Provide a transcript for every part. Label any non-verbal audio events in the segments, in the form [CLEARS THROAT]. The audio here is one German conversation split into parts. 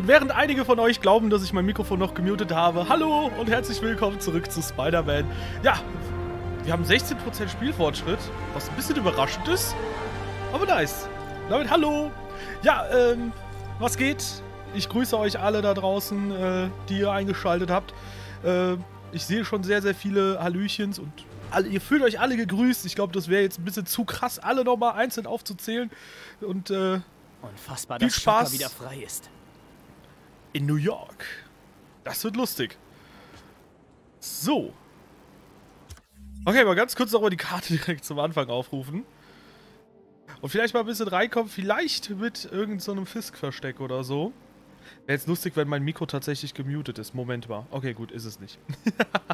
Und während einige von euch glauben, dass ich mein Mikrofon noch gemutet habe, hallo und herzlich willkommen zurück zu Spider-Man. Ja, wir haben 16% Spielfortschritt, was ein bisschen überraschend ist, aber nice. Damit hallo. Ja, ähm, was geht? Ich grüße euch alle da draußen, äh, die ihr eingeschaltet habt. Äh, ich sehe schon sehr, sehr viele Hallöchens und alle, ihr fühlt euch alle gegrüßt. Ich glaube, das wäre jetzt ein bisschen zu krass, alle nochmal einzeln aufzuzählen. Und äh, Unfassbar, Viel dass Spaß. Wieder frei ist. In New York. Das wird lustig. So. Okay, mal ganz kurz nochmal die Karte [LAUGHS] direkt zum Anfang aufrufen. Und vielleicht mal ein bisschen reinkommen, vielleicht mit irgendeinem so Fisk-Versteck oder so. Wäre jetzt lustig, wenn mein Mikro tatsächlich gemutet ist. Moment mal. Okay, gut, ist es nicht.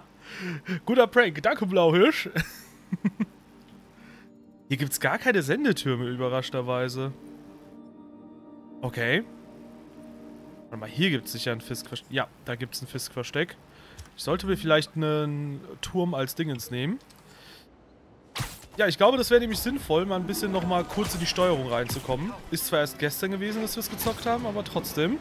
[LAUGHS] Guter Prank. Danke, Blauhirsch. [LAUGHS] Hier gibt es gar keine Sendetürme, überraschenderweise. Okay. Warte mal, hier gibt es sicher ein Fiskversteck. Ja, da gibt es ein Fiskversteck. Ich sollte mir vielleicht einen Turm als Dingens nehmen. Ja, ich glaube, das wäre nämlich sinnvoll, mal ein bisschen nochmal kurz in die Steuerung reinzukommen. Ist zwar erst gestern gewesen, dass wir es gezockt haben, aber trotzdem.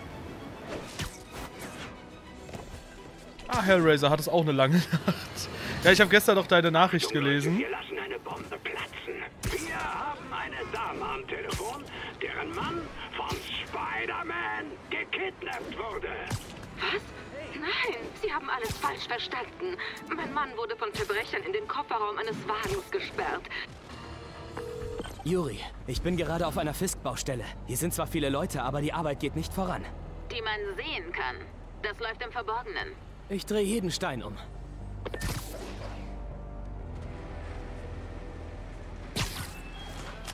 Ah, Hellraiser hat es auch eine lange [LAUGHS] Nacht. Ja, ich habe gestern noch deine Nachricht gelesen. Wir lassen eine Bombe platzen. Wir gekidnappt wurde. Was? Nein, Sie haben alles falsch verstanden. Mein Mann wurde von Verbrechern in den Kofferraum eines Wagens gesperrt. Juri, ich bin gerade auf einer Fisk-Baustelle. Hier sind zwar viele Leute, aber die Arbeit geht nicht voran. Die man sehen kann. Das läuft im Verborgenen. Ich drehe jeden Stein um.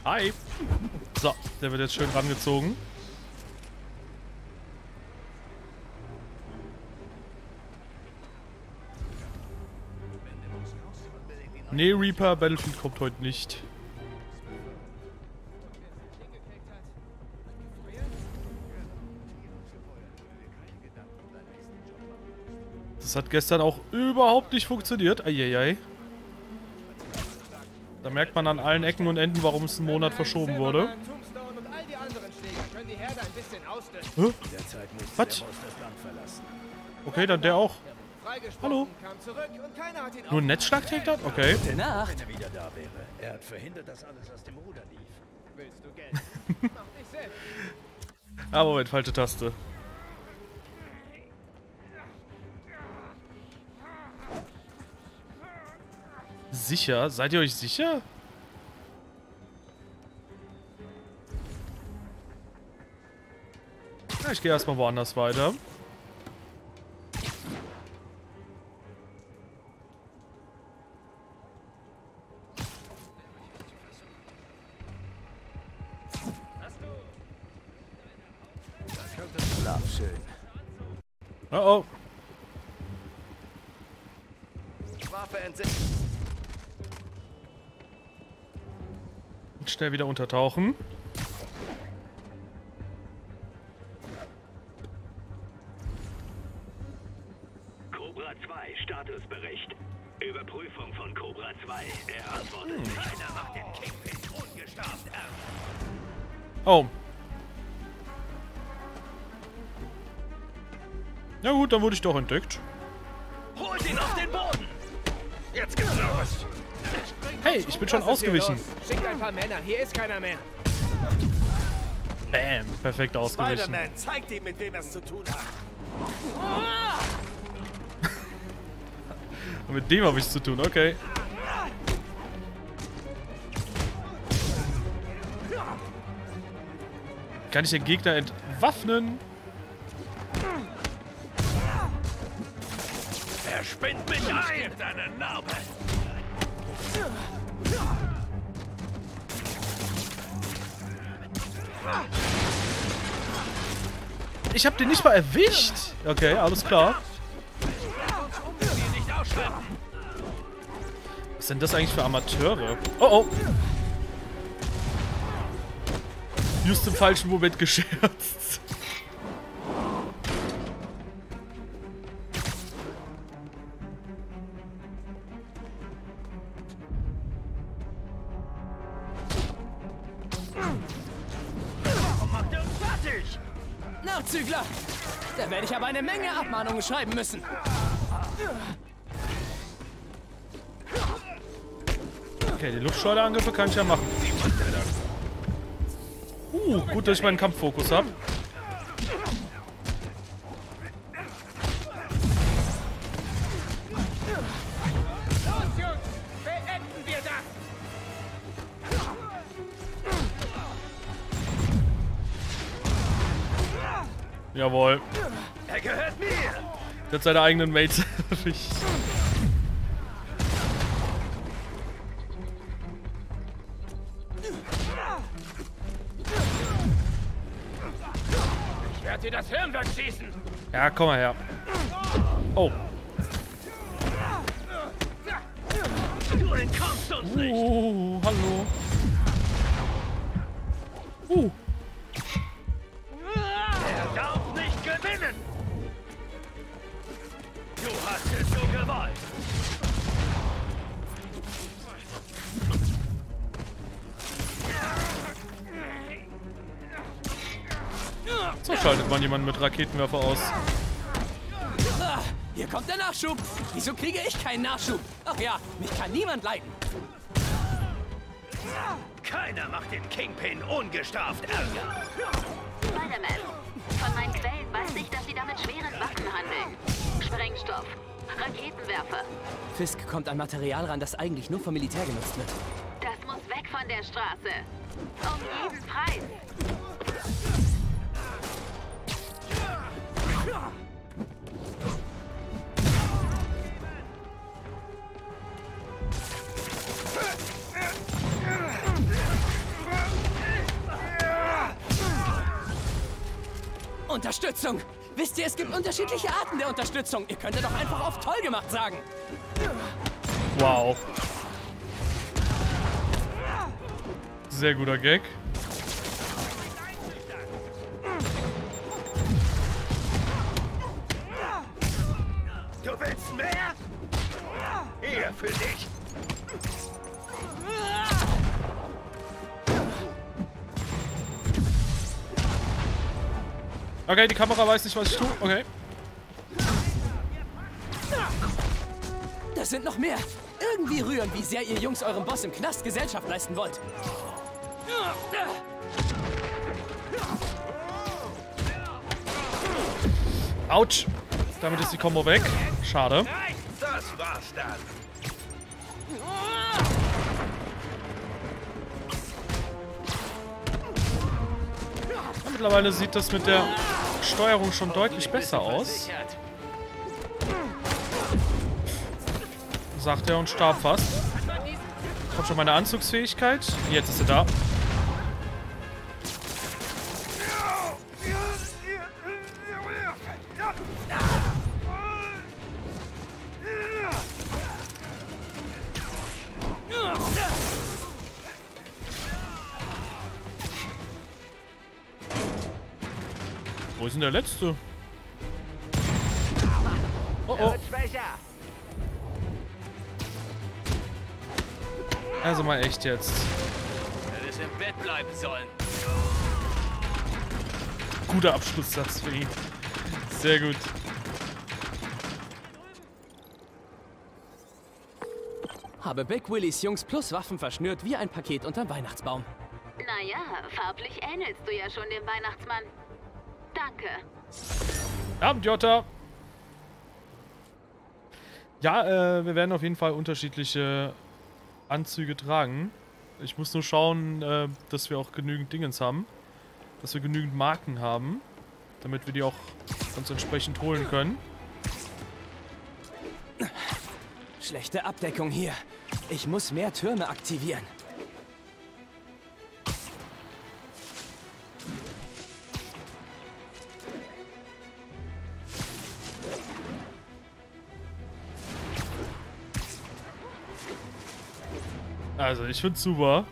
Hi. So, der wird jetzt schön rangezogen. Nee, Reaper, Battlefield kommt heute nicht. Das hat gestern auch überhaupt nicht funktioniert. Eieiei. Da merkt man an allen Ecken und Enden, warum es einen Monat verschoben wurde. Hä? Was? Okay, dann der auch. Hallo? kam zurück und keiner hat ihn Nur ein Netzschlag-Takedown? Okay. Gute Nacht. er wieder da wäre. Er hat verhindert, dass alles aus dem Ruder lief. Willst du [LAUGHS] Geld? Mach dich selbst. Ah, Moment, falsche Taste. Sicher? Seid ihr euch sicher? Ja, ich gehe erstmal woanders weiter. Oh oh. Waffe entsetzt. Schnell wieder untertauchen. Cobra 2, Statusbericht. Überprüfung von Cobra 2. Er antwortet. Keiner macht den Kingpin ungestraft. Oh. Ja gut, dann wurde ich doch entdeckt. Holt ihn auf den Boden! Jetzt gibt's los! Hey, ich bin schon ausgewichen. Schickt ein paar Männer. Hier ist keiner mehr. Bam, perfekt ausgewichen. Spider-Man, zeigt ihm, mit wem er es zu tun hat. [LAUGHS] Mit dem habe ich zu tun, okay. Kann ich den Gegner entwaffnen? Er spinnt mich ein! Deine Narbe! Ich habe den nicht mal erwischt. Okay, alles klar. Was sind das eigentlich für Amateure? Oh oh. Just im falschen Moment [LAUGHS] gescherzt. Eine Menge Abmahnungen schreiben müssen. Okay, die Luftschleuderangriffe kann ich ja machen. Uh, gut, dass ich meinen Kampffokus habe. Jawohl. Er! Der hat seine eigenen Mates [LAUGHS] erwischt. Ich werde dir das Hirn wegschießen! Ja, komm mal her. Oh. Du entkommst uns nicht! Uh, hallo. Uh. Hast es so gewollt! So schaltet man jemanden mit Raketenwerfer aus. Hier kommt der Nachschub. Wieso kriege ich keinen Nachschub? Ach ja, mich kann niemand leiden. Keiner macht den Kingpin ungestraft Ärger! Spider-Man, von meinen Quellen weiß ich, dass Sie da mit schweren Waffen handeln. Sprengstoff, Raketenwerfer. Fisk kommt an Material ran, das eigentlich nur vom Militär genutzt wird. Das muss weg von der Straße. Um jeden Preis. Unterstützung! Wisst ihr, es gibt unterschiedliche Arten der Unterstützung. Ihr könntet doch einfach auf toll gemacht sagen. Wow. Sehr guter Gag. Du willst mehr? Hier für dich! Okay, die Kamera weiß nicht, was ich tue. Okay. Das sind noch mehr. Irgendwie rühren, wie sehr ihr Jungs eurem Boss im Knast Gesellschaft leisten wollt. Autsch. Damit ist die Combo weg. Schade. Das war's dann! Ja, mittlerweile sieht das mit der Steuerung schon deutlich besser aus. Sagt er und starb fast. Kommt schon meine Anzugsfähigkeit. Jetzt ist sie da. Der letzte? Oh oh. Also mal echt jetzt. Hättest im Bett bleiben sollen. Guter Abschlusssatz für ihn. Sehr gut. Habe Big Willys Jungs plus Waffen verschnürt wie ein Paket unterm Weihnachtsbaum. Naja, farblich ähnelst du ja schon dem Weihnachtsmann. Danke. Abend, Jota. Ja, äh, wir werden auf jeden Fall unterschiedliche Anzüge tragen. Ich muss nur schauen, äh, dass wir auch genügend Dingens haben. Dass wir genügend Marken haben. Damit wir die auch uns entsprechend holen können. Schlechte Abdeckung hier. Ich muss mehr Türme aktivieren. Also, ich find's super.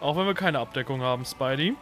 Auch wenn wir keine Abdeckung haben, Spidey.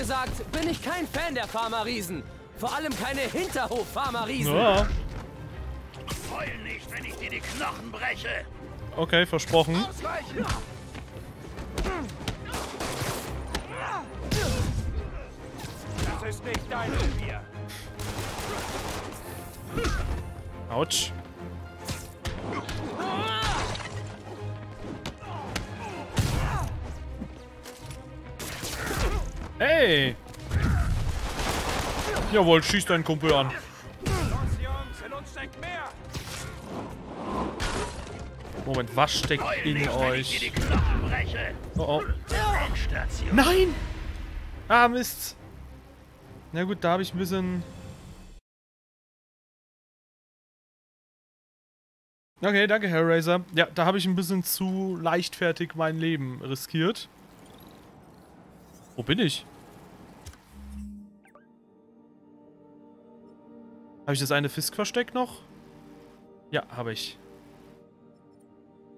Gesagt bin ich kein Fan der Pharma-Riesen. Vor allem keine Hinterhof-Pharma-Riesen. Ja, Heul nicht, wenn ich dir die Knochen breche. okay, versprochen. Ausweichen! Das ist nicht dein Revier. Autsch. Hey! Jawohl, schieß deinen Kumpel an. Moment, was steckt in euch? Oh oh. Nein! Ah, Mist. Na gut, da habe ich ein bisschen... Okay, danke, Hellraiser. Ja, da habe ich ein bisschen zu leichtfertig mein Leben riskiert. Wo bin ich? Habe ich das eine Fisk-Versteck noch? Ja, habe ich.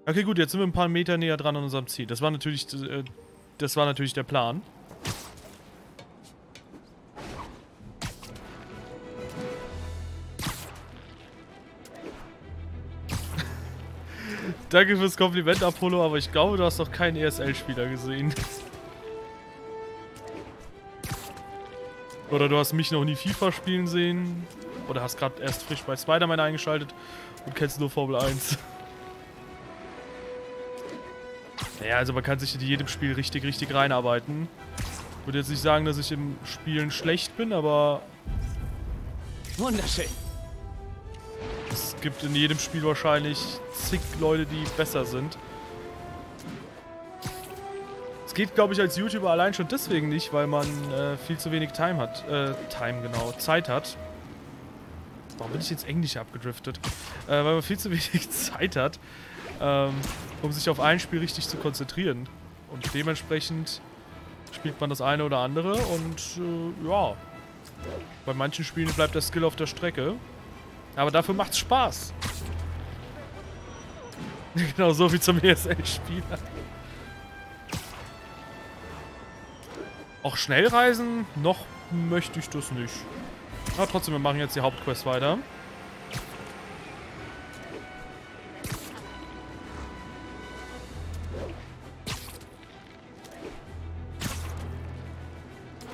Okay, gut, jetzt sind wir ein paar Meter näher dran an unserem Ziel. Das war natürlich, äh, das war natürlich der Plan. [LAUGHS] Danke fürs Kompliment, Apollo, aber ich glaube, du hast doch keinen ESL-Spieler gesehen. Oder du hast mich noch nie FIFA spielen sehen. Oder hast gerade erst frisch bei Spider-Man eingeschaltet und kennst nur Formel 1. Naja, also man kann sich in jedem Spiel richtig, richtig reinarbeiten. Ich würde jetzt nicht sagen, dass ich im Spielen schlecht bin, aber Wunderschön. es gibt in jedem Spiel wahrscheinlich zig Leute, die besser sind. Es geht, glaube ich, als YouTuber allein schon deswegen nicht, weil man äh, viel zu wenig Time hat. Äh, Time, genau. Zeit hat. Warum bin ich jetzt Englisch abgedriftet? Äh, weil man viel zu wenig [LAUGHS] Zeit hat, ähm, um sich auf ein Spiel richtig zu konzentrieren. Und dementsprechend spielt man das eine oder andere und äh, ja. Bei manchen Spielen bleibt der Skill auf der Strecke. Aber dafür macht's Spaß. [LAUGHS] genau so wie zum ESL-Spieler. Auch Schnellreisen? Noch möchte ich das nicht. Aber trotzdem, wir machen jetzt die Hauptquest weiter.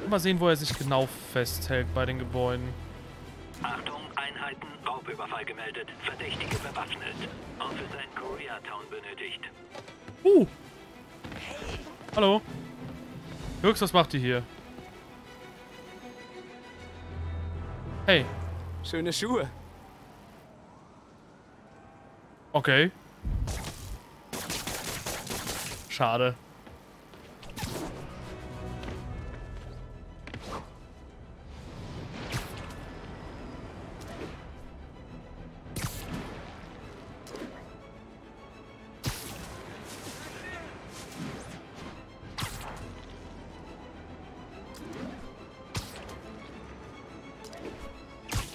Mal sehen, wo er sich genau festhält bei den Gebäuden. Achtung, Einheiten, Raubüberfall gemeldet. Verdächtige bewaffnet. Officer in Koreatown benötigt. Uh. Hallo. Jux, was macht ihr hier? Hey. Schöne Schuhe. Okay. Schade.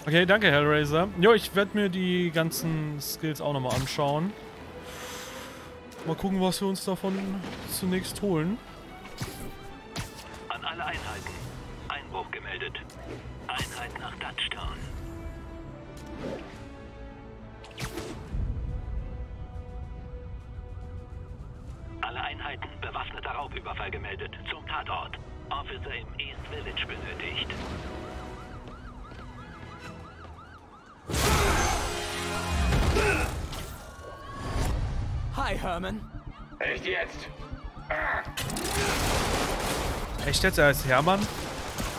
Okay, danke, Hellraiser. Jo, ich werde mir die ganzen Skills auch nochmal anschauen. Mal gucken, was wir uns davon zunächst holen. An alle Einheiten. Einbruch gemeldet. Einheit nach Dutchtown. Alle Einheiten bewaffneter Raubüberfall gemeldet. Zum Tatort. Officer im East Village benötigt. Hi, Herman. Echt jetzt? Echt jetzt? Er ist Hermann?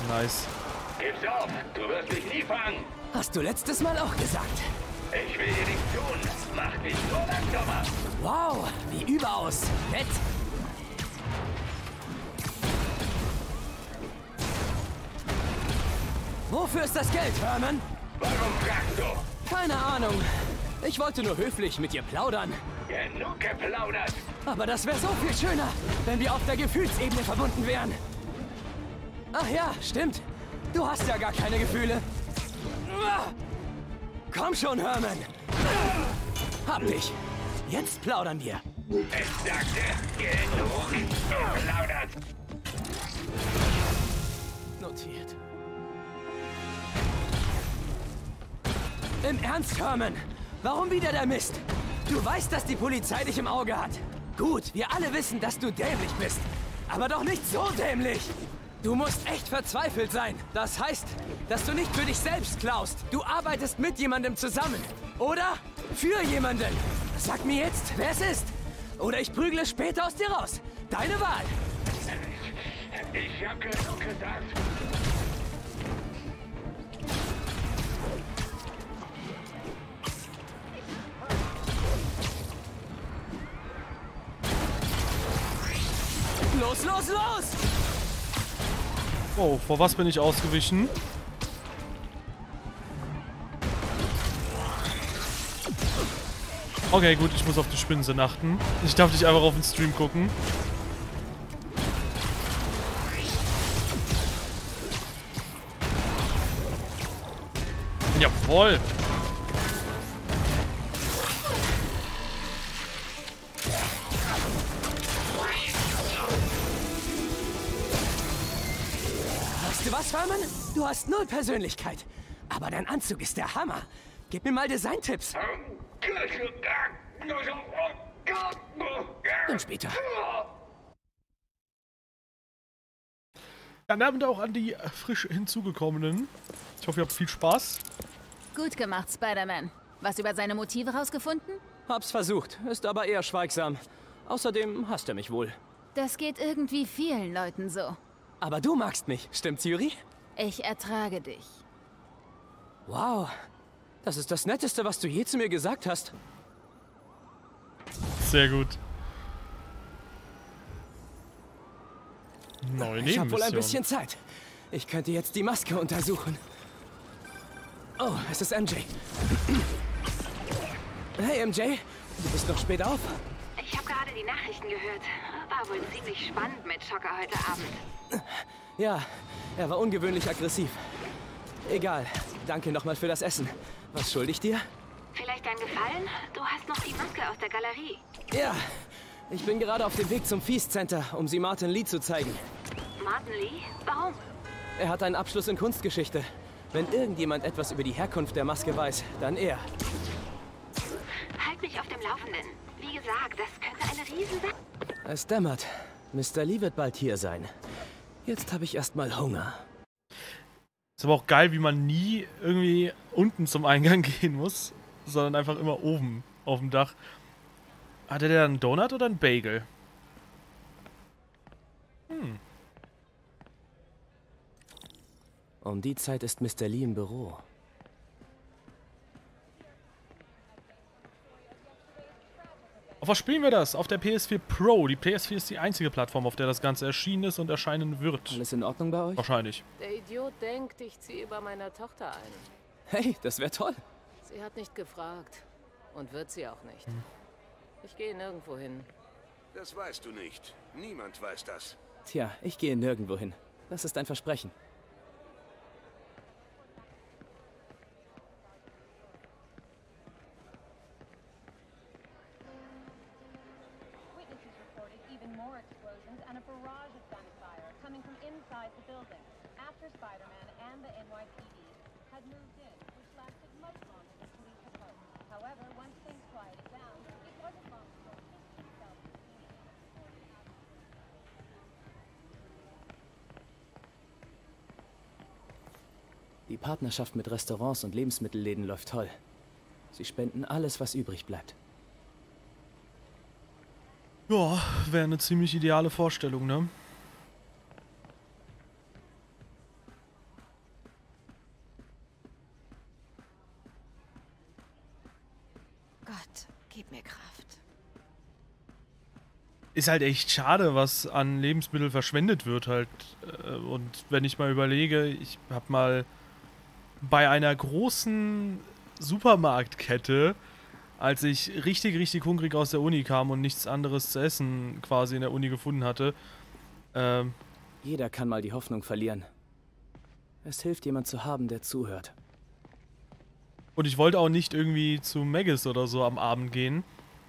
Nice. Gib's auf! Du wirst mich nie fangen! Hast du letztes Mal auch gesagt. Ich will dir nichts tun! Mach dich nur langsamer! Wow, wie überaus. Nett. Wofür ist das Geld, Herman? Warum fragst du? Keine Ahnung. Ich wollte nur höflich mit dir plaudern. Genug geplaudert. Aber das wäre so viel schöner, wenn wir auf der Gefühlsebene verbunden wären. Ach ja, stimmt. Du hast ja gar keine Gefühle. Komm schon, Herman. Hab dich. Jetzt plaudern wir. Ich sagte, genug geplaudert. Notiert. Im Ernst, Herman? Warum wieder der Mist? Du weißt, dass die Polizei dich im Auge hat. Gut, wir alle wissen, dass du dämlich bist. Aber doch nicht so dämlich. Du musst echt verzweifelt sein. Das heißt, dass du nicht für dich selbst klaust. Du arbeitest mit jemandem zusammen. Oder für jemanden. Sag mir jetzt, wer es ist. Oder ich prügle später aus dir raus. Deine Wahl. Ich hab genug gesagt. Los, los, los! Oh, vor was bin ich ausgewichen? Okay, gut, ich muss auf die Spinnensen achten. Ich darf nicht einfach auf den Stream gucken. Jawohl. Was, Herman? Du hast null Persönlichkeit. Aber dein Anzug ist der Hammer. Gib mir mal Designtipps. Und später. Ja, damit auch an die frisch hinzugekommenen. Ich hoffe, ihr habt viel Spaß. Gut gemacht, Spider-Man. Was über seine Motive rausgefunden? Hab's versucht, ist aber eher schweigsam. Außerdem hasst er mich wohl. Das geht irgendwie vielen Leuten so. Aber du magst mich, stimmt's, Yuri? Ich ertrage dich. Wow. Das ist das Netteste, was du je zu mir gesagt hast. Sehr gut. Neue Ich habe wohl ein bisschen Zeit. Ich könnte jetzt die Maske untersuchen. Oh, es ist MJ. [CLEARS THROAT] Hey MJ, du bist noch spät auf? Ich habe gerade die Nachrichten gehört. War wohl ziemlich spannend mit Schocker heute Abend. Ja, er war ungewöhnlich aggressiv. Egal, danke nochmal für das Essen. Was schulde ich dir? Vielleicht ein Gefallen? Du hast noch die Maske aus der Galerie. Ja, ich bin gerade auf dem Weg zum Feast Center, um sie Martin Lee zu zeigen. Martin Lee? Warum? Er hat einen Abschluss in Kunstgeschichte. Wenn irgendjemand etwas über die Herkunft der Maske weiß, dann er. Halt mich auf dem Laufenden. Gesagt, das könnte eine Riesensache... Es dämmert. Mr. Lee wird bald hier sein. Jetzt habe ich erstmal Hunger. Ist aber auch geil, wie man nie irgendwie unten zum Eingang [LAUGHS] gehen muss, sondern einfach immer oben auf dem Dach. Hatte der einen Donut oder einen Bagel? Um die Zeit ist Mr. Lee im Büro. Auf was spielen wir das? Auf der PS4 Pro. Die PS4 ist die einzige Plattform, auf der das Ganze erschienen ist und erscheinen wird. Alles in Ordnung bei euch? Wahrscheinlich. Der Idiot denkt, ich ziehe über meiner Tochter ein. Hey, das wäre toll. Sie hat nicht gefragt. Und wird sie auch nicht. Ich gehe nirgendwo hin. Das weißt du nicht. Niemand weiß das. Tja, ich gehe nirgendwo hin. Das ist ein Versprechen. Spider-Man and the NYPD had moved in, which lasted much longer than police had hoped. However, once things quieted down, it wasn't long before history felt. Die Partnerschaft mit Restaurants und Lebensmittelläden läuft toll. Sie spenden alles, was übrig bleibt. Ja, wäre eine ziemlich ideale Vorstellung, ne? Ist halt echt schade, was an Lebensmitteln verschwendet wird halt. Äh, Und wenn ich mal überlege, ich habe mal bei einer großen Supermarktkette, als ich richtig, richtig hungrig aus der Uni kam und nichts anderes zu essen quasi in der Uni gefunden hatte. Ähm, Jeder kann mal die Hoffnung verlieren. Es hilft, jemand zu haben, der zuhört. und ich wollte auch nicht irgendwie zu Maggis oder so am Abend gehen.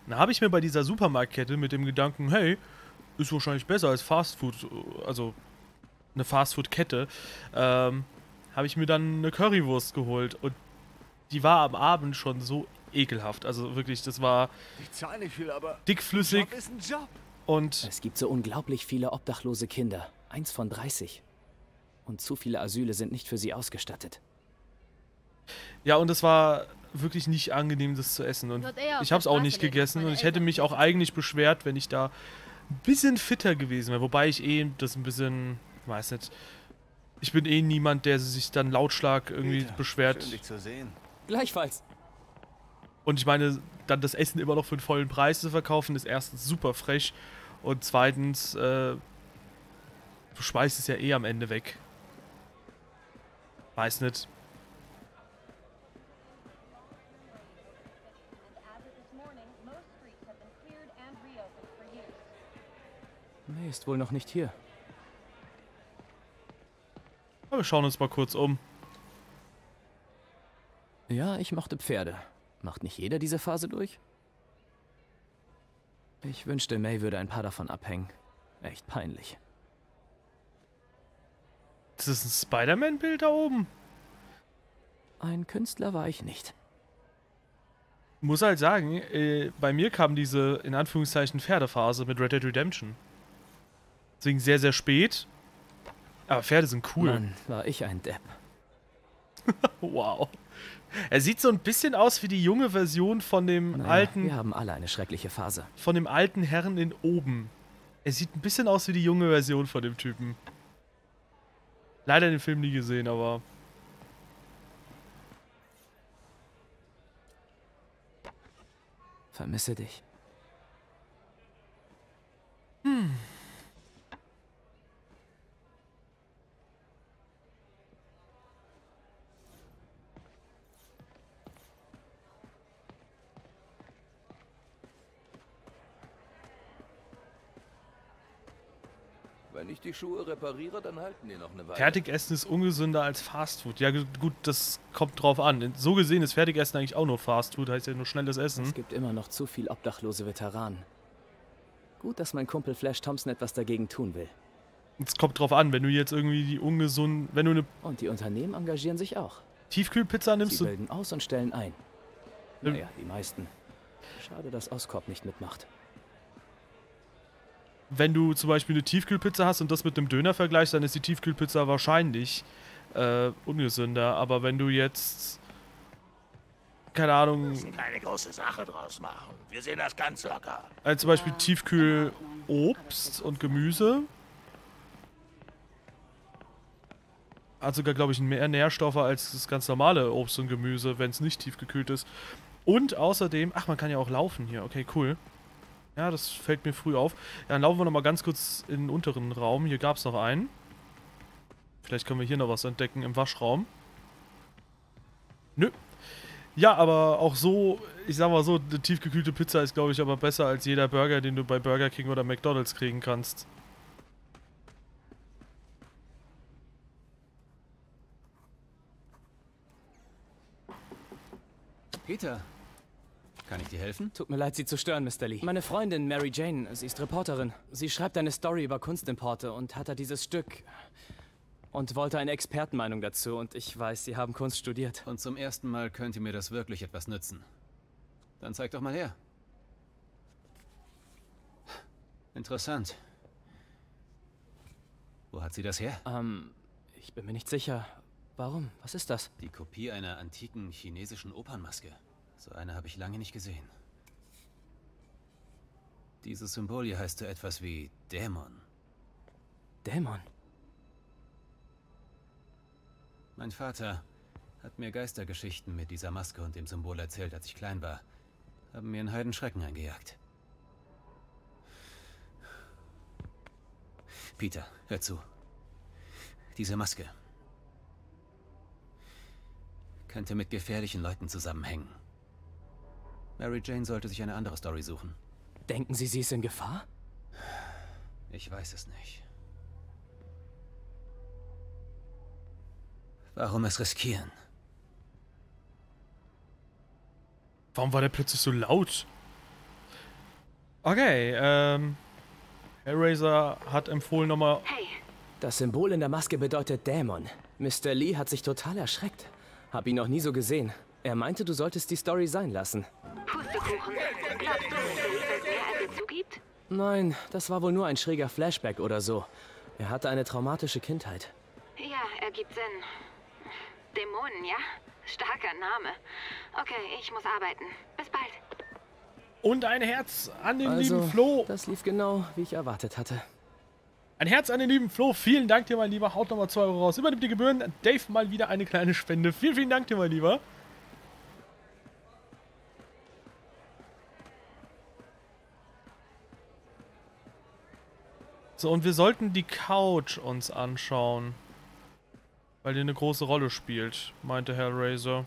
Dann habe ich mir bei dieser Supermarktkette mit dem Gedanken, hey, ist wahrscheinlich besser als Fastfood, also eine Fastfood-Kette, ähm, habe ich mir dann eine Currywurst geholt und die war am Abend schon so ekelhaft. Also wirklich, das war Ich zahle nicht viel, aber dickflüssig Job ist ein Job. und Es gibt so unglaublich viele obdachlose Kinder. Eins von 30. Und zu viele Asyle sind nicht für sie ausgestattet. ja, und es war wirklich nicht angenehm, das zu essen. Und ich habe es auch nicht gegessen und ich hätte mich auch eigentlich beschwert, wenn ich da ein bisschen fitter gewesen wäre. Wobei ich eh das ein bisschen, weiß nicht, ich bin eh niemand, der sich dann lautstark irgendwie Peter, beschwert. Schön, dich zu sehen. Gleichfalls. Und ich meine, dann das Essen immer noch für den vollen Preis zu verkaufen, ist erstens super frech und zweitens, äh, du schmeißt es ja eh am Ende weg. Weiß nicht. May ist wohl noch nicht hier. Aber wir schauen uns mal kurz um. Ja, ich mochte Pferde. Macht nicht jeder diese Phase durch? Ich wünschte, May würde ein paar davon abhängen. Echt peinlich. Das ist ein Spider-Man-Bild da oben. Ein Künstler war ich nicht. Muss halt sagen, äh, bei mir kam diese, in Anführungszeichen, Pferdephase mit Red Dead Redemption. Deswegen sehr, sehr spät. Aber Pferde sind cool. Mann, war ich ein Depp. [LAUGHS] Wow. Er sieht so ein bisschen aus wie die junge Version von dem Naja, alten, Wir haben alle eine schreckliche Phase. von dem alten Herrn in oben. Er sieht ein bisschen aus wie die junge Version von dem Typen. Leider den Film nie gesehen, aber Vermisse dich. Wenn ich die Schuhe repariere, dann halten die noch eine Weile. Fertigessen ist ungesünder als Fastfood. Ja, gu- gut, das kommt drauf an. So gesehen ist Fertigessen eigentlich auch nur Fastfood, heißt ja nur schnelles Essen. Es gibt immer noch zu viel obdachlose Veteranen. Gut, dass mein Kumpel Flash Thompson etwas dagegen tun will. Es kommt drauf an, wenn du jetzt irgendwie die ungesunden, wenn du eine Und die Unternehmen engagieren sich auch. Tiefkühlpizza nimmst, Sie du, bilden aus und stellen ein. Naja, die meisten. Schade, dass Oscorp nicht mitmacht. Wenn du zum Beispiel eine Tiefkühlpizza hast und das mit einem Döner vergleichst, dann ist die Tiefkühlpizza wahrscheinlich äh, ungesünder. Aber wenn du jetzt, keine Ahnung, Keine große Sache draus machen. Wir sehen das ganz locker. also zum Beispiel Tiefkühlobst und Gemüse, hat sogar, glaube ich, mehr Nährstoffe als das ganz normale Obst und Gemüse, wenn es nicht tiefgekühlt ist. Und außerdem, ach, man kann ja auch laufen hier. Okay, cool. Ja, das fällt mir früh auf. Dann laufen wir nochmal ganz kurz in den unteren Raum. Hier gab es noch einen. Vielleicht können wir hier noch was entdecken im Waschraum. Nö. Ja, aber auch so, ich sag mal so, eine tiefgekühlte Pizza ist, glaube ich, aber besser als jeder Burger, den du bei Burger King oder McDonalds kriegen kannst. Peter, kann ich dir helfen? Tut mir leid, Sie zu stören, Mr. Lee. Meine Freundin Mary Jane, sie ist Reporterin. Sie schreibt eine Story über Kunstimporte und hat da dieses Stück und wollte eine Expertenmeinung dazu. Und ich weiß, Sie haben Kunst studiert. Und zum ersten Mal könnte mir das wirklich etwas nützen. Dann zeig doch mal her. Interessant. Wo hat sie das her? Ähm, ich bin mir nicht sicher. Warum? Was ist das? Die Kopie einer antiken chinesischen Opernmaske. So eine habe ich lange nicht gesehen. Dieses Symbol hier heißt so etwas wie Dämon. Dämon. Mein Vater hat mir Geistergeschichten mit dieser Maske und dem Symbol erzählt, als ich klein war. Haben mir einen Heidenschrecken eingejagt. Peter, hör zu. Diese Maske. könnte mit gefährlichen Leuten zusammenhängen. Mary Jane sollte sich eine andere Story suchen. Denken Sie, sie ist in Gefahr? Ich weiß es nicht. Warum es riskieren? Warum war der plötzlich so laut? Okay, ähm. Hellraiser hat empfohlen nochmal. Hey, Das Symbol in der Maske bedeutet Dämon. Mr. Lee hat sich total erschreckt. Hab ihn noch nie so gesehen. Er meinte, du solltest die Story sein lassen. Pustekuchen. Glaubst du, weiß mehr, als er zugibt? Nein, das war wohl nur ein schräger Flashback oder so. Er hatte eine traumatische Kindheit. Ja, ergibt Sinn. Dämonen, ja? Starker Name. Okay, ich muss arbeiten. Bis bald. Und ein Herz an den Also, lieben Flo. das lief genau, wie ich erwartet hatte. Ein Herz an den lieben Flo. Vielen Dank dir, mein Lieber. Haut nochmal 2 Euro raus. Übernimmt die Gebühren. Dave mal wieder eine kleine Spende. Vielen, vielen Dank dir, mein Lieber. So, und wir sollten die Couch uns anschauen. Weil die eine große Rolle spielt, meinte Hellraiser.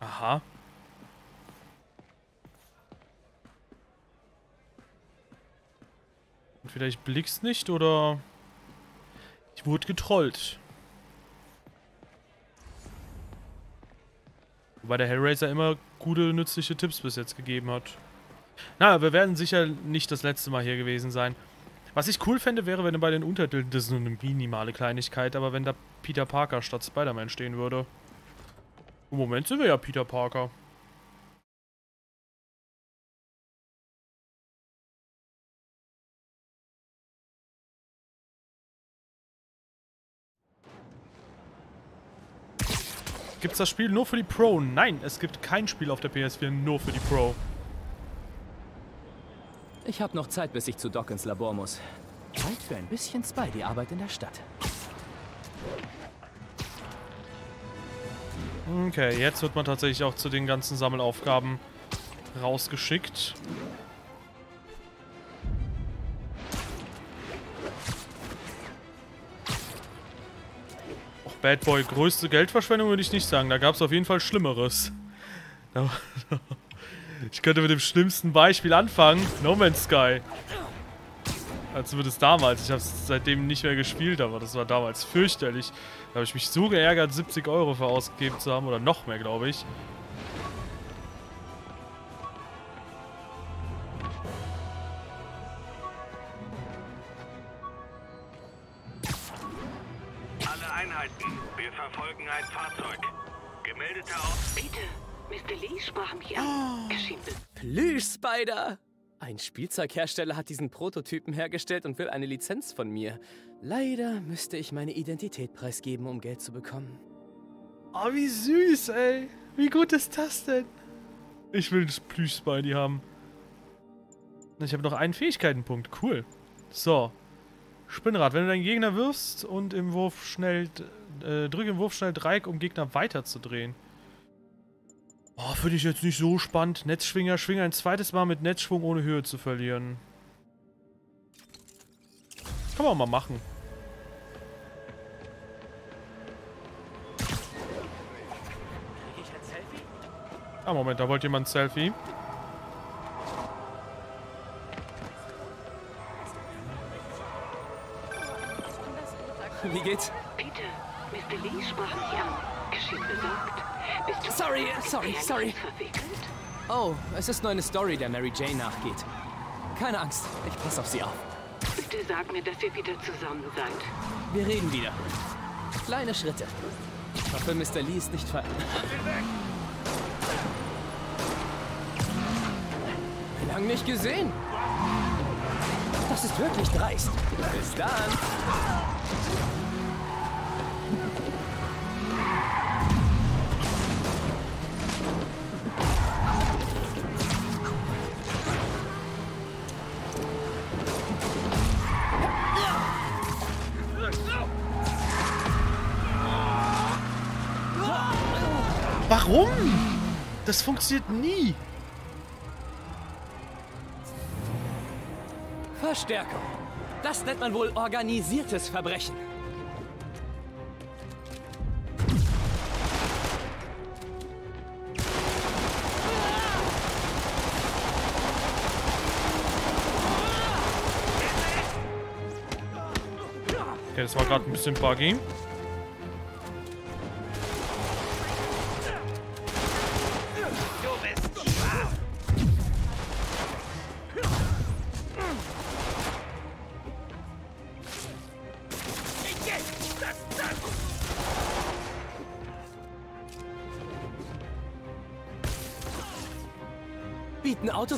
Aha. Entweder ich blick's nicht oder ich wurde getrollt. Wobei der Hellraiser immer gute, nützliche Tipps bis jetzt gegeben hat. Na, wir werden sicher nicht das letzte Mal hier gewesen sein. Was ich cool fände, wäre, wenn bei den Untertiteln, das ist nur eine minimale Kleinigkeit, aber wenn da Peter Parker statt Spider-Man stehen würde. Im Moment sind wir ja Peter Parker. Gibt's das Spiel nur für die Pro? Nein, es gibt kein Spiel auf der PS4 nur für die Pro. Ich habe noch Zeit, bis ich zu Doc ins Labor muss. Zeit für ein bisschen Spidey-Arbeit in der Stadt. Okay, jetzt wird man tatsächlich auch zu den ganzen Sammelaufgaben rausgeschickt. Bad Boy, größte Geldverschwendung würde ich nicht sagen. Da gab es auf jeden Fall Schlimmeres. Ich könnte mit dem schlimmsten Beispiel anfangen. No Man's Sky. Also wird es damals. Ich habe es seitdem nicht mehr gespielt, aber das war damals fürchterlich. Da habe ich mich so geärgert, 70 Euro für ausgegeben zu haben. Oder noch mehr, glaube ich. Mr. Lee sprach mich an. Erschien be Plüsch-Spider! Ein Spielzeughersteller hat diesen Prototypen hergestellt und will eine Lizenz von mir. Leider müsste ich meine Identität preisgeben, um Geld zu bekommen. Oh, wie süß, ey. Wie gut ist das denn? Ich will das Plüsch-Spidey haben. Ich habe noch einen Fähigkeitenpunkt. Cool. So. Spinnrad. Wenn du deinen Gegner wirfst und im Wurf schnell... Äh, drück im Wurf schnell Dreieck, um Gegner weiterzudrehen. Oh, finde ich jetzt nicht so spannend. Netzschwinger, schwinge ein zweites Mal mit Netzschwung, ohne Höhe zu verlieren. Kann man mal machen. Ah, Moment, da wollte jemand ein Selfie. Wie geht's? Bitte, Mr. Lee sprach mich an. Geschehen besorgt. Sorry, sorry, sorry. Oh, es ist nur eine Story, der Mary Jane nachgeht. Keine Angst, ich pass auf sie auf. Bitte sag mir, dass ihr wieder zusammen seid. Wir reden wieder. Kleine Schritte. Ich hoffe, Mr. Lee ist nicht ver... Lang nicht gesehen. Das ist wirklich dreist. Bis dann. Warum? Das funktioniert nie. Verstärkung. Das nennt man wohl organisiertes Verbrechen. Okay, das war gerade ein bisschen buggy.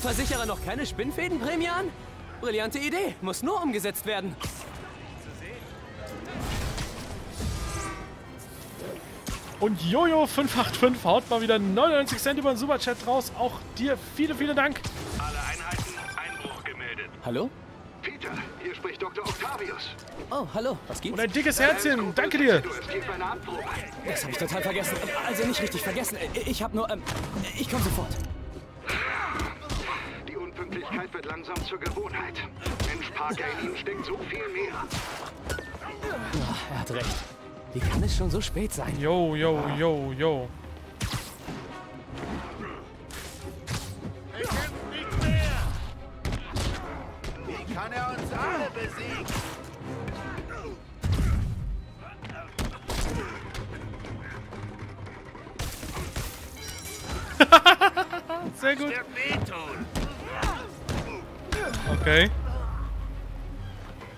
Bieten Autoversicherer noch keine Spinnfädenprämie an? Brillante Idee, muss nur umgesetzt werden. Und Jojo585 haut mal wieder 99 Cent über den Superchat raus. Auch dir vielen, vielen Dank. Alle Einheiten, Einbruch gemeldet. Hallo? Peter, hier spricht Dr. Octavius. Oh, hallo, was gibt's? Und ein dickes Herzchen. Danke dir. Das habe ich total vergessen. Also nicht richtig vergessen. Ich habe nur, ähm, ich komme sofort. Die Unpünktlichkeit wird langsam zur Gewohnheit. Mensch, Parker, in ihm steckt so viel mehr. Ja, er hat recht. Wie kann es schon so spät sein? Yo, yo, yo, yo. Mehr! Wie kann er uns alle besiegen? [LAUGHS] Sehr gut. Okay.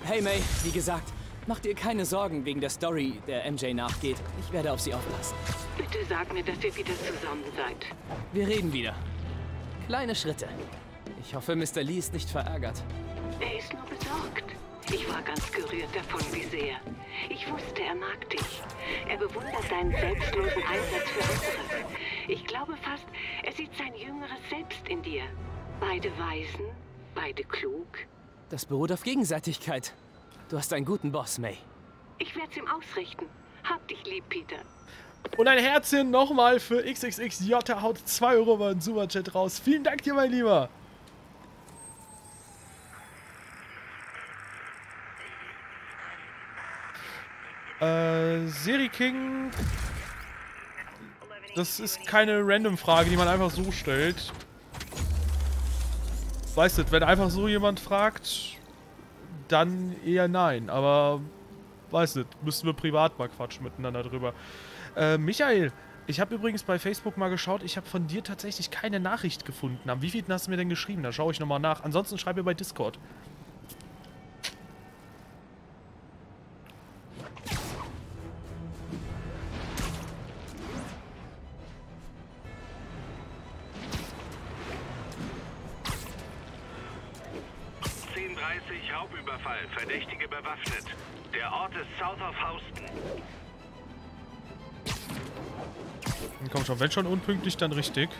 Hey May, wie gesagt, mach dir keine Sorgen wegen der Story, der MJ nachgeht. Ich werde auf sie aufpassen. Bitte sag mir, dass ihr wieder zusammen seid. Wir reden wieder. Kleine Schritte. Ich hoffe, Mr. Lee ist nicht verärgert. Er ist nur besorgt. Ich war ganz gerührt davon, wie sehr. Ich wusste, er mag dich. Er bewundert deinen selbstlosen Einsatz für andere. Ich glaube fast, er sieht sein jüngeres Selbst in dir. Beide weisen, beide klug. Das beruht auf Gegenseitigkeit. Du hast einen guten Boss, May. Ich werde es ihm ausrichten. Hab dich lieb, Peter. Und ein Herzchen nochmal für XXXJ. Haut 2 Euro über den Superchat raus. Vielen Dank dir, mein Lieber. Äh, Seri King. Das ist keine Random-Frage, die man einfach so stellt. Weißt du, wenn einfach so jemand fragt, dann eher nein. Aber, weißt du, müssten wir privat mal quatschen miteinander drüber. Äh, Michael, ich habe übrigens bei Facebook mal geschaut, ich habe von dir tatsächlich keine Nachricht gefunden. Am wievielten hast du mir denn geschrieben? Da schaue ich nochmal nach. Ansonsten schreib mir bei Discord. Raubüberfall, Verdächtige bewaffnet. Der Ort ist south of Houston. Komm schon, wenn schon unpünktlich, dann richtig.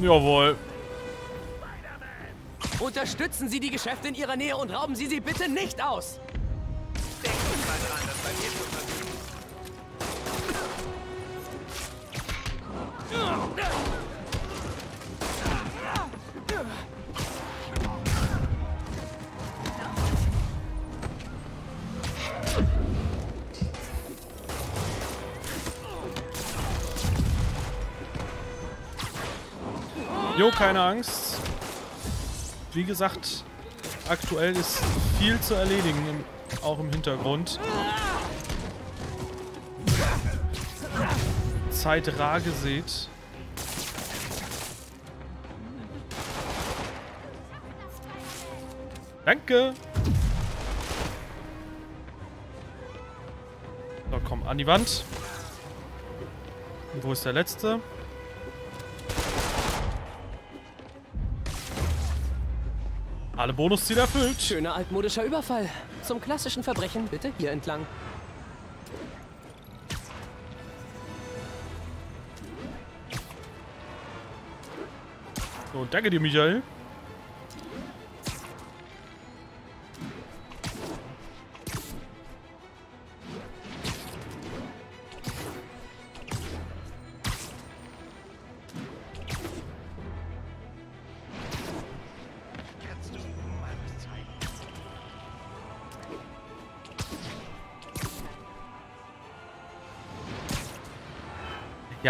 Jawohl. Unterstützen Sie die Geschäfte in Ihrer Nähe und rauben Sie sie bitte nicht aus. Jo, keine Angst. Wie gesagt, aktuell ist viel zu erledigen, im, auch im Hintergrund. Zeit rar gesät. Danke. So, komm, an die Wand. Und wo ist der letzte? Alle Bonusziele erfüllt. Schöner altmodischer Überfall. Zum klassischen Verbrechen bitte hier entlang. So, danke dir, Michael.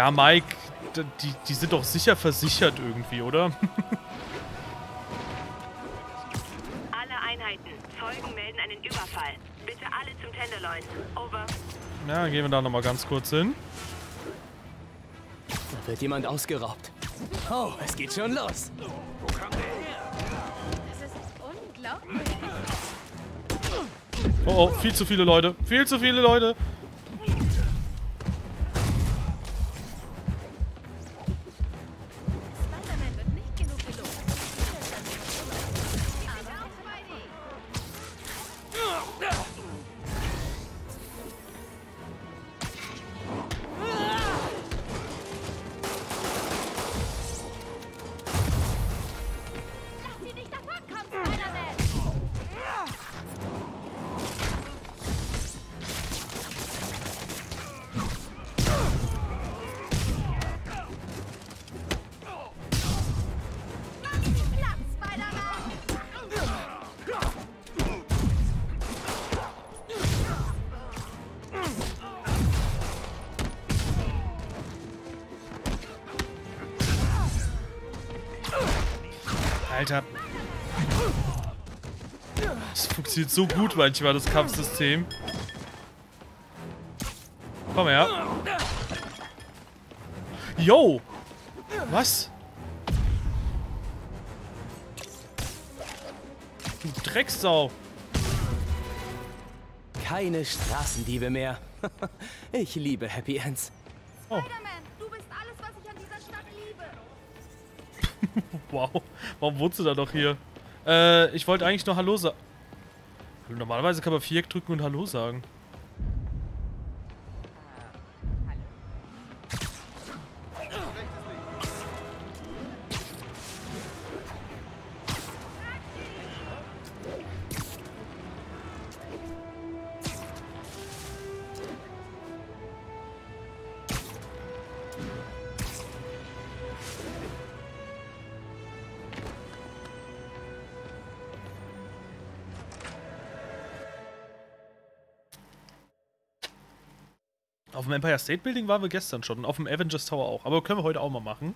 Ja, Mike, die, die sind doch sicher versichert irgendwie, oder? [LAUGHS] Alle Einheiten. Zeugen melden einen Überfall. Bitte alle zum Tenderloin. Over. Ja, dann gehen wir da nochmal ganz kurz hin. Da wird jemand ausgeraubt. Oh, es geht schon los. Das ist unglaublich. Oh, oh, viel zu viele Leute. Viel zu viele Leute. So gut manchmal, das Kampfsystem. Komm her. Yo! Was? Du Drecksau. Keine Straßendiebe mehr. [LAUGHS] Ich liebe Happy Ends. Spider-Man, du bist alles, was ich an dieser Stadt liebe. [LAUGHS] Wow. Warum wohnst du da doch hier? Äh, ich wollte eigentlich nur Hallo sagen. Normalerweise kann man Viereck drücken und Hallo sagen. Dem Empire State Building waren wir gestern schon und auf dem Avengers Tower auch. Aber können wir heute auch mal machen.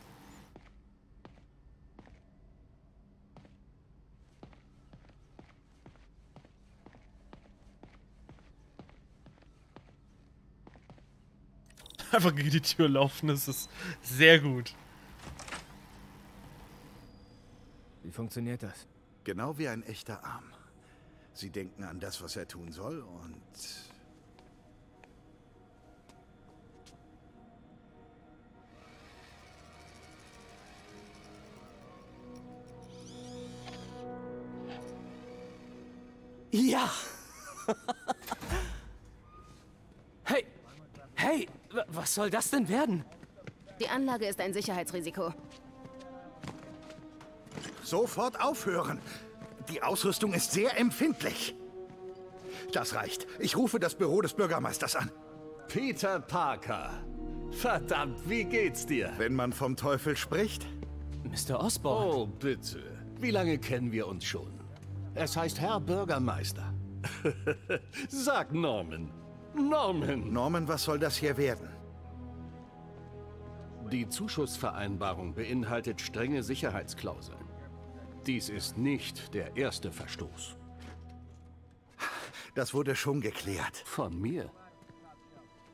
[LAUGHS] Einfach gegen die Tür laufen, das ist sehr gut. Wie funktioniert das? Genau wie ein echter Arm. Sie denken an das, was er tun soll und... Ja! [LAUGHS] hey! Hey! Was soll das denn werden? Die Anlage ist ein Sicherheitsrisiko. Sofort aufhören! Die Ausrüstung ist sehr empfindlich. Das reicht. Ich rufe das Büro des Bürgermeisters an. Peter Parker. Verdammt, wie geht's dir? Wenn man vom Teufel spricht. Mr. Osborn. Oh, bitte. Wie lange kennen wir uns schon? Es heißt Herr Bürgermeister. [LAUGHS] Sag Norman. Norman. Norman, was soll das hier werden? Die Zuschussvereinbarung beinhaltet strenge Sicherheitsklauseln. Dies ist nicht der erste Verstoß. Das wurde schon geklärt. Von mir.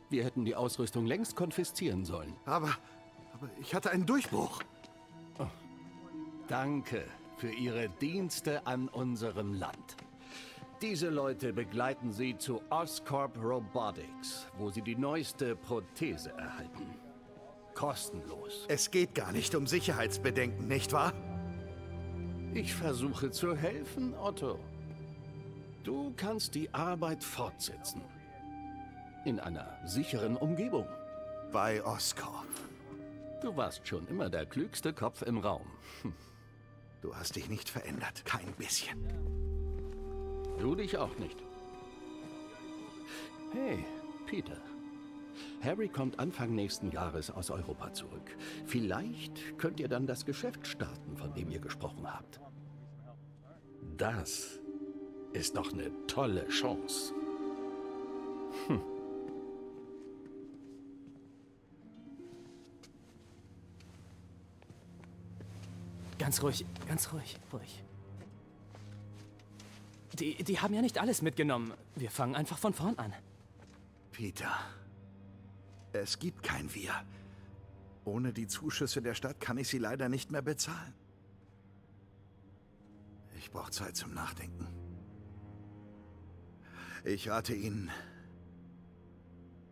Wir hätten die Ausrüstung längst konfiszieren sollen. Aber, aber ich hatte einen Durchbruch. Danke für Ihre Dienste an unserem Land. Diese Leute begleiten Sie zu Oscorp Robotics, wo Sie die neueste Prothese erhalten. Kostenlos. Es geht gar nicht um Sicherheitsbedenken, nicht wahr? Ich versuche zu helfen, Otto. Du kannst die Arbeit fortsetzen. In einer sicheren Umgebung. Bei Oscorp. Du warst schon immer der klügste Kopf im Raum. [LAUGHS] Du hast dich nicht verändert. Kein bisschen. Du dich auch nicht. Hey, Peter. Harry kommt Anfang nächsten Jahres aus Europa zurück. Vielleicht könnt ihr dann das Geschäft starten, von dem ihr gesprochen habt. Das ist doch eine tolle Chance. Hm. Ganz ruhig, ganz ruhig, ruhig. Die, die haben ja nicht alles mitgenommen. Wir fangen einfach von vorn an. Peter, es gibt kein Wir. Ohne die Zuschüsse der Stadt kann ich sie leider nicht mehr bezahlen. Ich brauche Zeit zum Nachdenken. Ich rate Ihnen,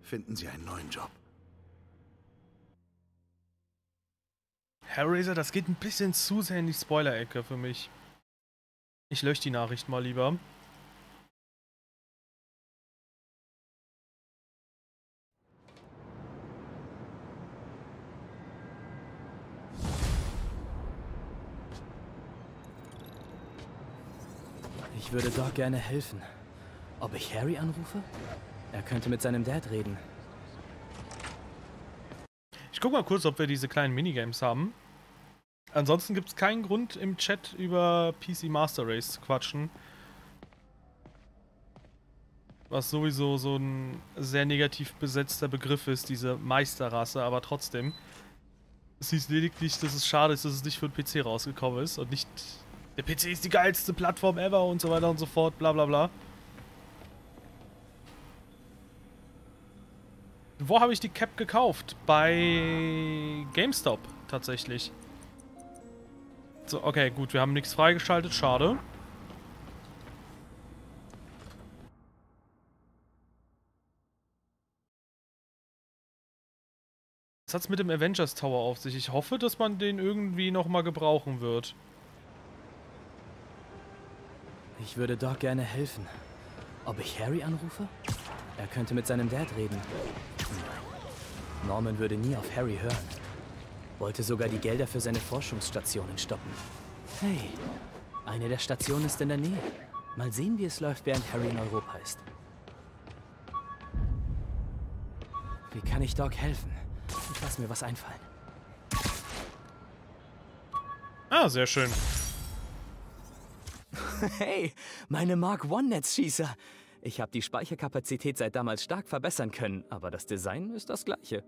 finden Sie einen neuen Job. Hellraiser, das geht ein bisschen zu sehr in die Spoiler-Ecke für mich. Ich lösche die Nachricht mal lieber. Ich würde Doc gerne helfen. Ob ich Harry anrufe? Er könnte mit seinem Dad reden. Ich guck mal kurz, ob wir diese kleinen Minigames haben. Ansonsten gibt es keinen Grund im Chat über PC Master Race zu quatschen. Was sowieso so ein sehr negativ besetzter Begriff ist, diese Meisterrasse, aber trotzdem. Es hieß lediglich, dass es schade ist, dass es nicht für den PC rausgekommen ist und nicht der PC ist die geilste Plattform ever und so weiter und so fort, bla bla bla. Wo habe ich die Cap gekauft? Bei GameStop tatsächlich. So, okay, gut, wir haben nichts freigeschaltet, schade. Was hat's mit dem Avengers Tower auf sich? Ich hoffe, dass man den irgendwie nochmal gebrauchen wird. Ich würde Doc gerne helfen. Ob ich Harry anrufe? Er könnte mit seinem Dad reden. Nein. Norman würde nie auf Harry hören. Wollte sogar die Gelder für seine Forschungsstationen stoppen. Hey, eine der Stationen ist in der Nähe. Mal sehen, wie es läuft, während Harry in Europa ist. Wie kann ich Doc helfen? Ich lass mir was einfallen. Ah, sehr schön. [LAUGHS] Hey, meine Mark One-Netzschießer. Ich habe die Speicherkapazität seit damals stark verbessern können, aber das Design ist das gleiche.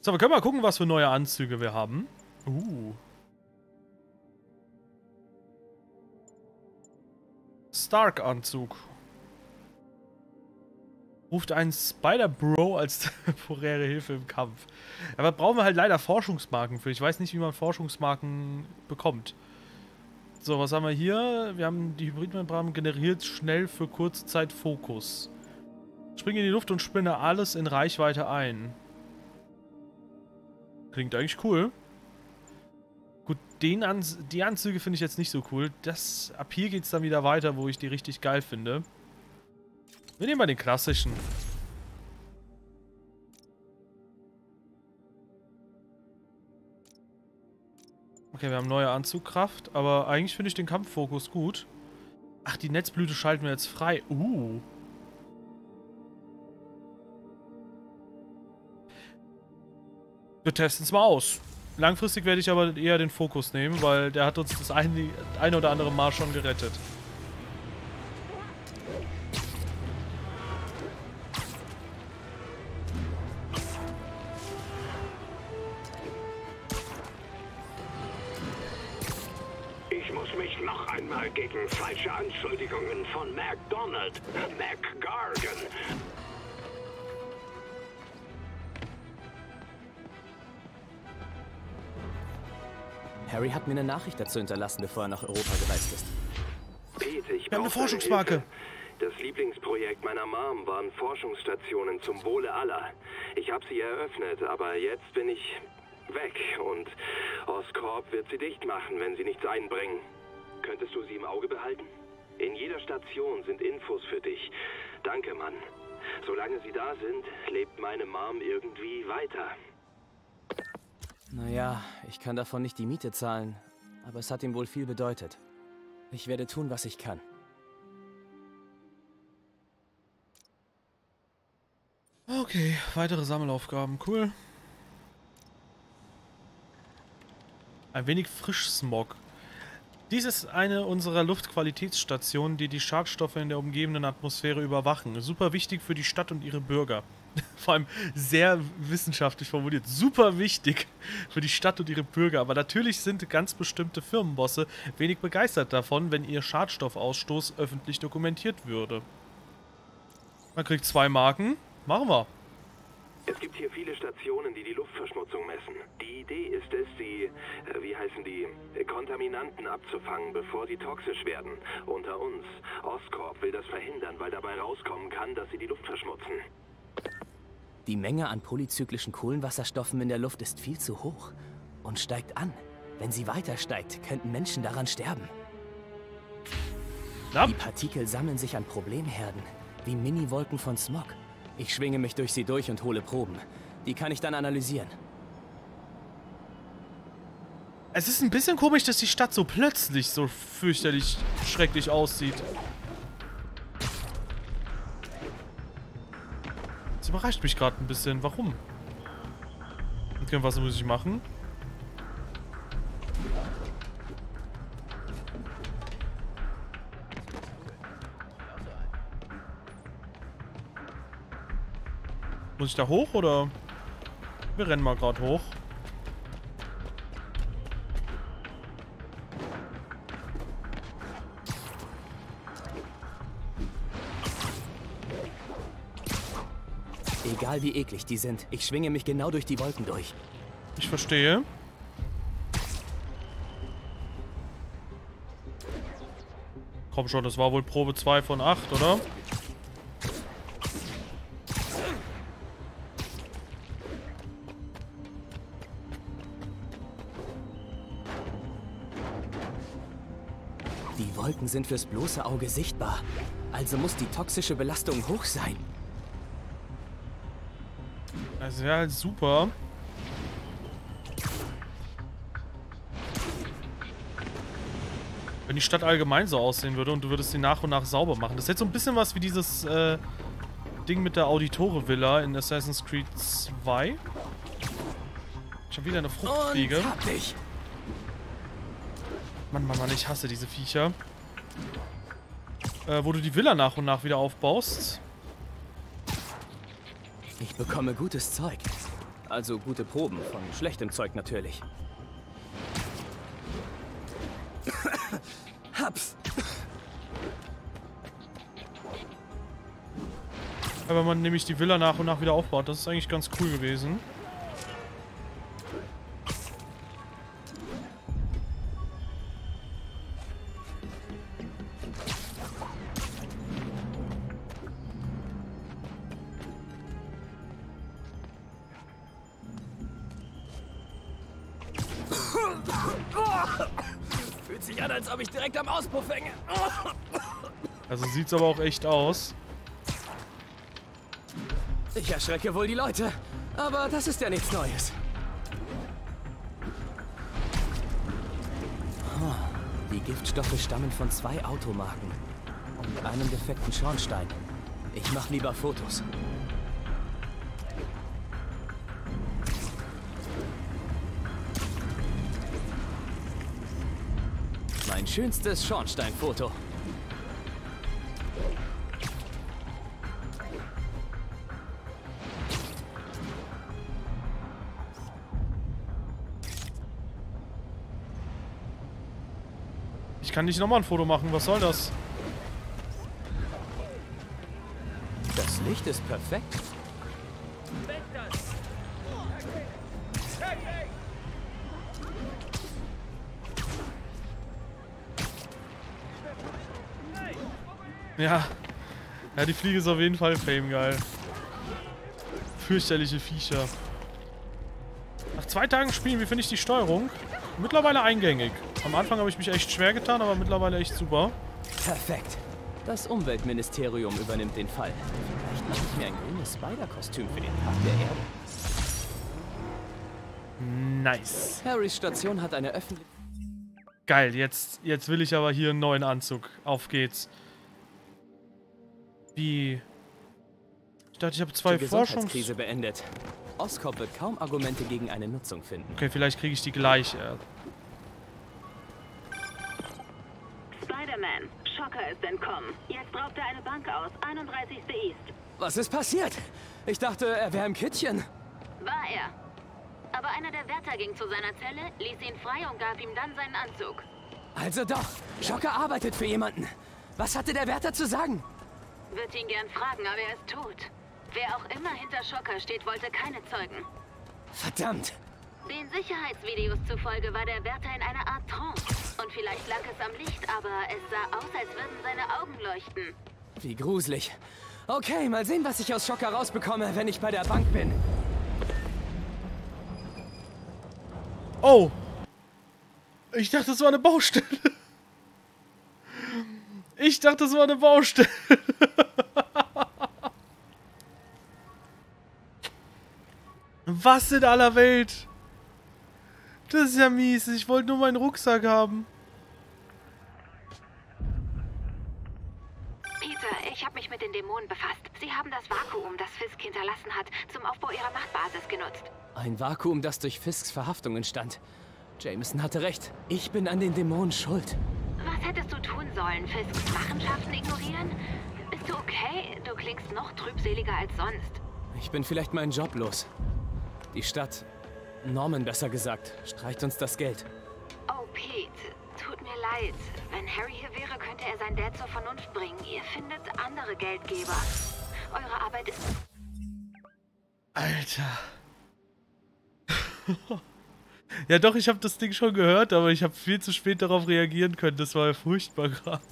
So, wir können mal gucken, was für neue Anzüge wir haben. Uh. Stark-Anzug. Ruft einen Spider-Bro als [LAUGHS] temporäre Hilfe im Kampf. Aber brauchen wir halt leider Forschungsmarken für. Ich weiß nicht, wie man Forschungsmarken bekommt. So, was haben wir hier? Wir haben die Hybridmembran generiert schnell für kurze Zeit Fokus. Springe in die Luft und spinne alles in Reichweite ein. Klingt eigentlich cool. Gut, den Anz die Anzüge finde ich jetzt nicht so cool. Das, ab hier geht es dann wieder weiter, wo ich die richtig geil finde. Wir nehmen mal den klassischen. Okay, wir haben neue Anzugkraft, aber eigentlich finde ich den Kampffokus gut. Ach, die Netzblüte schalten wir jetzt frei. Uh. Wir testen es mal aus. Langfristig werde ich aber eher den Fokus nehmen, weil der hat uns das eine, eine oder andere Mal schon gerettet. Gegen falsche Anschuldigungen von McDonald, McGargan. Harry hat mir eine Nachricht dazu hinterlassen, bevor er nach Europa gereist ist. Pete, ich Wir haben eine Forschungsmarke. Das Lieblingsprojekt meiner Mom waren Forschungsstationen zum Wohle aller. Ich habe sie eröffnet, aber jetzt bin ich weg und Oscorp wird sie dicht machen, wenn sie nichts einbringen. Könntest du sie im Auge behalten? In jeder Station sind Infos für dich. Danke, Mann. Solange sie da sind, lebt meine Mom irgendwie weiter. Naja, ich kann davon nicht die Miete zahlen, aber es hat ihm wohl viel bedeutet. Ich werde tun, was ich kann. Okay, weitere Sammelaufgaben. Cool. Ein wenig Frischsmog. Dies ist eine unserer Luftqualitätsstationen, die die Schadstoffe in der umgebenden Atmosphäre überwachen. Super wichtig für die Stadt und ihre Bürger. [LAUGHS] Vor allem sehr wissenschaftlich formuliert. Super wichtig für die Stadt und ihre Bürger. Aber natürlich sind ganz bestimmte Firmenbosse wenig begeistert davon, wenn ihr Schadstoffausstoß öffentlich dokumentiert würde. Man kriegt zwei Marken. Machen wir. Es gibt hier viele Stationen, die die Luftverschmutzung messen. Die Idee ist es, die, äh, wie heißen die, Kontaminanten abzufangen, bevor sie toxisch werden. Unter uns, Oscorp will das verhindern, weil dabei rauskommen kann, dass sie die Luft verschmutzen. Die Menge an polyzyklischen Kohlenwasserstoffen in der Luft ist viel zu hoch und steigt an. Wenn sie weiter steigt, könnten Menschen daran sterben. Die Partikel sammeln sich an Problemherden, wie Mini-Wolken von Smog. Ich schwinge mich durch sie durch und hole Proben. Die kann ich dann analysieren. Es ist ein bisschen komisch, dass die Stadt so plötzlich so fürchterlich schrecklich aussieht. Das überrascht mich gerade ein bisschen. Warum? Okay, was muss ich machen? Muss ich da hoch oder? Wir rennen mal gerade hoch. Egal wie eklig die sind, ich schwinge mich genau durch die Wolken durch. Ich verstehe. Komm schon, das war wohl Probe 2 von 8, oder? Wolken sind fürs bloße Auge sichtbar. Also muss die toxische Belastung hoch sein. Das wäre halt super. Wenn die Stadt allgemein so aussehen würde und du würdest sie nach und nach sauber machen. Das ist jetzt so ein bisschen was wie dieses äh, Ding mit der Auditore-Villa in Assassin's Creed 2. Ich habe wieder eine Fruchtfliege. Mann, Mann, Mann, ich hasse diese Viecher. Äh, wo du die Villa nach und nach wieder aufbaust. Ich bekomme gutes Zeug. Also gute Proben von schlechtem Zeug natürlich. [COUGHS] Hab's. Aber man nämlich die Villa nach und nach wieder aufbaut. Das ist eigentlich ganz cool gewesen. Aber auch echt aus. Ich erschrecke wohl die Leute, aber das ist ja nichts Neues. Die Giftstoffe stammen von zwei Automarken und einem defekten Schornstein. Ich mach lieber Fotos. Mein schönstes Schornsteinfoto. Kann nicht nochmal ein Foto machen. Was soll das? Das Licht ist perfekt. Ja. Ja, die Fliege ist auf jeden Fall Fame geil. Fürchterliche Viecher. Nach zwei Tagen Spielen, wie finde ich die Steuerung? Mittlerweile eingängig. Am Anfang habe ich mich echt schwer getan, aber mittlerweile echt super. Perfekt. Das Umweltministerium übernimmt den Fall. Vielleicht mache ich mir ein grünes Spider-Kostüm für den Tag der Erde. Nice. Harrys Station hat eine öffentliche... Geil, jetzt, jetzt will ich aber hier einen neuen Anzug. Auf geht's. Wie... Ich dachte, ich habe zwei Die Forschungs... Beendet. Oscorp wird kaum Argumente gegen eine Nutzung finden. Okay, vielleicht kriege ich die gleich. Spider-Man, Schocker ist entkommen. Jetzt raubt er eine Bank aus, 31. East. Was ist passiert? Ich dachte, er wäre im Kittchen. War er. Aber einer der Wärter ging zu seiner Zelle, ließ ihn frei und gab ihm dann seinen Anzug. Also doch, Schocker arbeitet für jemanden. Was hatte der Wärter zu sagen? Wird ihn gern fragen, aber er ist tot. Wer auch immer hinter Schocker steht, wollte keine Zeugen. Verdammt. Den Sicherheitsvideos zufolge war der Wärter in einer Art Trance. Und vielleicht lag es am Licht, aber es sah aus, als würden seine Augen leuchten. Wie gruselig. Okay, mal sehen, was ich aus Schocker rausbekomme, wenn ich bei der Bank bin. Oh. Ich dachte, das war eine Baustelle. Ich dachte, das war eine Baustelle. [LAUGHS] Was in aller Welt? Das ist ja mies. Ich wollte nur meinen Rucksack haben. Peter, ich habe mich mit den Dämonen befasst. Sie haben das Vakuum, das Fisk hinterlassen hat, zum Aufbau ihrer Machtbasis genutzt. Ein Vakuum, das durch Fisks Verhaftung entstand. Jameson hatte recht. Ich bin an den Dämonen schuld. Was hättest du tun sollen? Fisks Machenschaften ignorieren? Bist du okay? Du klingst noch trübseliger als sonst. Ich bin vielleicht meinen Job los. Die Stadt, Norman besser gesagt, streicht uns das Geld. Oh, Pete, tut mir leid. Wenn Harry hier wäre, könnte er sein Dad zur Vernunft bringen. Ihr findet andere Geldgeber. Eure Arbeit ist... Alter. [LAUGHS] ja doch, ich habe das Ding schon gehört, aber ich habe viel zu spät darauf reagieren können. Das war ja furchtbar gerade.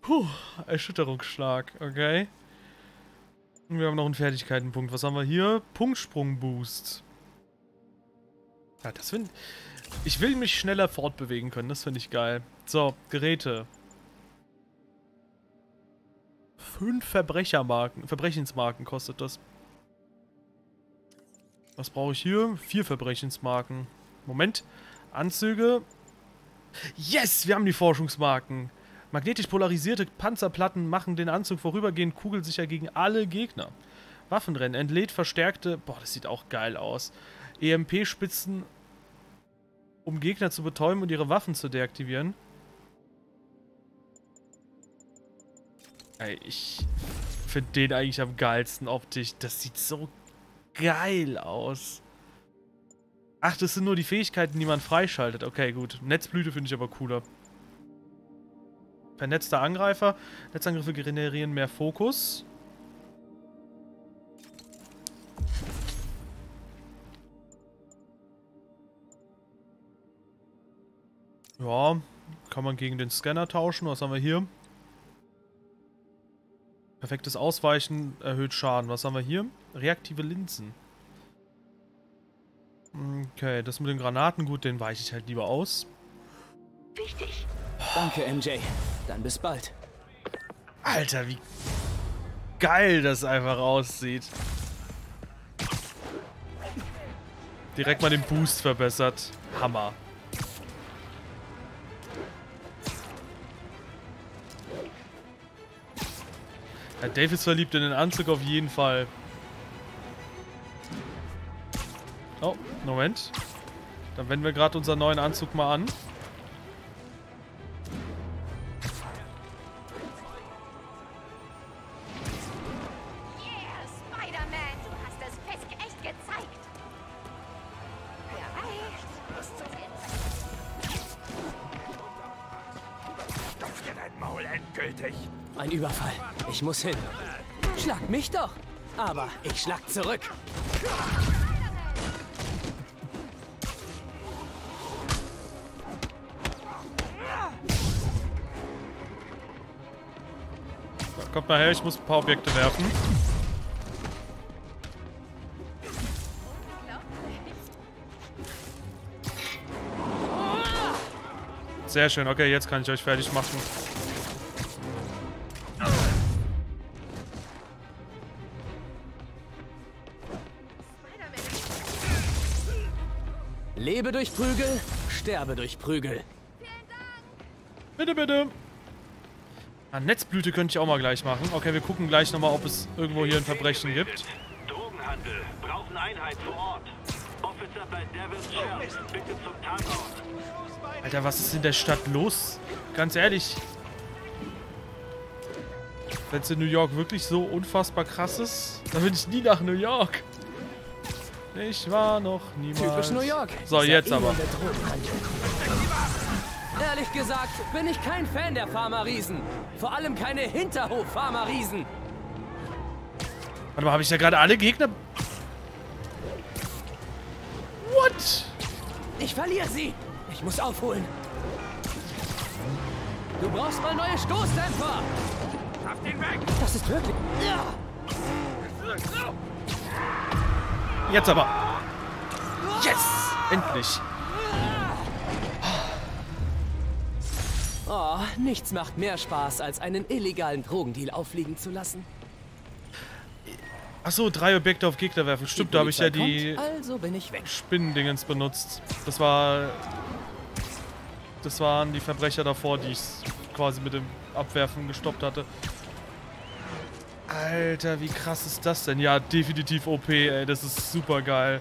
Puh, Erschütterungsschlag, okay. Wir haben noch einen Fertigkeitenpunkt. Was haben wir hier? Punktsprung-Boost. Ja, das finde ich... will mich schneller fortbewegen können. Das finde ich geil. So, Geräte. Fünf Verbrechermarken, Verbrechensmarken kostet das. Was brauche ich hier? Vier Verbrechensmarken. Moment. Anzüge. Yes, wir haben die Forschungsmarken. Magnetisch polarisierte Panzerplatten machen den Anzug vorübergehend kugelsicher gegen alle Gegner. Waffenrennen entlädt verstärkte... Boah, das sieht auch geil aus. EMP-Spitzen, um Gegner zu betäuben und ihre Waffen zu deaktivieren. Ey, ich finde den eigentlich am geilsten optisch. Das sieht so geil aus. Ach, das sind nur die Fähigkeiten, die man freischaltet. Okay, gut. Netzblüte finde ich aber cooler. Vernetzter Angreifer. Netzangriffe generieren mehr Fokus. Ja, kann man gegen den Scanner tauschen. Was haben wir hier? Perfektes Ausweichen erhöht Schaden. Was haben wir hier? Reaktive Linsen. Okay, das mit den Granaten, gut, den weiche ich halt lieber aus. Wichtig. Danke, MJ. Dann bis bald. Alter, wie geil das einfach aussieht. Direkt mal den Boost verbessert. Hammer. Ja, Dave ist verliebt in den Anzug auf jeden Fall. Oh, Moment. Dann wenden wir gerade unseren neuen Anzug mal an. Muss hin. Schlag mich doch. Aber ich schlag zurück. Kommt mal her, ich muss ein paar Objekte werfen. Sehr schön, okay, jetzt kann ich euch fertig machen. Durch Prügel, sterbe durch Prügel. Bitte, bitte. Ah, Netzblüte könnte ich auch mal gleich machen. Okay, wir gucken gleich nochmal, ob es irgendwo hier ein Verbrechen gibt. Drogenhandel. Brauchen Einheit vor Ort. Officer bei Devil's. Bitte zum Tatort. Alter, was ist in der Stadt los? Ganz ehrlich. Wenn es in New York wirklich so unfassbar krass ist, dann will ich nie nach New York. Ich war noch niemals. Typisch New York. So, jetzt aber. elende Drogenhandel. Ehrlich gesagt bin ich kein Fan der Pharma-Riesen. Vor allem keine Hinterhof-Pharma-Riesen. Warte mal, habe ich da gerade alle Gegner... What? Ich verliere sie. Ich muss aufholen. Du brauchst mal neue Stoßdämpfer. Schaff den weg! Das ist wirklich... Ja. Jetzt aber. Yes! Endlich. Oh, nichts macht mehr Spaß, als einen illegalen Drogendeal auffliegen zu lassen. Achso, drei Objekte auf Gegner werfen. Stimmt, da habe ich ja die also. Spinnendingens benutzt. Das war... Das waren die Verbrecher davor, die ich quasi mit dem Abwerfen gestoppt hatte. Alter, wie krass ist das denn? Ja, definitiv OP, ey. Das ist super geil.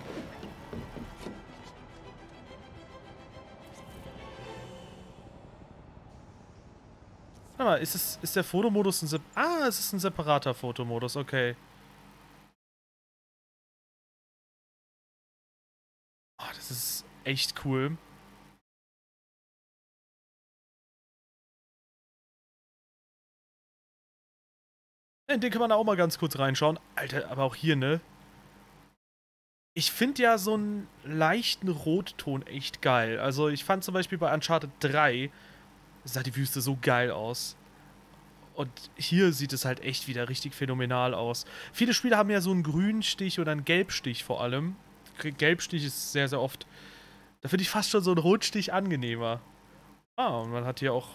Warte mal, ist, es, ist der Fotomodus ein... Ah, es ist ein separater Fotomodus, okay. Oh, das ist echt cool. In den kann man auch mal ganz kurz reinschauen. Alter, aber auch hier, ne? Ich finde ja so einen leichten Rotton echt geil. Also ich fand zum Beispiel bei Uncharted 3 sah die Wüste so geil aus. Und hier sieht es halt echt wieder richtig phänomenal aus. Viele Spiele haben ja so einen grünen Stich oder einen Gelbstich vor allem. Gelbstich ist sehr, sehr oft. Da finde ich fast schon so einen Rotstich angenehmer. Ah, und man hat hier auch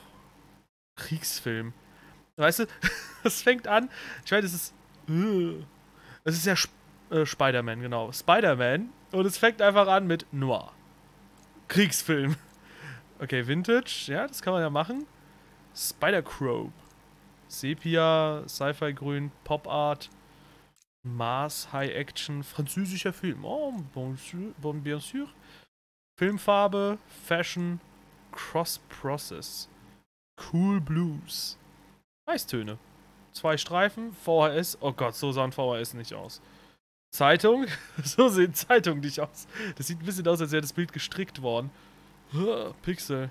Kriegsfilm. Weißt du, [LAUGHS] es fängt an. Ich meine, es ist. Es ist ja Sp äh, Spider-Man, genau. Spider-Man. Und es fängt einfach an mit Noir. Kriegsfilm. [LAUGHS] Okay, Vintage. Ja, das kann man ja machen. Spider-Crow. Sepia, Sci-Fi-Grün, Pop-Art. Mars, High-Action, französischer Film. Oh, bon, bien sûr. Filmfarbe, Fashion, Cross-Process. Cool Blues. Weißtöne. Zwei Streifen, VHS. Oh Gott, so sahen VHS nicht aus. Zeitung. [LAUGHS] so sehen Zeitungen nicht aus. Das sieht ein bisschen aus, als wäre das Bild gestrickt worden. Pixel.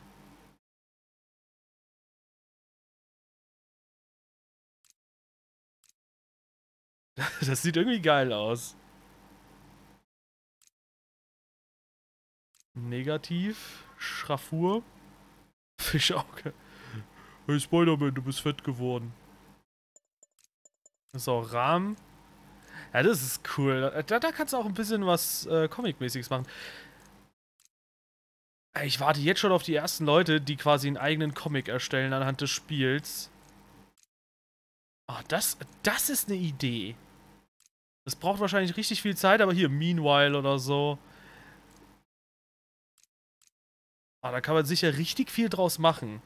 [LAUGHS] Das sieht irgendwie geil aus. Negativ. Schraffur. Fischauge. Hey Spider-Man, du bist fett geworden. So, Rahmen. Ja, das ist cool. Da, da kannst du auch ein bisschen was äh, Comic-mäßiges machen. Ich warte jetzt schon auf die ersten Leute, die quasi einen eigenen Comic erstellen anhand des Spiels. Ah, das, das ist eine Idee. Das braucht wahrscheinlich richtig viel Zeit, aber hier, Meanwhile oder so. Ah, da kann man sicher richtig viel draus machen.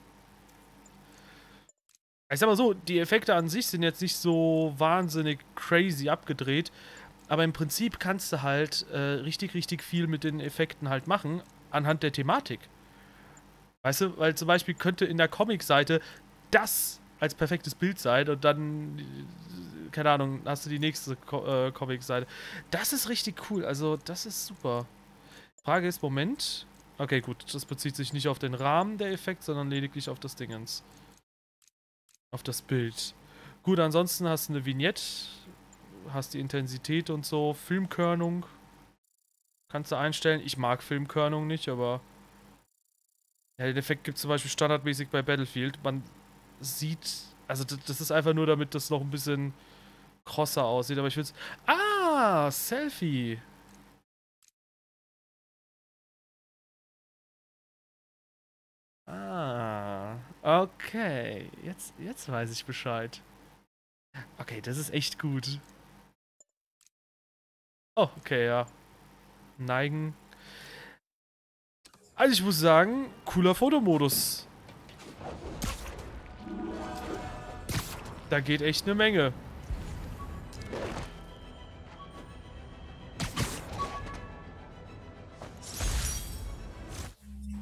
Ich sag mal so, die Effekte an sich sind jetzt nicht so wahnsinnig crazy abgedreht, aber im Prinzip kannst du halt äh, richtig, richtig viel mit den Effekten halt machen, anhand der Thematik. Weißt du, weil zum Beispiel könnte in der Comic-Seite das als perfektes Bild sein und dann, keine Ahnung, hast du die nächste Co äh, Comic-Seite. Das ist richtig cool, also das ist super. Frage ist, Moment. Okay, gut, das bezieht sich nicht auf den Rahmen der Effekt, sondern lediglich auf das Dingens. Auf das Bild. Gut, ansonsten hast du eine Vignette, hast die Intensität und so, Filmkörnung. Kannst du einstellen. Ich mag Filmkörnung nicht, aber ja, den Effekt gibt es zum Beispiel standardmäßig bei Battlefield. Man sieht, also das, ist einfach nur, damit das noch ein bisschen krosser aussieht, aber ich will es... Ah, Selfie. Ah, okay. Jetzt, jetzt weiß ich Bescheid. Okay, das ist echt gut. Oh, okay, ja. Neigen. Also ich muss sagen, cooler Fotomodus. Da geht echt eine Menge.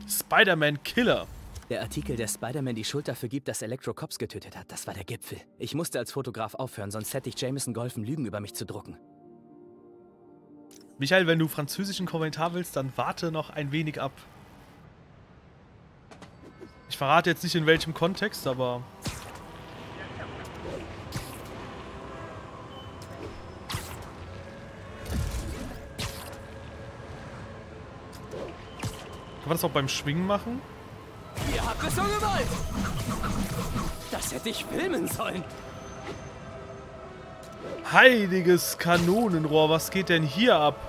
Spider-Man Killer. Der Artikel, der Spider-Man die Schuld dafür gibt, dass Electro Cops getötet hat, das war der Gipfel. Ich musste als Fotograf aufhören, sonst hätte ich Jameson geholfen, Lügen über mich zu drucken. Michael, wenn du französischen Kommentar willst, dann warte noch ein wenig ab. Ich verrate jetzt nicht in welchem Kontext, aber... Kann man das auch beim Schwingen machen? Habt es so gewollt! Das hätte ich filmen sollen. Heiliges Kanonenrohr, was geht denn hier ab?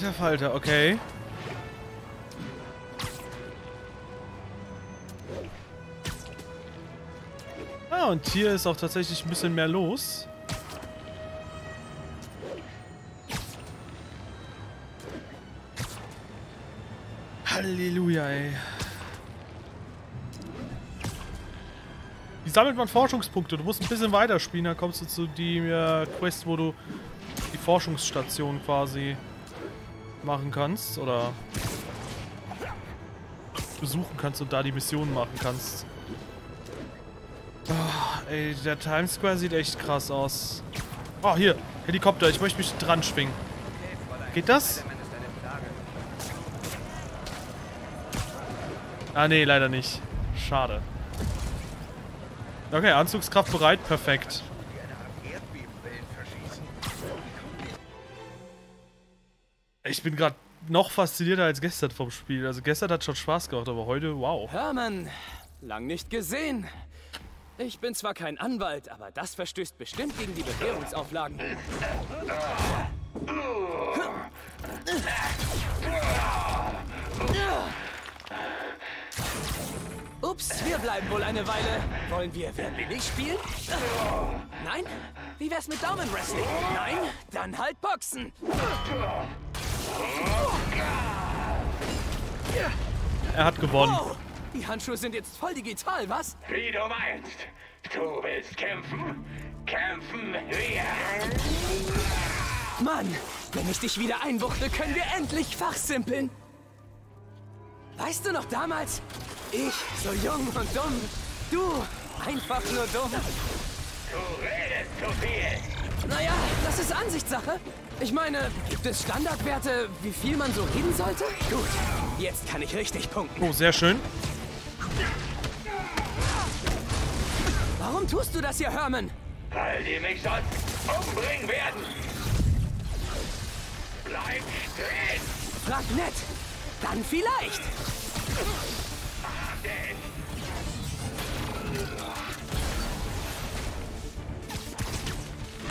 Alter Falter, okay. Ah, und hier ist auch tatsächlich ein bisschen mehr los. Halleluja, ey. Wie sammelt man Forschungspunkte? Du musst ein bisschen weiterspielen, dann kommst du zu dem äh, Quest, wo du die Forschungsstation quasi machen kannst. Oder besuchen kannst und da die Missionen machen kannst. Oh, ey, der Times Square sieht echt krass aus. Oh, hier, Helikopter. Ich möchte mich dran schwingen. Geht das? Ah, nee, leider nicht. Schade. Okay, Anzugskraft bereit. Perfekt. Ich bin gerade noch faszinierter als gestern vom Spiel. Also gestern hat schon Spaß gemacht, aber heute, wow. Hermann, lang nicht gesehen. Ich bin zwar kein Anwalt, aber das verstößt bestimmt gegen die Bewährungsauflagen. Ups, wir bleiben wohl eine Weile. Wollen wir Wer bin ich spielen? Nein? Wie wär's mit Daumenwrestling? Nein? Dann halt Boxen. Er hat gewonnen. Wow, die Handschuhe sind jetzt voll digital, was? Wie du meinst. Du willst kämpfen? Kämpfen wir. Mann, wenn ich dich wieder einbuchte, können wir endlich fachsimpeln. Weißt du noch damals? Ich, so jung und dumm. Du, einfach nur dumm. Du redest zu viel. Naja, das ist Ansichtssache. Ich meine, gibt es Standardwerte, wie viel man so reden sollte? Gut, jetzt kann ich richtig punkten. Oh, sehr schön. Warum tust du das hier, Herman? Weil die mich sonst umbringen werden. Bleib stehen. Frag nett. Dann vielleicht.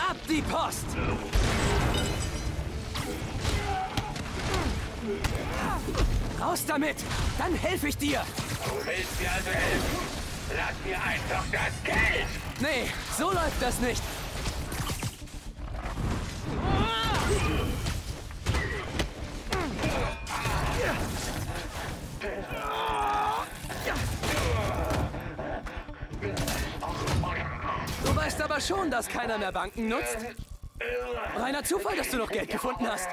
Ab die Post! Raus damit! Dann helfe ich dir! Du willst mir also helfen? Lass mir einfach das Geld! Nee, so läuft das nicht! Du weißt aber schon, dass keiner mehr Banken nutzt. Reiner Zufall, dass du noch Geld gefunden hast.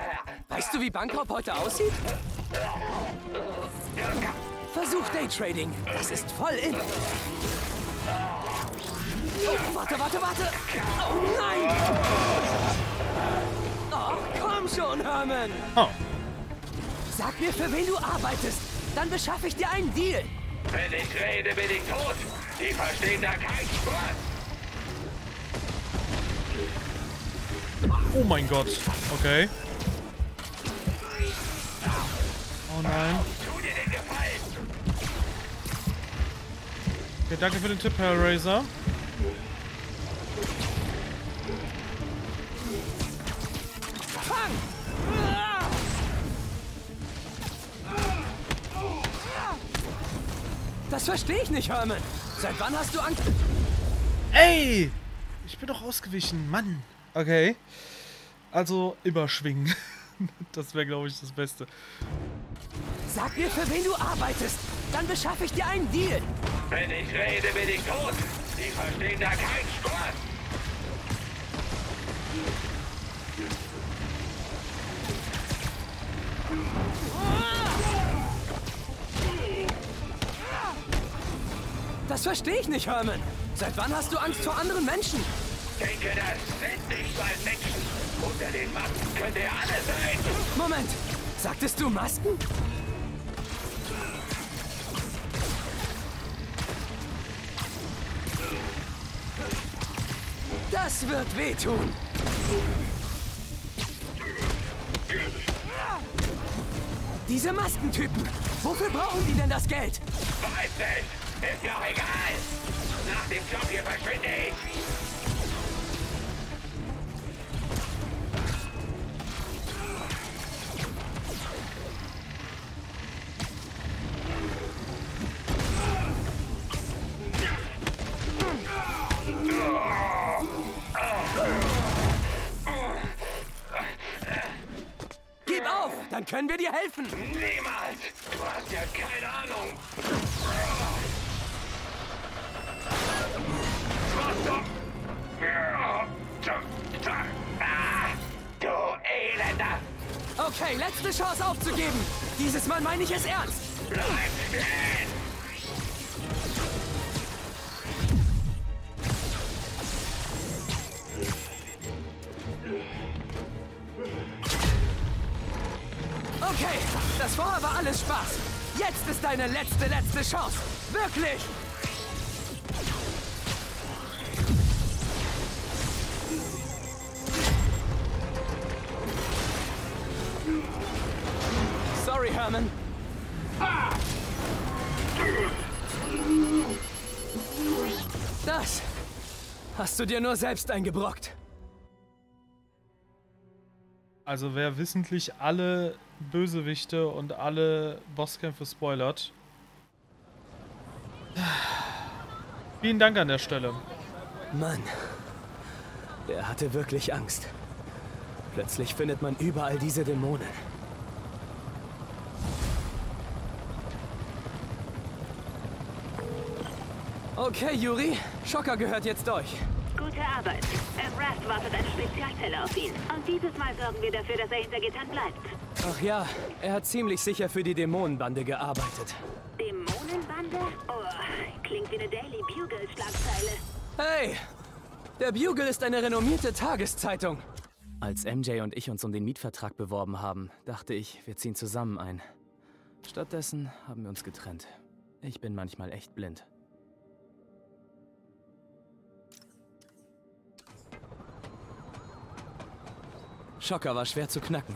Weißt du, wie Bankraub heute aussieht? Versuch Daytrading. Das ist voll in. Oh, warte, warte, warte. Oh nein! Oh, komm schon, Herman. Oh. Sag mir, für wen du arbeitest. Dann beschaffe ich dir einen Deal. Wenn ich rede, bin ich tot. Die verstehen da keinen Spaß. Oh mein Gott. Okay. Oh nein. Okay, danke für den Tipp, Hellraiser. Das verstehe ich nicht, Herman. Seit wann hast du Angst? Ey! Ich bin doch ausgewichen, Mann. Okay. Also immer schwingen. [LAUGHS] Das wäre, glaube ich, das Beste. Sag mir, für wen du arbeitest. Dann beschaffe ich dir einen Deal. Wenn ich rede, bin ich tot. Die verstehen da keinen Spaß. Das verstehe ich nicht, Herman. Seit wann hast du Angst vor anderen Menschen? Denke, das sind nicht mal Menschen. Unter den Masken könnte er alle sein. Moment. Sagtest du Masken? Das wird wehtun. Diese Maskentypen. Wofür brauchen die denn das Geld? Weiß nicht. Ist doch egal. Nach dem Job hier verschwinde ich. Gib auf, dann können wir dir helfen. Niemals. Du hast ja keine Ahnung. Du Elender. Okay, letzte Chance aufzugeben. Dieses Mal meine ich es ernst. Bleib stehen. Okay, das war alles Spaß. Jetzt ist deine letzte, letzte Chance. Wirklich. Sorry, Herman. Das hast du dir nur selbst eingebrockt. Also wer wissentlich alle Bösewichte und alle Bosskämpfe spoilert. [SIGHS] Vielen Dank an der Stelle. Mann, der hatte wirklich Angst. Plötzlich findet man überall diese Dämonen. Okay, Yuri, Schocker gehört jetzt euch. Gute Arbeit. Rast wartet eine Spezialzelle auf ihn. Und dieses Mal sorgen wir dafür, dass er hinter Gittern bleibt. Ach ja, er hat ziemlich sicher für die Dämonenbande gearbeitet. Dämonenbande? Oh, klingt wie eine Daily Bugle-Schlagzeile. Hey, der Bugle ist eine renommierte Tageszeitung. Als MJ und ich uns um den Mietvertrag beworben haben, dachte ich, wir ziehen zusammen ein. Stattdessen haben wir uns getrennt. Ich bin manchmal echt blind. Schocker war schwer zu knacken.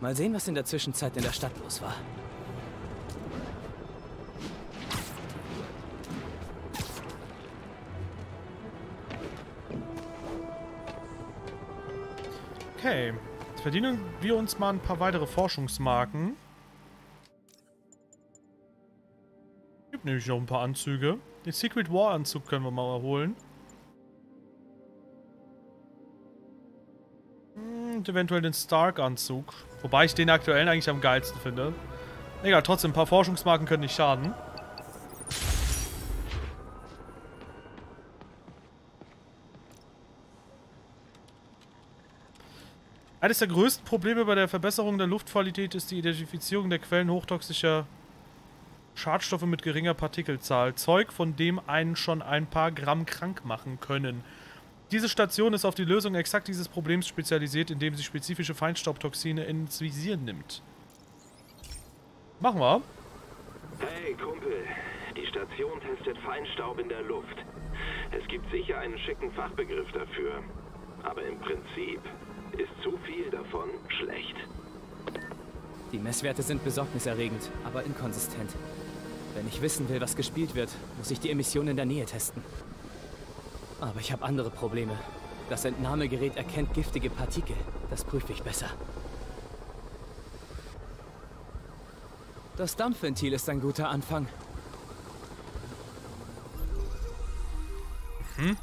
Mal sehen, was in der Zwischenzeit in der Stadt los war. Okay. Jetzt verdienen wir uns mal ein paar weitere Forschungsmarken. Gibt nämlich noch ein paar Anzüge. Den Secret War Anzug können wir mal holen. Und eventuell den Stark Anzug. Wobei ich den aktuellen eigentlich am geilsten finde. Egal, trotzdem, ein paar Forschungsmarken können nicht schaden. Eines der größten Probleme bei der Verbesserung der Luftqualität ist die Identifizierung der Quellen hochtoxischer Schadstoffe mit geringer Partikelzahl. Zeug, von dem einen schon ein paar Gramm krank machen können. Diese Station ist auf die Lösung exakt dieses Problems spezialisiert, indem sie spezifische Feinstaubtoxine ins Visier nimmt. Machen wir. Hey, Kumpel. Die Station testet Feinstaub in der Luft. Es gibt sicher einen schicken Fachbegriff dafür. Aber im Prinzip ist zu viel davon schlecht. Die Messwerte sind besorgniserregend, aber inkonsistent. Wenn ich wissen will, was gespielt wird, muss ich die Emissionen in der Nähe testen. Aber ich habe andere Probleme. Das Entnahmegerät erkennt giftige Partikel. Das prüfe ich besser. Das Dampfventil ist ein guter Anfang. Hm?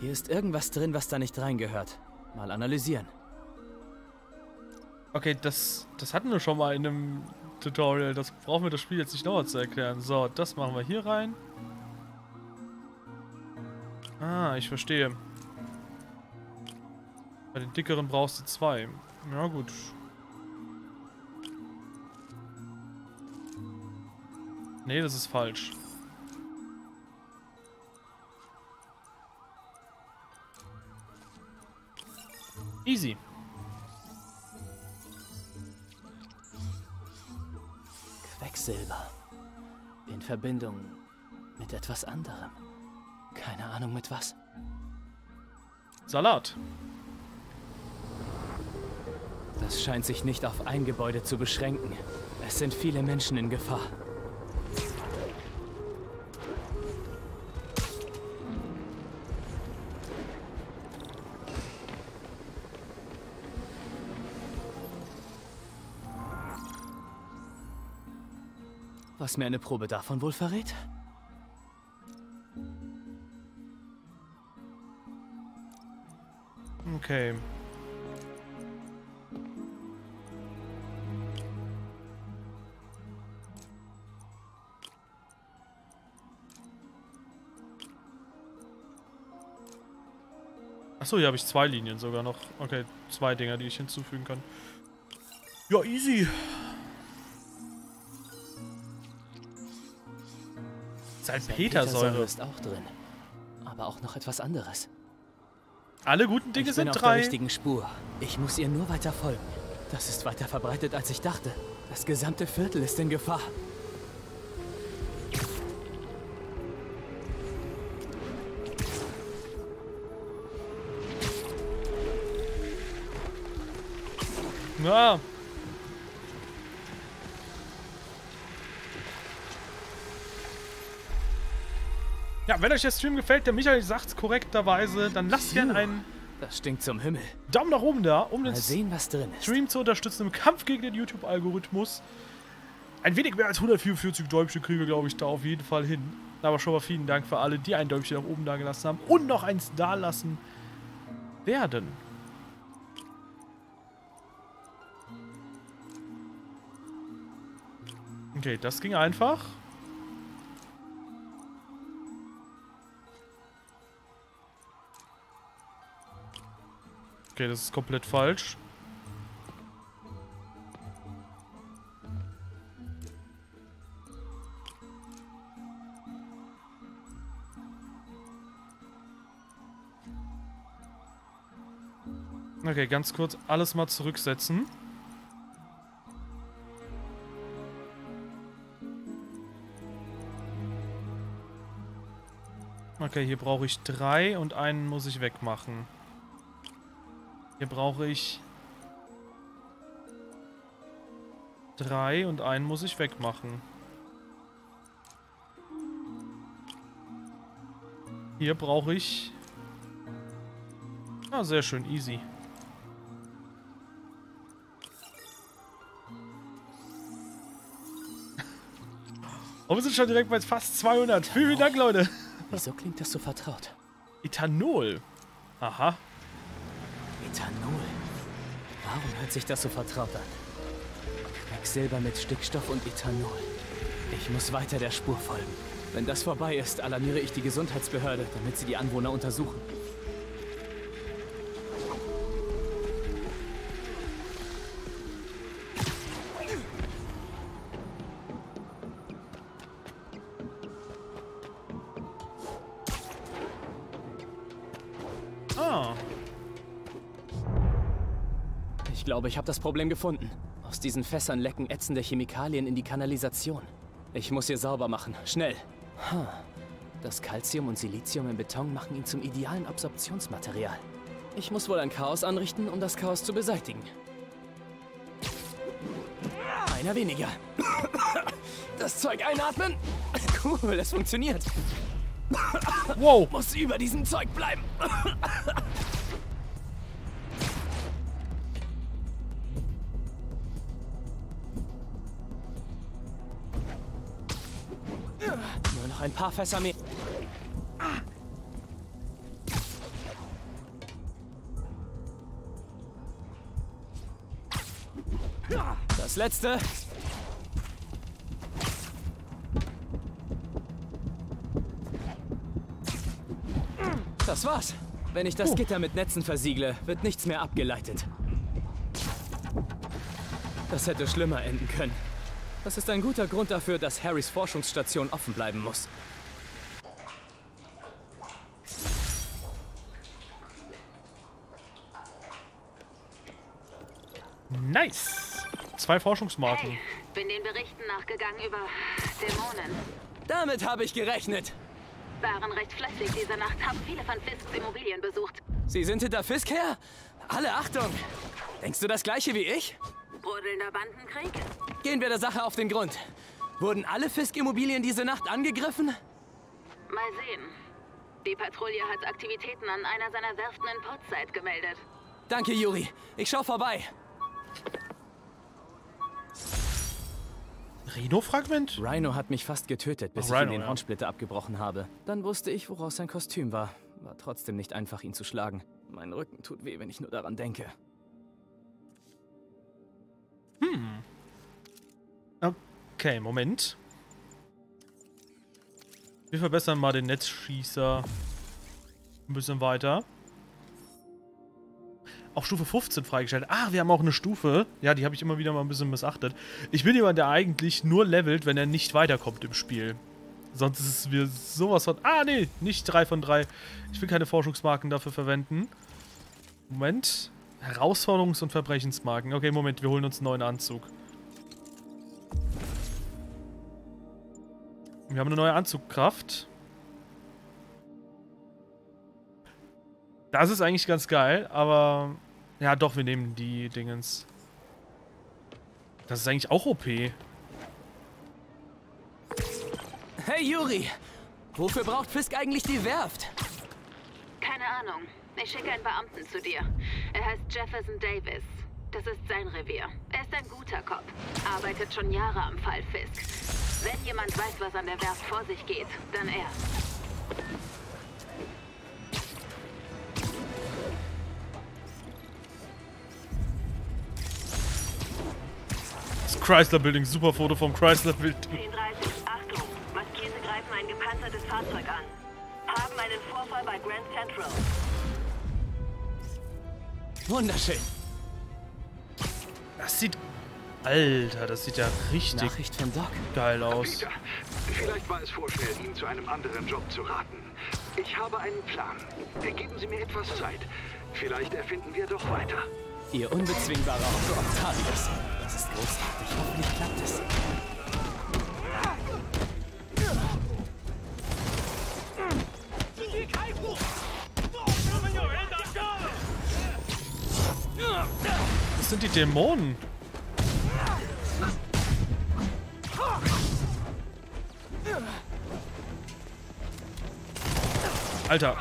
Hier ist irgendwas drin, was da nicht reingehört. Mal analysieren. Okay, das, das hatten wir schon mal in einem Tutorial. Das brauchen wir das Spiel jetzt nicht nochmal zu erklären. So, das machen wir hier rein. Ah, ich verstehe. Bei den dickeren brauchst du zwei. Ja, gut. Nee, das ist falsch. Easy. Quecksilber. In Verbindung mit etwas anderem. Keine Ahnung mit was. Salat. Das scheint sich nicht auf ein Gebäude zu beschränken. Es sind viele Menschen in Gefahr. Was mir eine Probe davon wohl verrät? Okay. Achso, hier habe ich zwei Linien sogar noch. Okay, zwei Dinger, die ich hinzufügen kann. Ja, easy. Salpetersäure. Ist auch drin. Aber auch noch etwas anderes. Alle guten Dinge ich sind bin auf drei. der richtigen Spur. Ich muss ihr nur weiter folgen. Das ist weiter verbreitet, als ich dachte. Das gesamte Viertel ist in Gefahr. Ja. Ja, wenn euch der Stream gefällt, der Michael sagt korrekterweise, dann lasst gerne einen Das stinkt zum Himmel. Daumen nach oben da, um den sehen, was drin ist. Stream zu unterstützen im Kampf gegen den YouTube-Algorithmus. Ein wenig mehr als 144 Däumchen kriege, glaube ich, da auf jeden Fall hin. Aber schon mal vielen Dank für alle, die ein Däumchen nach oben da gelassen haben und noch eins da lassen werden. Okay, das ging einfach. Okay, das ist komplett falsch. Okay, ganz kurz alles mal zurücksetzen. Okay, hier brauche ich drei und einen muss ich wegmachen. Hier brauche ich drei und einen muss ich wegmachen. Hier brauche ich... Ah, sehr schön, easy. Und wir sind schon direkt bei fast 200. Vielen, vielen Dank, Leute. Wieso klingt das so vertraut? Ethanol. Aha. Ethanol. Warum hört sich das so vertraut an? Quecksilber mit Stickstoff und Ethanol. Ich muss weiter der Spur folgen. Wenn das vorbei ist, alarmiere ich die Gesundheitsbehörde, damit sie die Anwohner untersuchen. Glaube, ich habe das Problem gefunden. Aus diesen Fässern lecken ätzende Chemikalien in die Kanalisation. Ich muss hier sauber machen. Schnell. Das Calcium und Silizium im Beton machen ihn zum idealen Absorptionsmaterial. Ich muss wohl ein Chaos anrichten, um das Chaos zu beseitigen. Einer weniger. Das Zeug einatmen. Cool, es funktioniert. Wow. Muss über diesem Zeug bleiben. paar Fässer mehr. Das letzte. Das war's. Wenn ich das. Gitter mit Netzen versiegle, wird nichts mehr abgeleitet. Das hätte schlimmer enden können. Das ist ein guter Grund dafür, dass Harrys Forschungsstation offen bleiben muss. Nice. Zwei Forschungsmarken. Hey, bin den Berichten nachgegangen über Dämonen. Damit habe ich gerechnet. Waren recht fleißig diese Nacht, haben viele von Fisks Immobilien besucht. Sie sind hinter Fisk her? Alle Achtung! Denkst du das gleiche wie ich? Brodelnder Bandenkrieg? Gehen wir der Sache auf den Grund. Wurden alle Fisk-Immobilien diese Nacht angegriffen? Mal sehen. Die Patrouille hat Aktivitäten an einer seiner Werften in Portside gemeldet. Danke, Yuri. Ich schau vorbei. Rhino-Fragment? Rhino hat mich fast getötet, bis Ach, ich ihm den ja. Hornsplitter abgebrochen habe. Dann wusste ich, woraus sein Kostüm war. War trotzdem nicht einfach, ihn zu schlagen. Mein Rücken tut weh, wenn ich nur daran denke. Hm. Okay, Moment. Wir verbessern mal den Netzschießer ein bisschen weiter. Auch Stufe 15 freigeschaltet. Ah, wir haben auch eine Stufe. Ja, die habe ich immer wieder mal ein bisschen missachtet. Ich bin jemand, der eigentlich nur levelt, wenn er nicht weiterkommt im Spiel. Sonst ist es mir sowas von... Ah, nee, nicht 3 von 3. Ich will keine Forschungsmarken dafür verwenden. Moment. Herausforderungs- und Verbrechensmarken. Okay, Moment, wir holen uns einen neuen Anzug. Wir haben eine neue Anzugkraft. Das ist eigentlich ganz geil, aber... Ja, doch, wir nehmen die Dingens. Das ist eigentlich auch OP. Hey, Yuri! Wofür braucht Fisk eigentlich die Werft? Keine Ahnung. Ich schicke einen Beamten zu dir. Er heißt Jefferson Davis. Das ist sein Revier. Er ist ein guter Cop. Arbeitet schon Jahre am Fall Fisk. Wenn jemand weiß, was an der Werft vor sich geht, dann er. Das Chrysler Building, super Foto vom Chrysler Building. 1030, Achtung! Maskierte greifen ein gepanzertes Fahrzeug an. Haben einen Vorfall bei Grand Central. Wunderschön. Das sieht... Alter, das sieht ja richtig Nachricht von Doc. geil aus. Peter, vielleicht war es vorschnell, ihn zu einem anderen Job zu raten. Ich habe einen Plan. Geben Sie mir etwas Zeit. Vielleicht erfinden wir doch weiter. Ihr unbezwingbarer Otto Octavius. Das ist großartig. Hoffentlich klappt es. Das sind die Dämonen. Alter.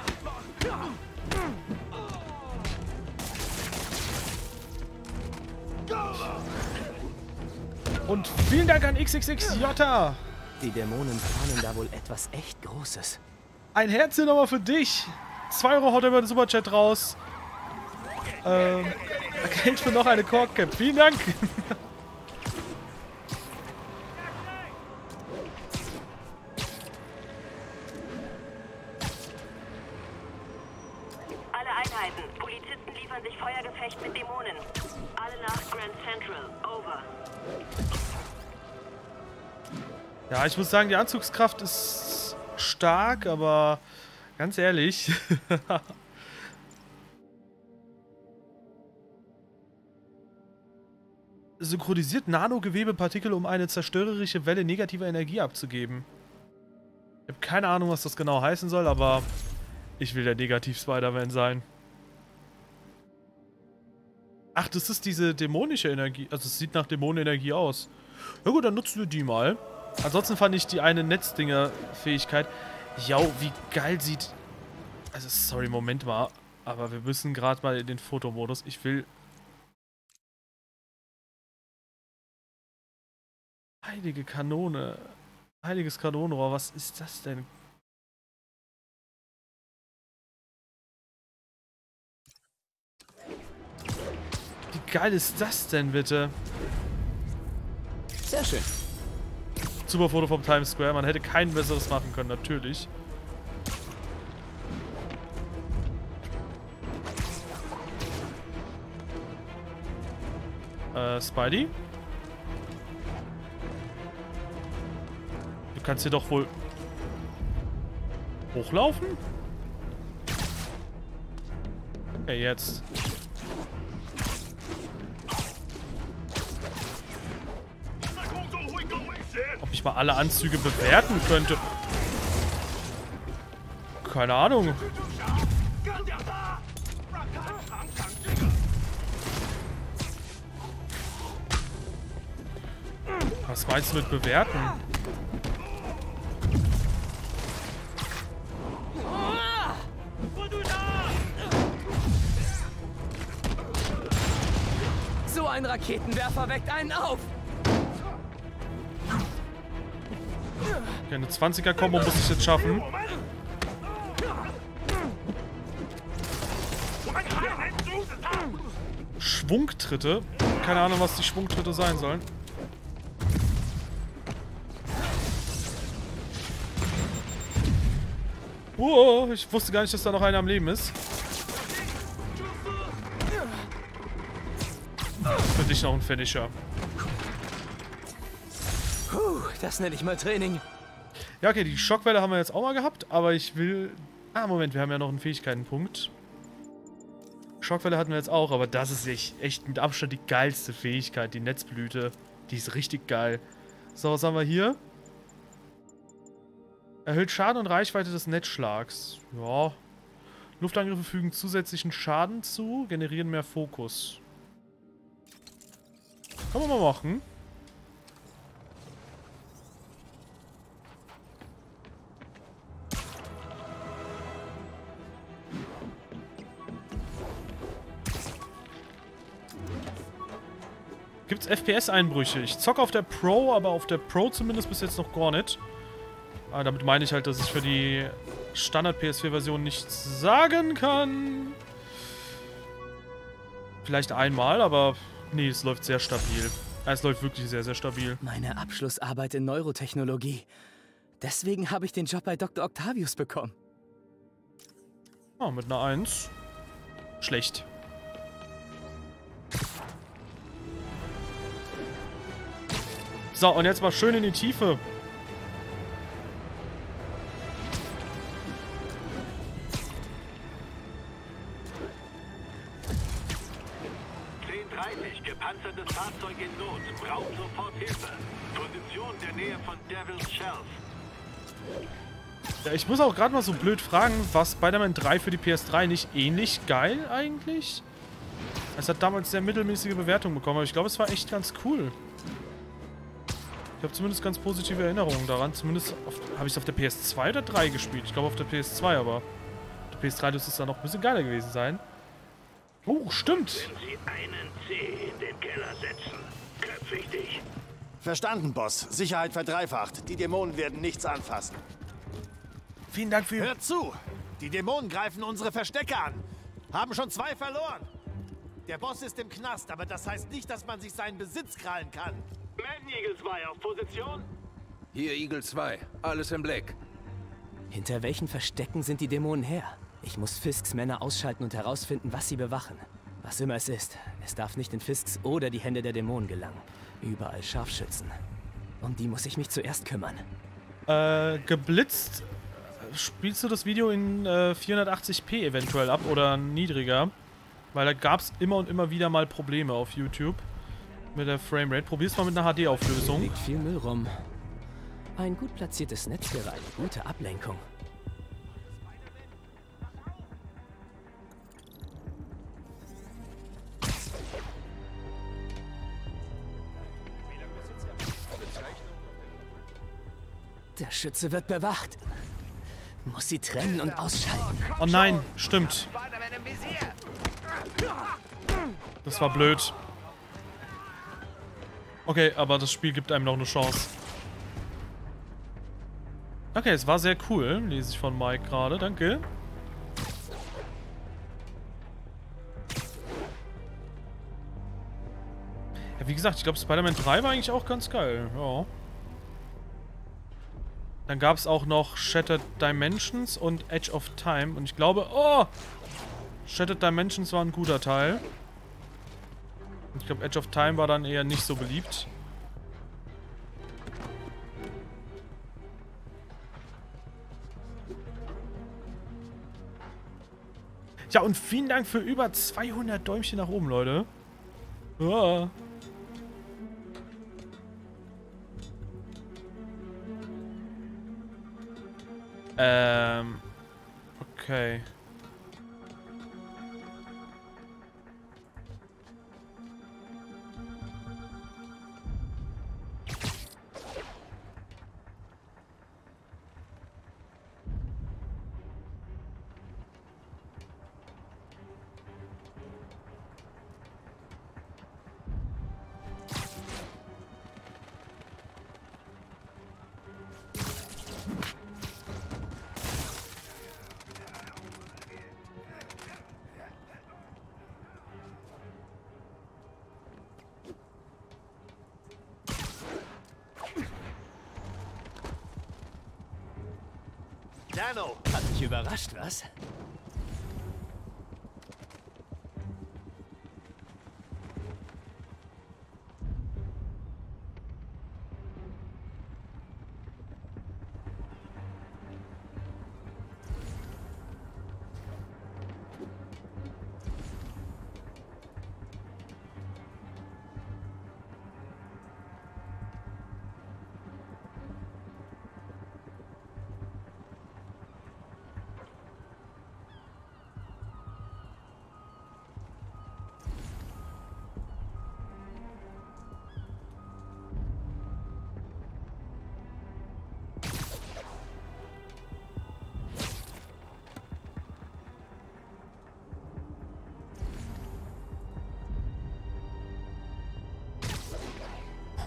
Und vielen Dank an XXXJ. Die Dämonen planen da wohl etwas echt Großes. Ein Herzchen nochmal für dich. 2 Euro haut er über den Superchat raus. Ähm, Geld für noch eine Cork-Cap. Vielen Dank. [LAUGHS] ich muss sagen, die Anzugskraft ist stark, aber ganz ehrlich. [LAUGHS] Synchronisiert Nanogewebepartikel, um eine zerstörerische Welle negativer Energie abzugeben. Ich habe keine Ahnung, was das genau heißen soll, aber ich will der Negativ-Spider-Man sein. Ach, das ist diese dämonische Energie. Also es sieht nach Dämonenenergie aus. Ja gut, dann nutzen wir die mal. Ansonsten fand ich die eine Netzdinger-Fähigkeit. Ja, wie geil sieht... Also, sorry, Moment mal. Aber wir müssen gerade mal in den Fotomodus. Ich will... Heilige Kanone. Heiliges Kanonenrohr, was ist das denn? Wie geil ist das denn bitte? Sehr schön. Super Foto vom Times Square. Man hätte kein besseres machen können, natürlich. Äh, Spidey? Du kannst hier doch wohl hochlaufen? Okay, jetzt. Ich mal alle Anzüge bewerten könnte? Keine Ahnung. Was meinst du mit bewerten? So ein Raketenwerfer weckt einen auf. Okay, eine 20er-Kombo muss ich jetzt schaffen. Schwungtritte. Keine Ahnung, was die Schwungtritte sein sollen. Oh, ich wusste gar nicht, dass da noch einer am Leben ist. Für dich noch ein Finisher. Puh, das nenne ich mal Training. Ja, okay, die Schockwelle haben wir jetzt auch mal gehabt, aber ich will... Ah, Moment, wir haben ja noch einen Fähigkeitenpunkt. Schockwelle hatten wir jetzt auch, aber das ist echt, echt mit Abstand die geilste Fähigkeit, die Netzblüte. Die ist richtig geil. So, was haben wir hier? Erhöht Schaden und Reichweite des Netzschlags. Ja. Luftangriffe fügen zusätzlichen Schaden zu, generieren mehr Fokus. Kann man mal machen. Gibt es FPS-Einbrüche? Ich zocke auf der Pro, aber auf der Pro zumindest bis jetzt noch gar nicht. Aber damit meine ich halt, dass ich für die Standard-PS4-Version nichts sagen kann. Vielleicht einmal, aber nee, es läuft sehr stabil. Es läuft wirklich sehr, sehr stabil. Meine Abschlussarbeit in Neurotechnologie. Deswegen habe ich den Job bei Dr. Octavius bekommen. Ah, mit einer 1. Schlecht. So, und jetzt mal schön in die Tiefe. gepanzertes Fahrzeug in Not. Braucht sofort Hilfe. Position der Nähe von Devil's Shelf. Ja, ich muss auch gerade mal so blöd fragen, war Spider-Man 3 für die PS3 nicht ähnlich geil eigentlich? Es hat damals sehr mittelmäßige Bewertungen bekommen, aber ich glaube, es war echt ganz cool. Ich habe zumindest ganz positive Erinnerungen daran. Zumindest habe ich es auf der PS2 oder 3 gespielt. Ich glaube auf der PS2, aber auf der PS3 dürfte es dann noch ein bisschen geiler gewesen sein. Oh, stimmt. Wenn Sie einen C in den Keller setzen, köpfe ich dich. Verstanden, Boss. Sicherheit verdreifacht. Die Dämonen werden nichts anfassen. Vielen Dank für... Hört zu! Die Dämonen greifen unsere Verstecke an. Haben schon zwei verloren. Der Boss ist im Knast, aber das heißt nicht, dass man sich seinen Besitz krallen kann. Man Eagle 2 auf Position. Hier Eagle 2, alles im Blick. Hinter welchen Verstecken sind die Dämonen her? Ich muss Fisks Männer ausschalten und herausfinden, was sie bewachen. Was immer es ist, es darf nicht in Fisks oder die Hände der Dämonen gelangen. Überall Scharfschützen. Um die muss ich mich zuerst kümmern. Äh, geblitzt. Spielst du das Video in äh, 480p eventuell ab oder niedriger? Weil da gab es immer und immer wieder mal Probleme auf YouTube mit der Framerate. Probier's mal mit einer HD-Auflösung. Liegt viel Müll rum. Ein gut platziertes Netzgerät, gute Ablenkung. Der Schütze wird bewacht. Muss sie trennen und ausschalten. Oh nein, stimmt. Das war blöd. Okay, aber das Spiel gibt einem noch eine Chance. Okay, es war sehr cool, lese ich von Mike gerade. Danke. Ja, wie gesagt, ich glaube Spider-Man 3 war eigentlich auch ganz geil. Ja. Dann gab es auch noch Shattered Dimensions und Edge of Time. Und ich glaube, oh! Shattered Dimensions war ein guter Teil. Ich glaube, Edge of Time war dann eher nicht so beliebt. Ja, und vielen Dank für über 200 Däumchen nach oben, Leute. Ja. Ähm. Okay. Überrascht, was?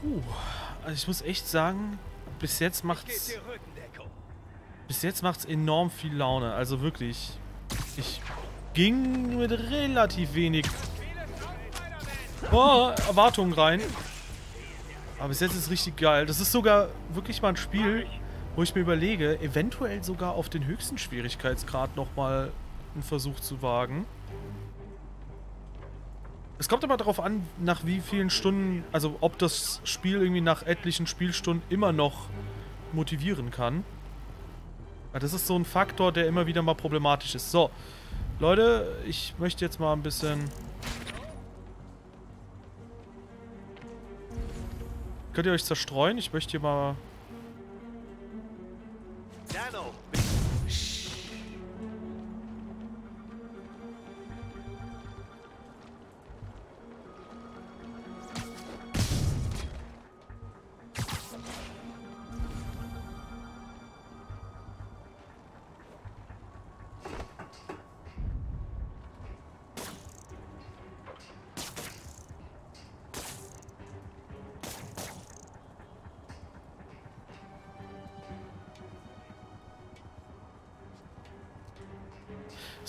Puh. Also ich muss echt sagen, bis jetzt macht's... Bis jetzt macht's enorm viel Laune. Also wirklich. Ich ging mit relativ wenig oh, Erwartungen rein. Aber bis jetzt ist es richtig geil. Das ist sogar wirklich mal ein Spiel, wo ich mir überlege, eventuell sogar auf den höchsten Schwierigkeitsgrad nochmal einen Versuch zu wagen. Kommt aber darauf an, nach wie vielen Stunden, also ob das Spiel irgendwie nach etlichen Spielstunden immer noch motivieren kann. Das ist so ein Faktor, der immer wieder mal problematisch ist. So, Leute, ich möchte jetzt mal ein bisschen... Könnt ihr euch zerstreuen? Ich möchte hier mal...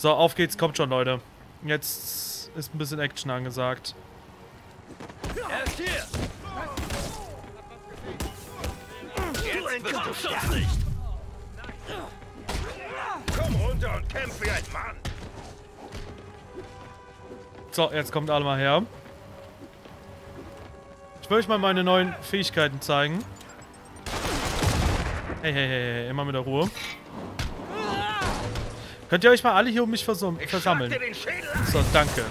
So, auf geht's, kommt schon, Leute. Jetzt ist ein bisschen Action angesagt. Er ist hier! Jetzt bist du Schuss nicht! Komm runter und kämpf wie ein Mann! So, jetzt kommt alle mal her. Ich will euch mal meine neuen Fähigkeiten zeigen. Hey, hey, hey, hey, immer mit der Ruhe. Könnt ihr euch mal alle hier um mich versammeln? So, danke.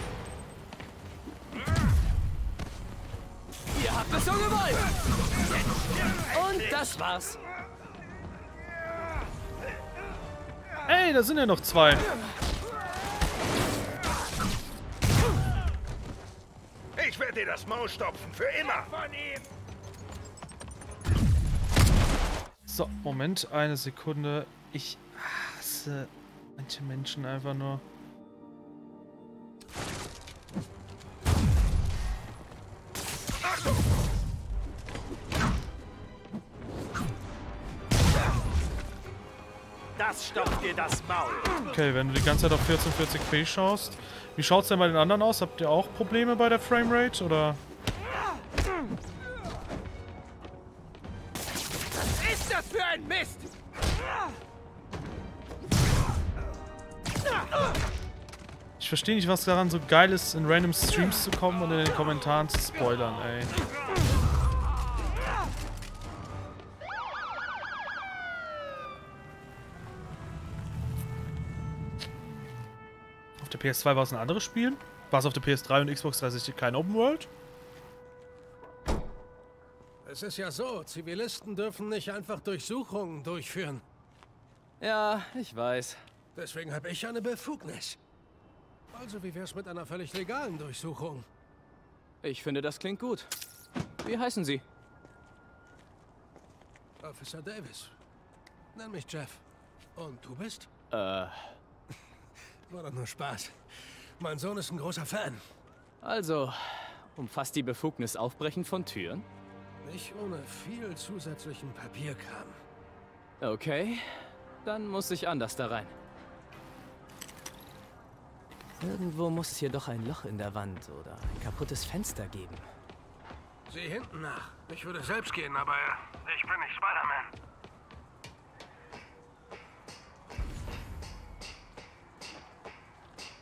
Ihr habt es so gewollt. Und das war's. Ey, da sind ja noch zwei. Ich werde dir das Maul stopfen, für immer! Von ihm! So, Moment, eine Sekunde. Ich hasse manche Menschen einfach nur. das stopft dir das Maul. Okay, wenn du die ganze Zeit auf 1440p schaust. Wie schaut's denn bei den anderen aus? Habt ihr auch Probleme bei der Framerate oder? Was ist das für ein Mist? Ich verstehe nicht, was daran so geil ist, in random Streams zu kommen und in den Kommentaren zu spoilern, ey. Auf der PS2 war es ein anderes Spiel. War es auf der PS3 und Xbox 360 kein Open World? Es ist ja so, Zivilisten dürfen nicht einfach Durchsuchungen durchführen. Ja, ich weiß. Deswegen habe ich eine Befugnis. Also wie wär's mit einer völlig legalen Durchsuchung? Ich finde, das klingt gut. Wie heißen Sie? Officer Davis. Nenn mich Jeff. Und du bist? Äh, [LAUGHS] War doch nur Spaß. Mein Sohn ist ein großer Fan. also, umfasst die Befugnis Aufbrechen von Türen? Nicht ohne viel zusätzlichen Papierkram. Okay, dann muss ich anders da rein. Irgendwo muss es hier doch ein Loch in der Wand oder ein kaputtes Fenster geben. Sieh hinten nach. Ich würde selbst gehen, aber ich bin nicht Spider-Man.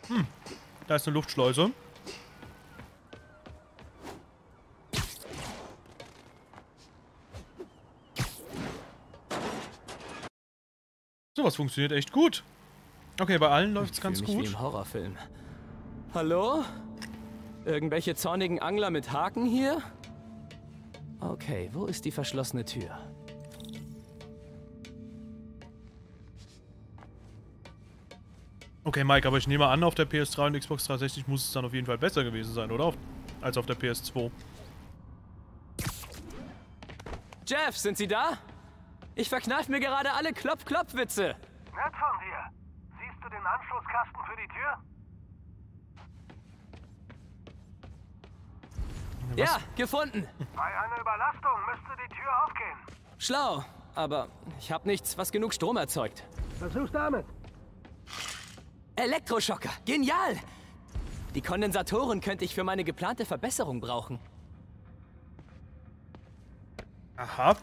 Hm, da ist eine Luftschleuse. Sowas funktioniert echt gut. Okay, bei allen läuft es ganz mich gut. Wie im Horrorfilm. Hallo? Irgendwelche zornigen Angler mit Haken hier? Okay, wo ist die verschlossene Tür? Okay, Mike, aber ich nehme an, auf der PS3 und Xbox 360 muss es dann auf jeden Fall besser gewesen sein, oder? Auf, als auf der PS2. Jeff, sind Sie da? Ich verkneif mir gerade alle Klopp-Klopp-Witze. Nett von dir. Du den Anschlusskasten für die Tür? Ja, gefunden. Bei einer Überlastung müsste die Tür aufgehen. Schlau, aber ich habe nichts, was genug Strom erzeugt. Versuch's damit. Elektroschocker, genial! Die Kondensatoren könnte ich für meine geplante Verbesserung brauchen. Aha.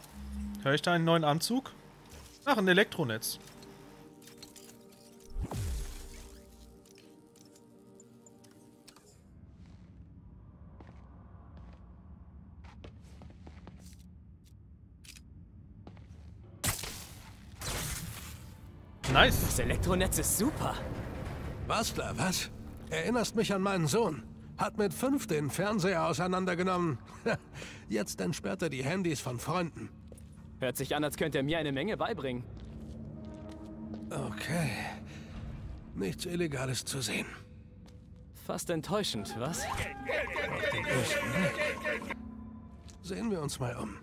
Höre ich da einen neuen Anzug? Ach, ein Elektronetz. Nice. Das Elektronetz ist super. Bastler, was? Erinnerst mich an meinen Sohn. Hat mit fünf den Fernseher auseinandergenommen. [LAUGHS] Jetzt entsperrt er die Handys von Freunden. Hört sich an, als könnte er mir eine Menge beibringen. Okay. Nichts Illegales zu sehen. Fast enttäuschend, was? Sehen wir uns mal um.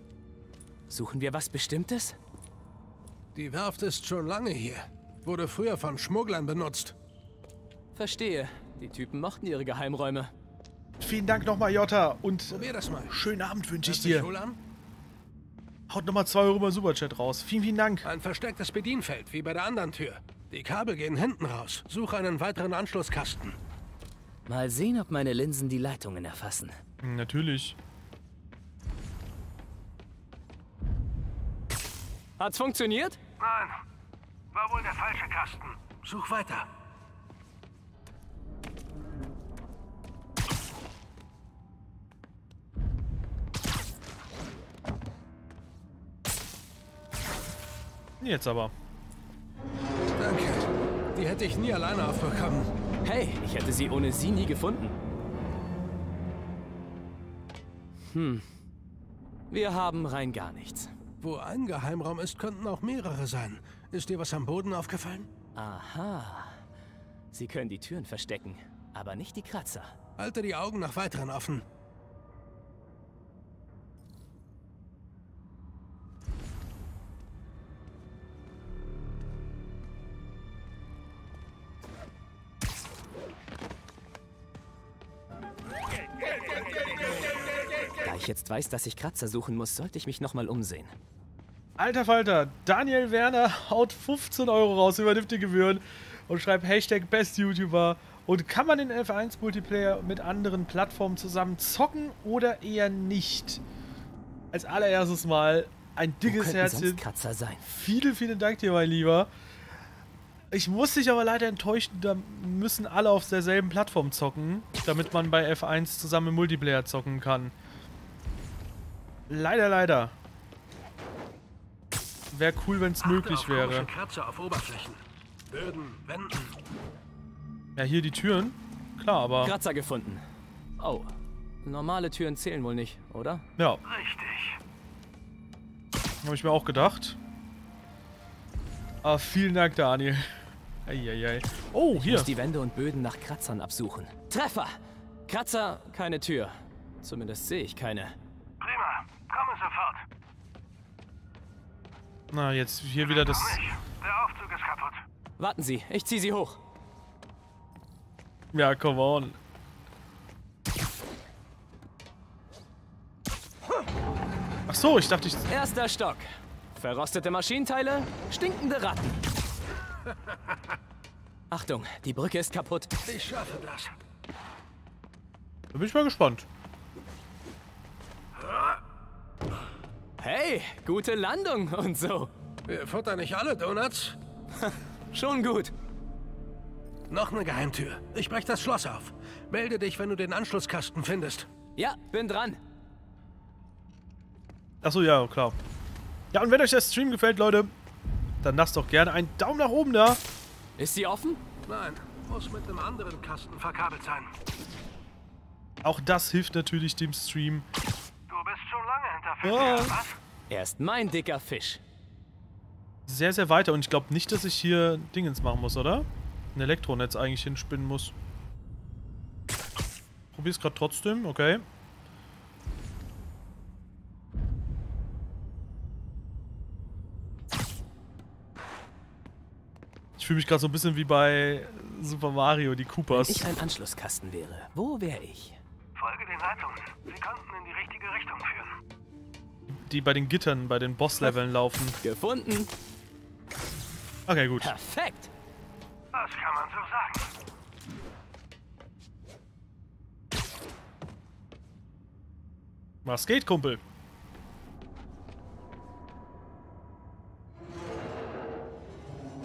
Suchen wir was Bestimmtes? Die Werft ist schon lange hier. Wurde früher von Schmugglern benutzt. Verstehe. Die Typen mochten ihre Geheimräume. Vielen Dank nochmal, Jota. Und Probier das mal. schönen Abend wünsche ich dir. wohl an? Haut nochmal 2 Euro über Superchat raus. Vielen, vielen Dank. Ein verstecktes Bedienfeld, wie bei der anderen Tür. Die Kabel gehen hinten raus. Suche einen weiteren Anschlusskasten. Mal sehen, ob meine Linsen die Leitungen erfassen. Natürlich. Hat's funktioniert? Nein. War wohl der falsche Kasten. Such weiter. Jetzt aber. Danke. Die hätte ich nie alleine aufbekommen. Hey, ich hätte sie ohne sie nie gefunden. Hm. Wir haben rein gar nichts. Wo ein Geheimraum ist, könnten auch mehrere sein. Ist dir was am Boden aufgefallen? Aha. Sie können die Türen verstecken, aber nicht die Kratzer. Halte die Augen nach weiteren offen. Da ich jetzt weiß, dass ich Kratzer suchen muss, sollte ich mich nochmal umsehen. Alter Falter, Daniel Werner [LAUGHS] haut 15 Euro raus, übernimmt die Gebühren und schreibt Hashtag Best YouTuber Und kann man den F1 Multiplayer mit anderen Plattformen zusammen zocken oder eher nicht? Als allererstes mal ein dickes Herzchen. Kratzer sein. Vielen, vielen Dank dir, mein Lieber. Ich muss dich aber leider enttäuschen, da müssen alle auf derselben Plattform zocken, damit man bei F1 zusammen im Multiplayer zocken kann. Leider, leider. Wäre cool, wenn es möglich wäre. komische Kratzer auf Oberflächen. Böden, Wänden. Ja, hier die Türen. Klar, aber... Kratzer gefunden. Oh. Normale Türen zählen wohl nicht, oder? Ja, Richtig. habe ich mir auch gedacht. Ah, vielen Dank, Daniel. Eieiei. Oh, Ich hier. muss die Wände und Böden nach Kratzern absuchen. Treffer! Kratzer, keine Tür. Zumindest sehe ich keine. Prima. Komme sofort. Na, jetzt hier wieder das... Der Aufzug ist kaputt. Warten Sie, ich ziehe sie hoch. Ja, come on. Ach so, ich dachte, ich... Erster Stock. Verrostete Maschinenteile, stinkende Ratten. [LAUGHS] Achtung, die Brücke ist kaputt. Ich schaffe das. Da bin ich mal gespannt. Hey, gute Landung und so. Wir futtern nicht alle Donuts. [LAUGHS] Schon gut. Noch eine Geheimtür. Ich brech das Schloss auf. Melde dich, wenn du den Anschlusskasten findest. Ja, bin dran. Achso, ja, klar. Ja, und wenn euch der Stream gefällt, Leute, dann lasst doch gerne einen Daumen nach oben da. Ist sie offen? Nein, muss mit einem anderen Kasten verkabelt sein. Auch das hilft natürlich dem Stream. Schon lange hinter Ja. Fernseher, was? Er ist mein dicker Fisch. Sehr, sehr weiter. Und ich glaube nicht, dass ich hier Dingens machen muss, oder? Ein Elektronetz eigentlich hinspinnen muss. Probier's gerade trotzdem, okay. Ich fühle mich gerade so ein bisschen wie bei Super Mario, die Wenn Koopas. ich ein Anschlusskasten wäre, wo wäre ich? Folge den Leitungen. Sie könnten in die richtige Richtung führen. Die bei den Gittern, bei den Bossleveln laufen. Gefunden. Okay, gut. Perfekt. Das kann man so sagen. Was geht, Kumpel?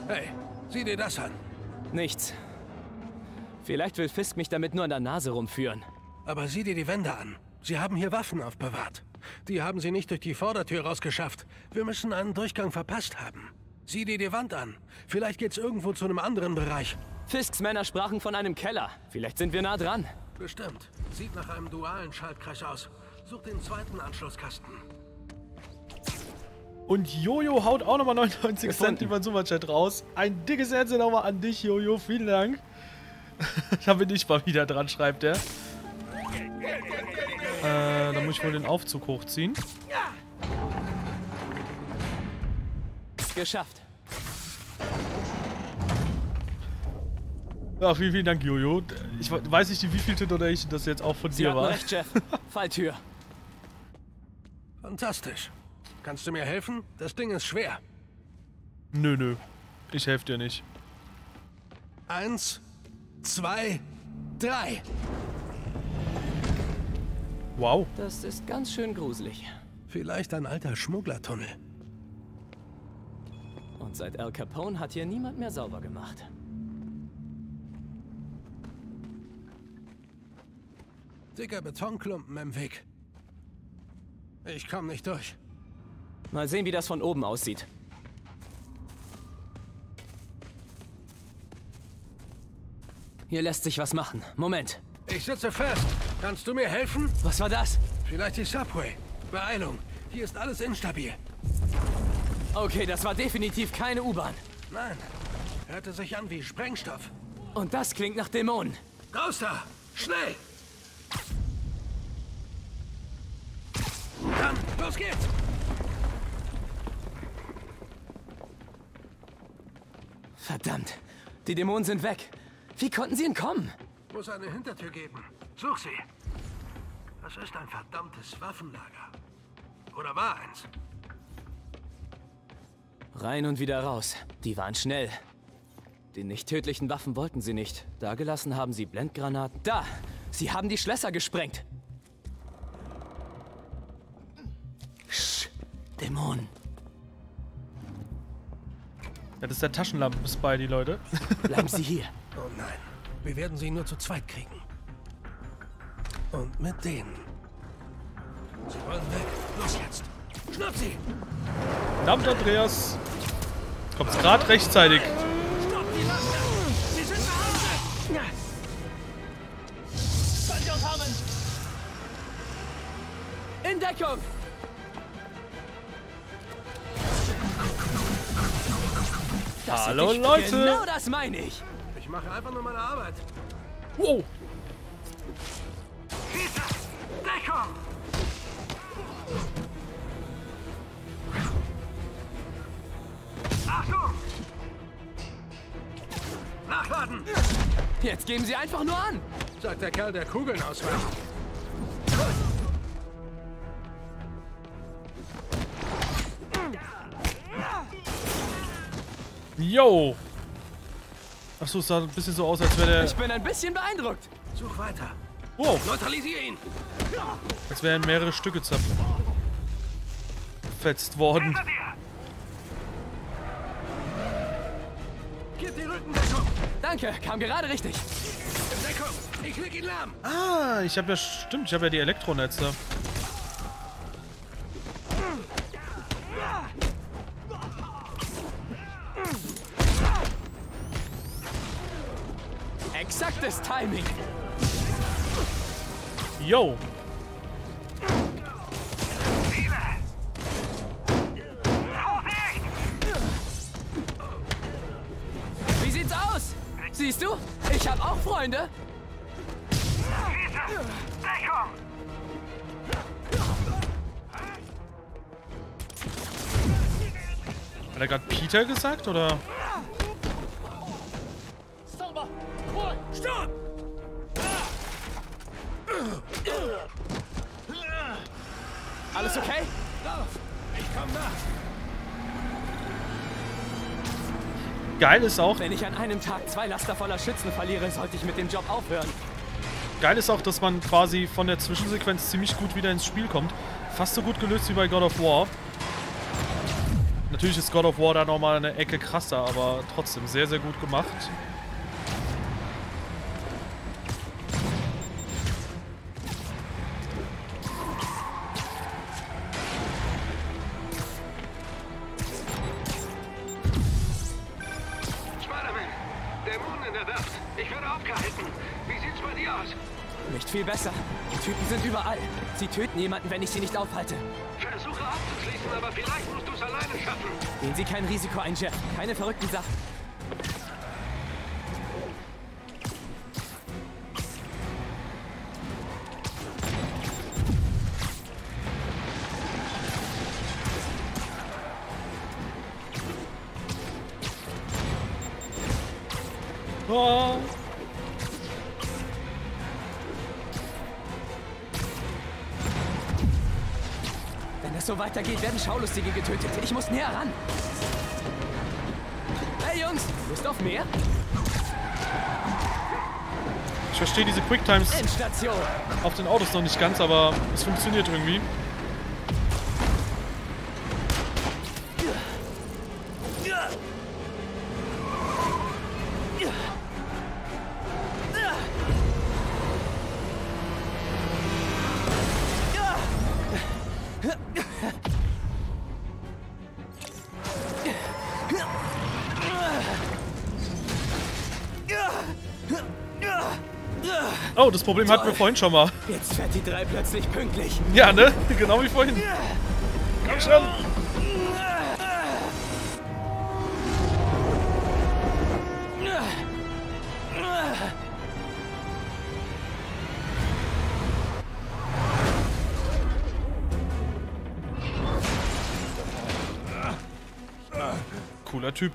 Hey, sieh dir das an. Nichts. Vielleicht will Fisk mich damit nur an der Nase rumführen. Aber sieh dir die Wände an. Sie haben hier Waffen aufbewahrt. Die haben sie nicht durch die Vordertür rausgeschafft. Wir müssen einen Durchgang verpasst haben. Sieh dir die Wand an. Vielleicht geht's irgendwo zu einem anderen Bereich. Fisks Männer sprachen von einem Keller. Vielleicht sind wir nah dran. Bestimmt. Sieht nach einem dualen Schaltkreis aus. Such den zweiten Anschlusskasten. Und Jojo haut auch nochmal 99 Cent über den Superchat raus. Ein dickes Herz nochmal an dich, Jojo. Vielen Dank. da [LAUGHS] bin ich mal wieder dran, schreibt er. Äh, dann muss ich wohl den Aufzug hochziehen. Geschafft. Ja, vielen, vielen Dank, Jojo. Ich we- weiß nicht, wie viel Donation das jetzt auch von Sie dir war. recht, Chef. Falltür. Fantastisch. Kannst du mir helfen? Das Ding ist schwer. Nö, nö. Ich helfe dir nicht. Eins, zwei, drei. Wow. Das ist ganz schön gruselig. Vielleicht ein alter Schmugglertunnel. Und seit Al Capone hat hier niemand mehr sauber gemacht. Dicker Betonklumpen im Weg. Ich komm nicht durch. Mal sehen, wie das von oben aussieht. Hier lässt sich was machen. Moment. Ich sitze fest. Kannst du mir helfen? Was war das? Vielleicht die Subway. Beeilung. Hier ist alles instabil. Okay, das war definitiv keine U-Bahn. Nein. Hörte sich an wie Sprengstoff. Und das klingt nach Dämonen. Raus da! Schnell! Dann, los geht's! Verdammt. Die Dämonen sind weg. Wie konnten sie entkommen? Muss eine Hintertür geben. Such sie. Das ist ein verdammtes Waffenlager. Oder war eins? Rein und wieder raus. Die waren schnell. Die nicht tödlichen Waffen wollten sie nicht. Da gelassen haben sie Blendgranaten. Da! Sie haben die Schlösser gesprengt. Sch, Dämonen. Ja, das ist der Taschenlampen-Spidey, Leute. Bleiben Sie hier. Oh nein. Wir werden sie nur zu zweit kriegen. Und mit denen. Sie wollen weg. Los jetzt. Schnapp sie! Verdammt, Andreas. Kommt's gerade rechtzeitig. Stopp die Waffe! Sie sind Hause! Könnt kommen! In Deckung! Das Hallo, Leute. Genau das meine ich. Ich mache einfach nur meine Arbeit. Wow. Nachladen! Jetzt geben Sie einfach nur an. Sagt der Kerl, der Kugeln ausweicht. Yo. Achso, es sah ein bisschen so aus, als wäre Ich der. bin ein bisschen beeindruckt. Such weiter. Wow. Neutralisier ihn! Als wären mehrere Stücke zerfetzt worden. Gib die Rückendeckung! Danke, kam gerade richtig. Deckung! Ich leg ihn lahm! Ah, ich habe ja. Stimmt, ich habe ja die Elektronetze. Exaktes Timing. Yo. Wie sieht's aus? Siehst du? Ich habe auch Freunde. Deckung! Hat er gerade Peter gesagt, oder? Stopp! Alles okay? Lauf! Ich komm nach! Geil ist auch, Wenn ich an einem Tag zwei Laster voller Schützen verliere, sollte ich mit dem Job aufhören. geil ist auch, dass man quasi von der Zwischensequenz ziemlich gut wieder ins Spiel kommt. Fast so gut gelöst wie bei God of War. Natürlich ist God of War da nochmal eine Ecke krasser, aber trotzdem sehr, sehr gut gemacht. Jemanden, wenn ich sie nicht aufhalte. Versuche abzuschließen, aber vielleicht musst du es alleine schaffen. Gehen Sie kein Risiko ein, Jeff. Keine verrückten Sachen. Weitergeht, werden Schaulustige getötet. Ich muss näher ran. Hey Jungs, Lust auf mehr? Ich verstehe diese Quicktimes auf den Autos noch nicht ganz, aber es funktioniert irgendwie. Das Problem hatten wir vorhin schon mal. Jetzt fährt die 3 plötzlich pünktlich. Ja, ne? Genau wie vorhin. Komm schon. Cooler Typ.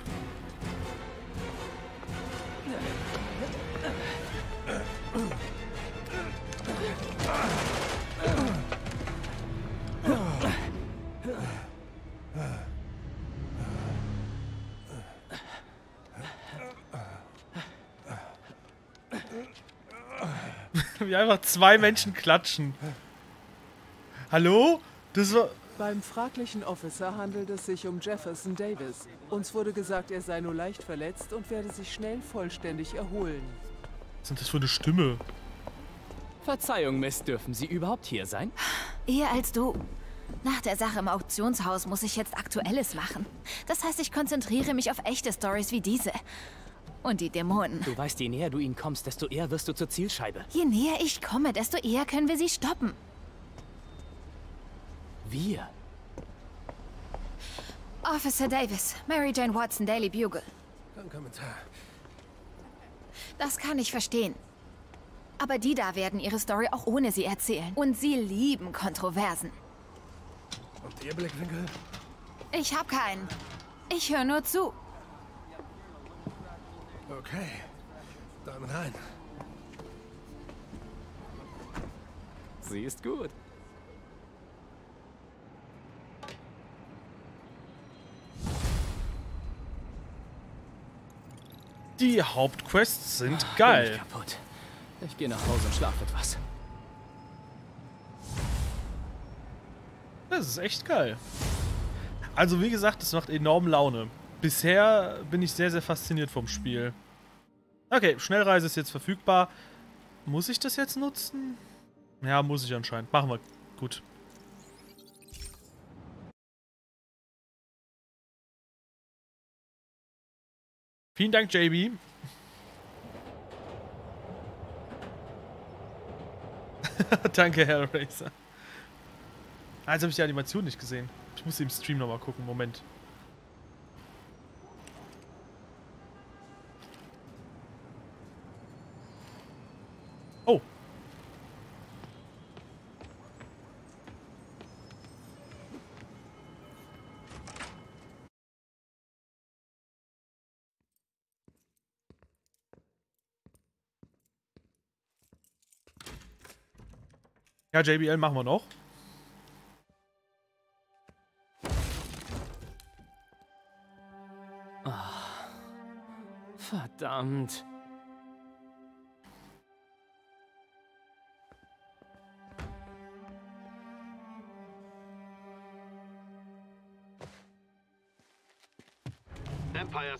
Wie einfach zwei Menschen klatschen. Hallo? Das war... Beim fraglichen Officer handelt es sich um Jefferson Davis. Uns wurde gesagt, er sei nur leicht verletzt und werde sich schnell vollständig erholen. Was ist das für eine Stimme? Verzeihung, Miss, dürfen Sie überhaupt hier sein? Eher als du. Nach der Sache im Auktionshaus muss ich jetzt Aktuelles machen. Das heißt, ich konzentriere mich auf echte Stories wie diese. Und die Dämonen. Du weißt, je näher du ihnen kommst, desto eher wirst du zur Zielscheibe. Je näher ich komme, desto eher können wir sie stoppen. Wir? Officer Davis, Mary Jane Watson, Daily Bugle. Kein Kommentar. Das kann ich verstehen. Aber die da werden ihre Story auch ohne sie erzählen. Und sie lieben Kontroversen. Und Ihr Blickwinkel? Ich hab keinen. Ich höre nur zu. Okay. Dann rein. Sie ist gut. Die Hauptquests sind Bin geil. ich kaputt. Ich gehe nach Hause und schlafe etwas. Das ist echt geil. Also wie gesagt, es macht enorm Laune. Bisher bin ich sehr, sehr fasziniert vom Spiel. Okay, Schnellreise ist jetzt verfügbar. Muss ich das jetzt nutzen? Ja, muss ich anscheinend. Machen wir. Gut. Vielen Dank, JB. [LAUGHS] Danke, Hellraiser. Ah, jetzt habe ich die Animation nicht gesehen. Ich muss im Stream nochmal gucken. Moment. Oh. Ja, JBL machen wir noch. Verdammt.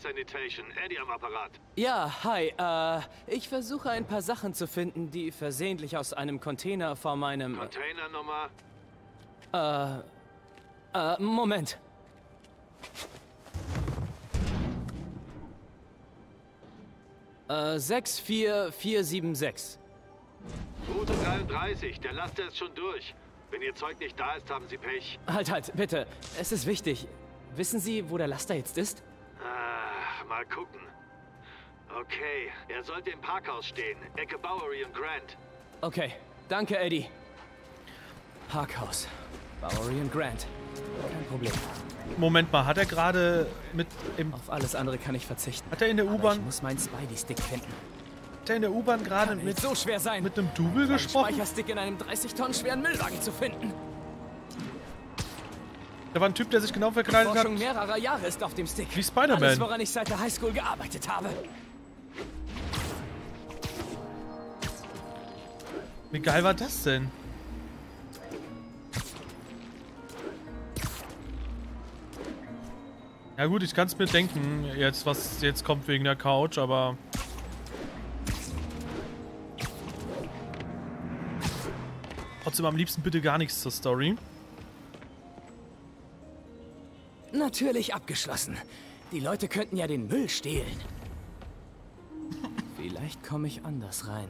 Sanitation, Eddie am Apparat. Ja, hi. Äh, ich versuche ein paar Sachen zu finden, die versehentlich aus einem Container vor meinem... Containernummer? Äh, äh, Moment. Äh, 64476. Route 33, der Laster ist schon durch. Wenn Ihr Zeug nicht da ist, haben Sie Pech. Halt, halt, bitte. Es ist wichtig. Wissen Sie, wo der Laster jetzt ist? Mal gucken. Okay, er sollte im Parkhaus stehen. Ecke Bowery und Grant. Okay, danke, Eddie. Parkhaus. Bowery und Grant. Kein Problem. Moment mal, hat er gerade mit im... Auf alles andere kann ich verzichten. Hat er in der U-Bahn... Ich muss meinen Spidey-Stick finden. Hat er in der U-Bahn gerade mit... so schwer sein. Mit einem Double gesprochen? Speicherstick in einem 30 Tonnen schweren Müllwagen zu finden. Da war ein Typ, der sich genau verkleidet hat. Forschung mehrerer Jahre ist auf dem Stick. Wie Spider-Man. Alles, woran ich seit der Highschool gearbeitet habe. Wie geil war das denn? Ja gut, ich kann es mir denken, jetzt was jetzt kommt wegen der Couch, aber... Trotzdem am liebsten bitte gar nichts zur Story. Natürlich abgeschlossen. Die Leute könnten ja den Müll stehlen. Vielleicht komme ich anders rein.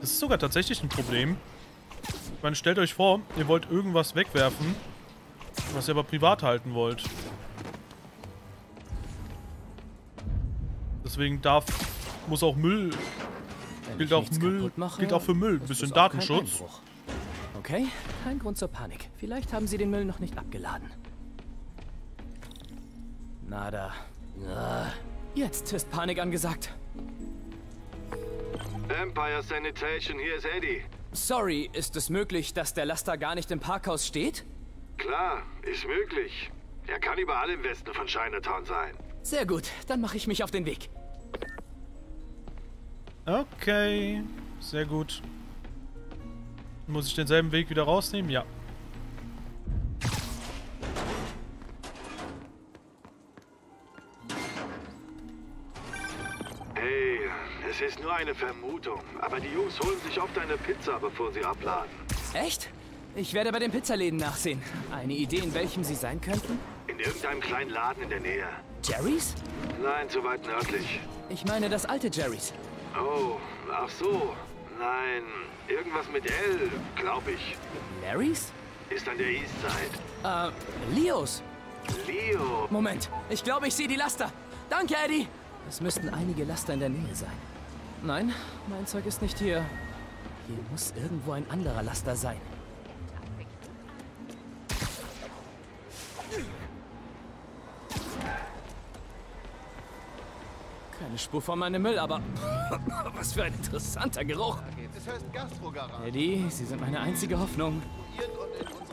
Das ist sogar tatsächlich ein Problem. Ich meine, stellt euch vor, ihr wollt irgendwas wegwerfen, was ihr aber privat halten wollt. Deswegen darf, muss auch Müll, Wenn gilt auch Müll, mache, gilt auch für Müll. Ein bisschen Datenschutz. Okay, kein Grund zur Panik. Vielleicht haben sie den Müll noch nicht abgeladen. Nada. Ah, Jetzt ist Panik angesagt. Empire Sanitation, hier ist Eddie. Sorry, ist es möglich, dass der Laster gar nicht im Parkhaus steht? Klar, ist möglich. Er kann überall im Westen von Chinatown sein. Sehr gut, dann mache ich mich auf den Weg. Okay, sehr gut. Muss ich denselben Weg wieder rausnehmen? Ja. Hey, es ist nur eine Vermutung, aber die Jungs holen sich oft eine Pizza, bevor sie abladen. Echt? Ich werde bei den Pizzaläden nachsehen. Eine Idee, in welchem sie sein könnten? In irgendeinem kleinen Laden in der Nähe. Jerry's? Nein, zu weit nördlich. Ich meine das alte Jerry's. Oh, ach so. Nein, irgendwas mit L, glaube ich. Larry's? Ist an der Eastside. Äh, Leos. Leo. Moment, ich glaube, ich sehe die Laster. Danke, Eddie. Es müssten einige Laster in der Nähe sein. Nein, mein Zeug ist nicht hier. Hier muss irgendwo ein anderer Laster sein. Keine Spur von meinem Müll, aber [LAUGHS] was für ein interessanter Geruch. Eddie, Sie sind meine einzige Hoffnung.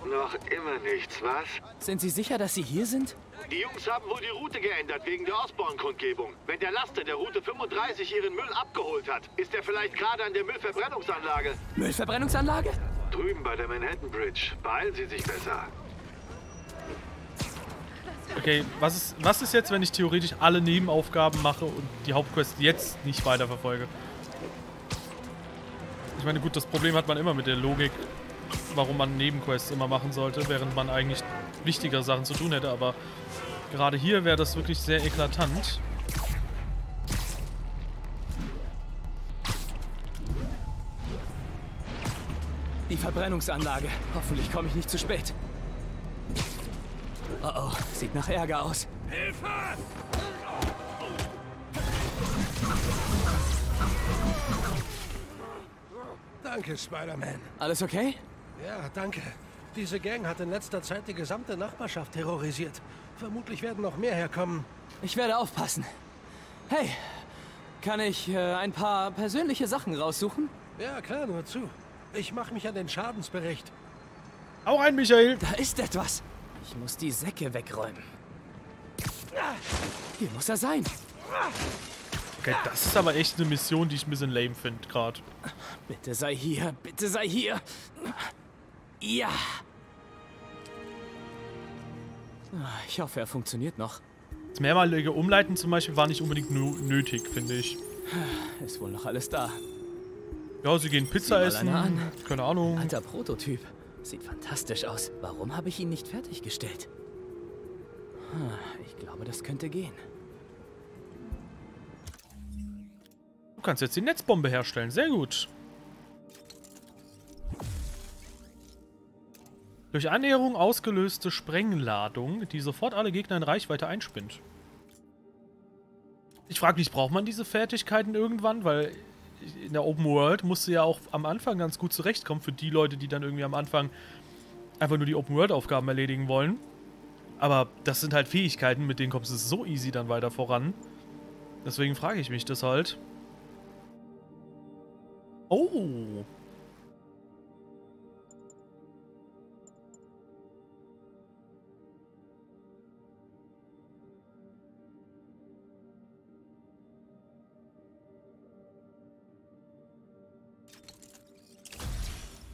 Noch immer nichts, was? Sind Sie sicher, dass Sie hier sind? Die Jungs haben wohl die Route geändert wegen der Osborne-Kundgebung. Wenn der Laster der Route 35 ihren Müll abgeholt hat, ist er vielleicht gerade an der Müllverbrennungsanlage. Müllverbrennungsanlage? Drüben bei der Manhattan Bridge. Beeilen Sie sich besser. Okay, was ist, was ist jetzt, wenn ich theoretisch alle Nebenaufgaben mache und die Hauptquest jetzt nicht weiterverfolge? Ich meine, gut, das Problem hat man immer mit der Logik, warum man Nebenquests immer machen sollte, während man eigentlich wichtigere Sachen zu tun hätte, aber gerade hier wäre das wirklich sehr eklatant. Die Verbrennungsanlage. Hoffentlich komme ich nicht zu spät. Oh oh, sieht nach Ärger aus. Hilfe! Danke, Spider-Man. Alles okay? Ja, danke. Diese Gang hat in letzter Zeit die gesamte Nachbarschaft terrorisiert. Vermutlich werden noch mehr herkommen. Ich werde aufpassen. Hey, kann ich äh, ein paar persönliche Sachen raussuchen? Ja, klar, nur zu. Ich mache mich an den Schadensbericht. Auch ein Michael. Da ist etwas. Ich muss die Säcke wegräumen. Hier muss er sein. Okay, das ist aber echt eine Mission, die ich ein bisschen lame finde gerade. Bitte sei hier, bitte sei hier. Ja. Ich hoffe, er funktioniert noch. Das mehrmalige Umleiten zum Beispiel war nicht unbedingt nötig, finde ich. Ist wohl noch alles da. Ja, sie gehen Pizza essen. Keine Ahnung. Alter Prototyp. Sieht fantastisch aus. Warum habe ich ihn nicht fertiggestellt? Ich glaube, das könnte gehen. Du kannst jetzt die Netzbombe herstellen. Sehr gut. Durch Annäherung ausgelöste Sprengladung, die sofort alle Gegner in Reichweite einspinnt. Ich frage mich, braucht man diese Fertigkeiten irgendwann? Weil in der Open World musst du ja auch am Anfang ganz gut zurechtkommen für die Leute, die dann irgendwie am Anfang einfach nur die Open World Aufgaben erledigen wollen. Aber das sind halt Fähigkeiten, mit denen kommst du so easy dann weiter voran. Deswegen frage ich mich das halt. Oh.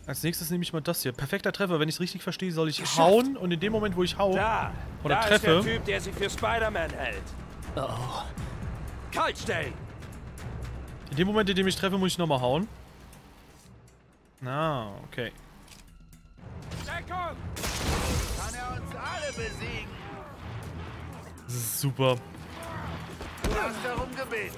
Als nächstes nehme ich mal das hier. Perfekter Treffer. Wenn ich es richtig verstehe, soll ich Geschafft. hauen und in dem Moment, wo ich hau da, oder da treffe... ist der Typ, der sich für Spider-Man hält. Oh. Kalt stellen! In dem Moment, in dem ich treffe, muss ich nochmal hauen. Na, ah, okay. Deckung! Kann er uns alle besiegen? Das ist super. Du hast darum gebeten.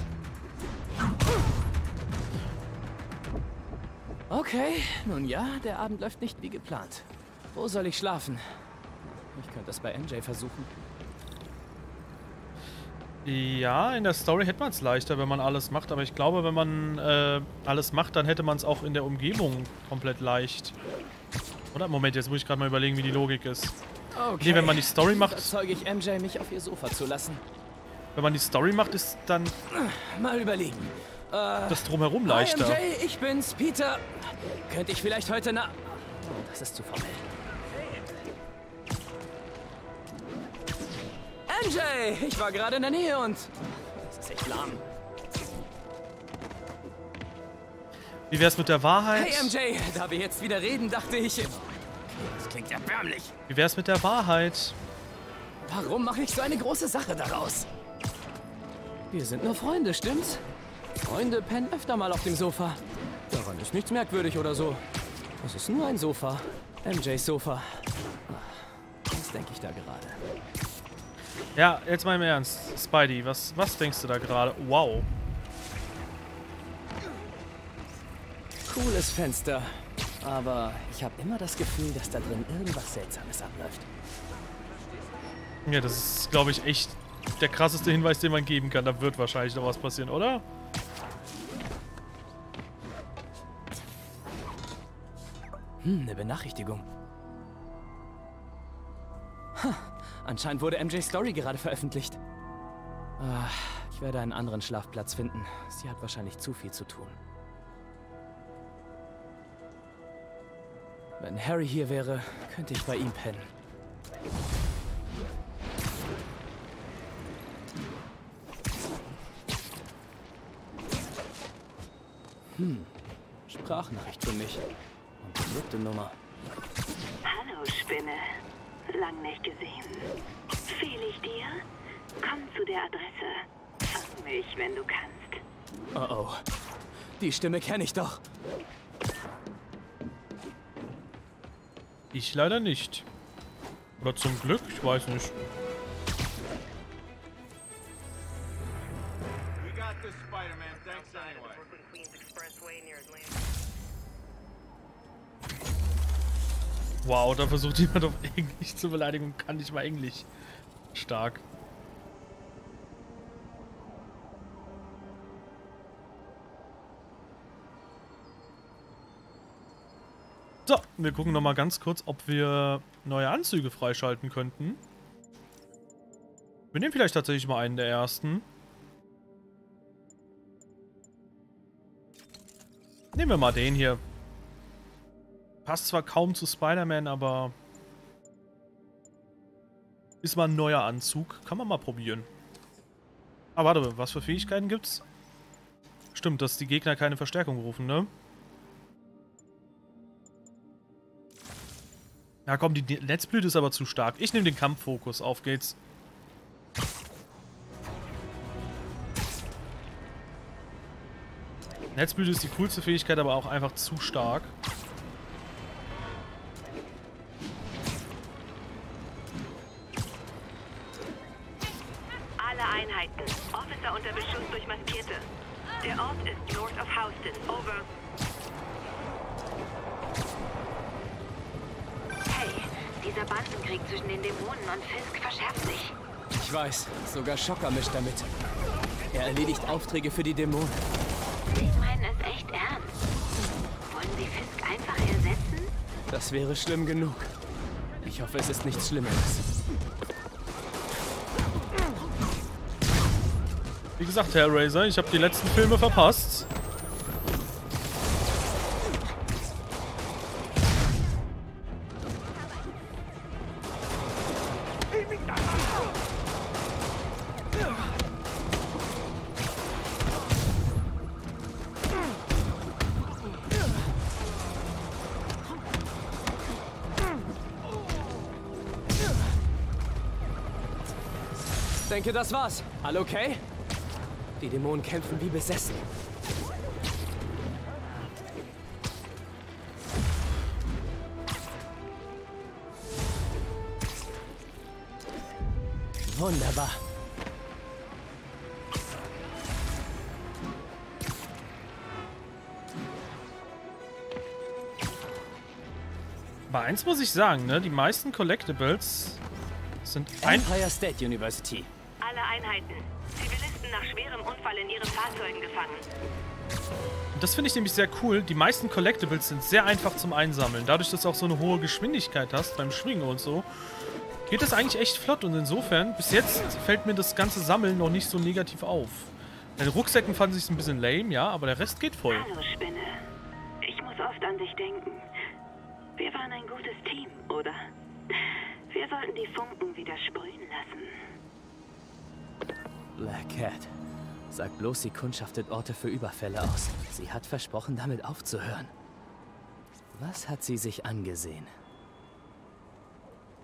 Okay, nun ja, der Abend läuft nicht wie geplant. Wo soll ich schlafen? Ich könnte es bei MJ versuchen. Ja, in der Story hätte man es leichter, wenn man alles macht, aber ich glaube, wenn man äh, alles macht, dann hätte man es auch in der Umgebung komplett leicht. Oder? Moment, jetzt muss ich gerade mal überlegen, wie die Logik ist. Okay. Nee, wenn man die Story macht... Überzeuge ich MJ, mich auf ihr Sofa zu lassen. Wenn man die Story macht, ist dann... Mal überlegen. Äh, das Drumherum leichter. Hi MJ, ich bin's, Peter. Könnte ich vielleicht heute na... Das ist zu formell. MJ, ich war gerade in der Nähe und... Das ist echt lahm. Wie wär's mit der Wahrheit? Hey MJ, da wir jetzt wieder reden, dachte ich... Das klingt erbärmlich. Wie wär's mit der Wahrheit? Warum mache ich so eine große Sache daraus? Wir sind nur Freunde, stimmt's? Freunde pennen öfter mal auf dem Sofa. Daran ist nichts merkwürdig oder so. Es ist nur ein Sofa. MJs Sofa. Was denke ich da gerade? Ja, jetzt mal im Ernst. Spidey, was, was denkst du da gerade? Wow. Cooles Fenster. Aber ich habe immer das Gefühl, dass da drin irgendwas Seltsames abläuft. Ja, das ist, glaube ich, echt der krasseste Hinweis, den man geben kann. Da wird wahrscheinlich noch was passieren, oder? Hm, eine Benachrichtigung. Ha, anscheinend wurde MJ's Story gerade veröffentlicht. Ah, ich werde einen anderen Schlafplatz finden. Sie hat wahrscheinlich zu viel zu tun. Wenn Harry hier wäre, könnte ich bei ihm pennen. Hm, Sprachnachricht für mich. Und bedrückte Nummer. Hallo, Spinne. Lang nicht gesehen. Fehl ich dir? Komm zu der Adresse. Fass mich, wenn du kannst. Oh oh. Die Stimme kenne ich doch. Ich leider nicht. Oder zum Glück, ich weiß nicht. Wow, da versucht jemand auf Englisch zu beleidigen und kann nicht mal Englisch. Stark. So, wir gucken noch mal ganz kurz, ob wir neue Anzüge freischalten könnten. Wir nehmen vielleicht tatsächlich mal einen der ersten. Nehmen wir mal den hier. Passt zwar kaum zu Spider-Man, aber ist mal ein neuer Anzug. Kann man mal probieren. Ah, warte, was für Fähigkeiten gibt's? Stimmt, dass die Gegner keine Verstärkung rufen, ne? Ja komm, die Netzblüte ist aber zu stark. Ich nehme den Kampffokus. Auf geht's. Netzblüte ist die coolste Fähigkeit, aber auch einfach zu stark. Houston. Over. Dieser Bandenkrieg zwischen den Dämonen und Fisk verschärft sich. Ich weiß, sogar Schocker mischt damit. Er erledigt Aufträge für die Dämonen. Sie meinen es echt ernst. Wollen Sie Fisk einfach ersetzen? Das wäre schlimm genug. Ich hoffe, es ist nichts Schlimmeres. Wie gesagt, Hellraiser, ich habe die letzten Filme verpasst. Denke, das war's. Alle okay? Die Dämonen kämpfen wie besessen. Wunderbar. Aber eins muss ich sagen, ne? Die meisten Collectibles sind ein... Empire State University. Alle Einheiten. Zivilisten nach schwerem Unfall in ihren Fahrzeugen gefangen. Das finde ich nämlich sehr cool. Die meisten Collectibles sind sehr einfach zum Einsammeln. Dadurch, dass du auch so eine hohe Geschwindigkeit hast beim Schwingen und so, geht das eigentlich echt flott. Und insofern, bis jetzt fällt mir das ganze Sammeln noch nicht so negativ auf. Deine Rucksäcken fanden sich ein bisschen lame, ja, aber der Rest geht voll. Hallo, Spinne. Ich muss oft an dich denken. Wir waren ein gutes Team, oder? Wir sollten die Funken wieder sprühen. Black Cat. Sag bloß, sie kundschaftet Orte für Überfälle aus. Sie hat versprochen, damit aufzuhören. Was hat sie sich angesehen?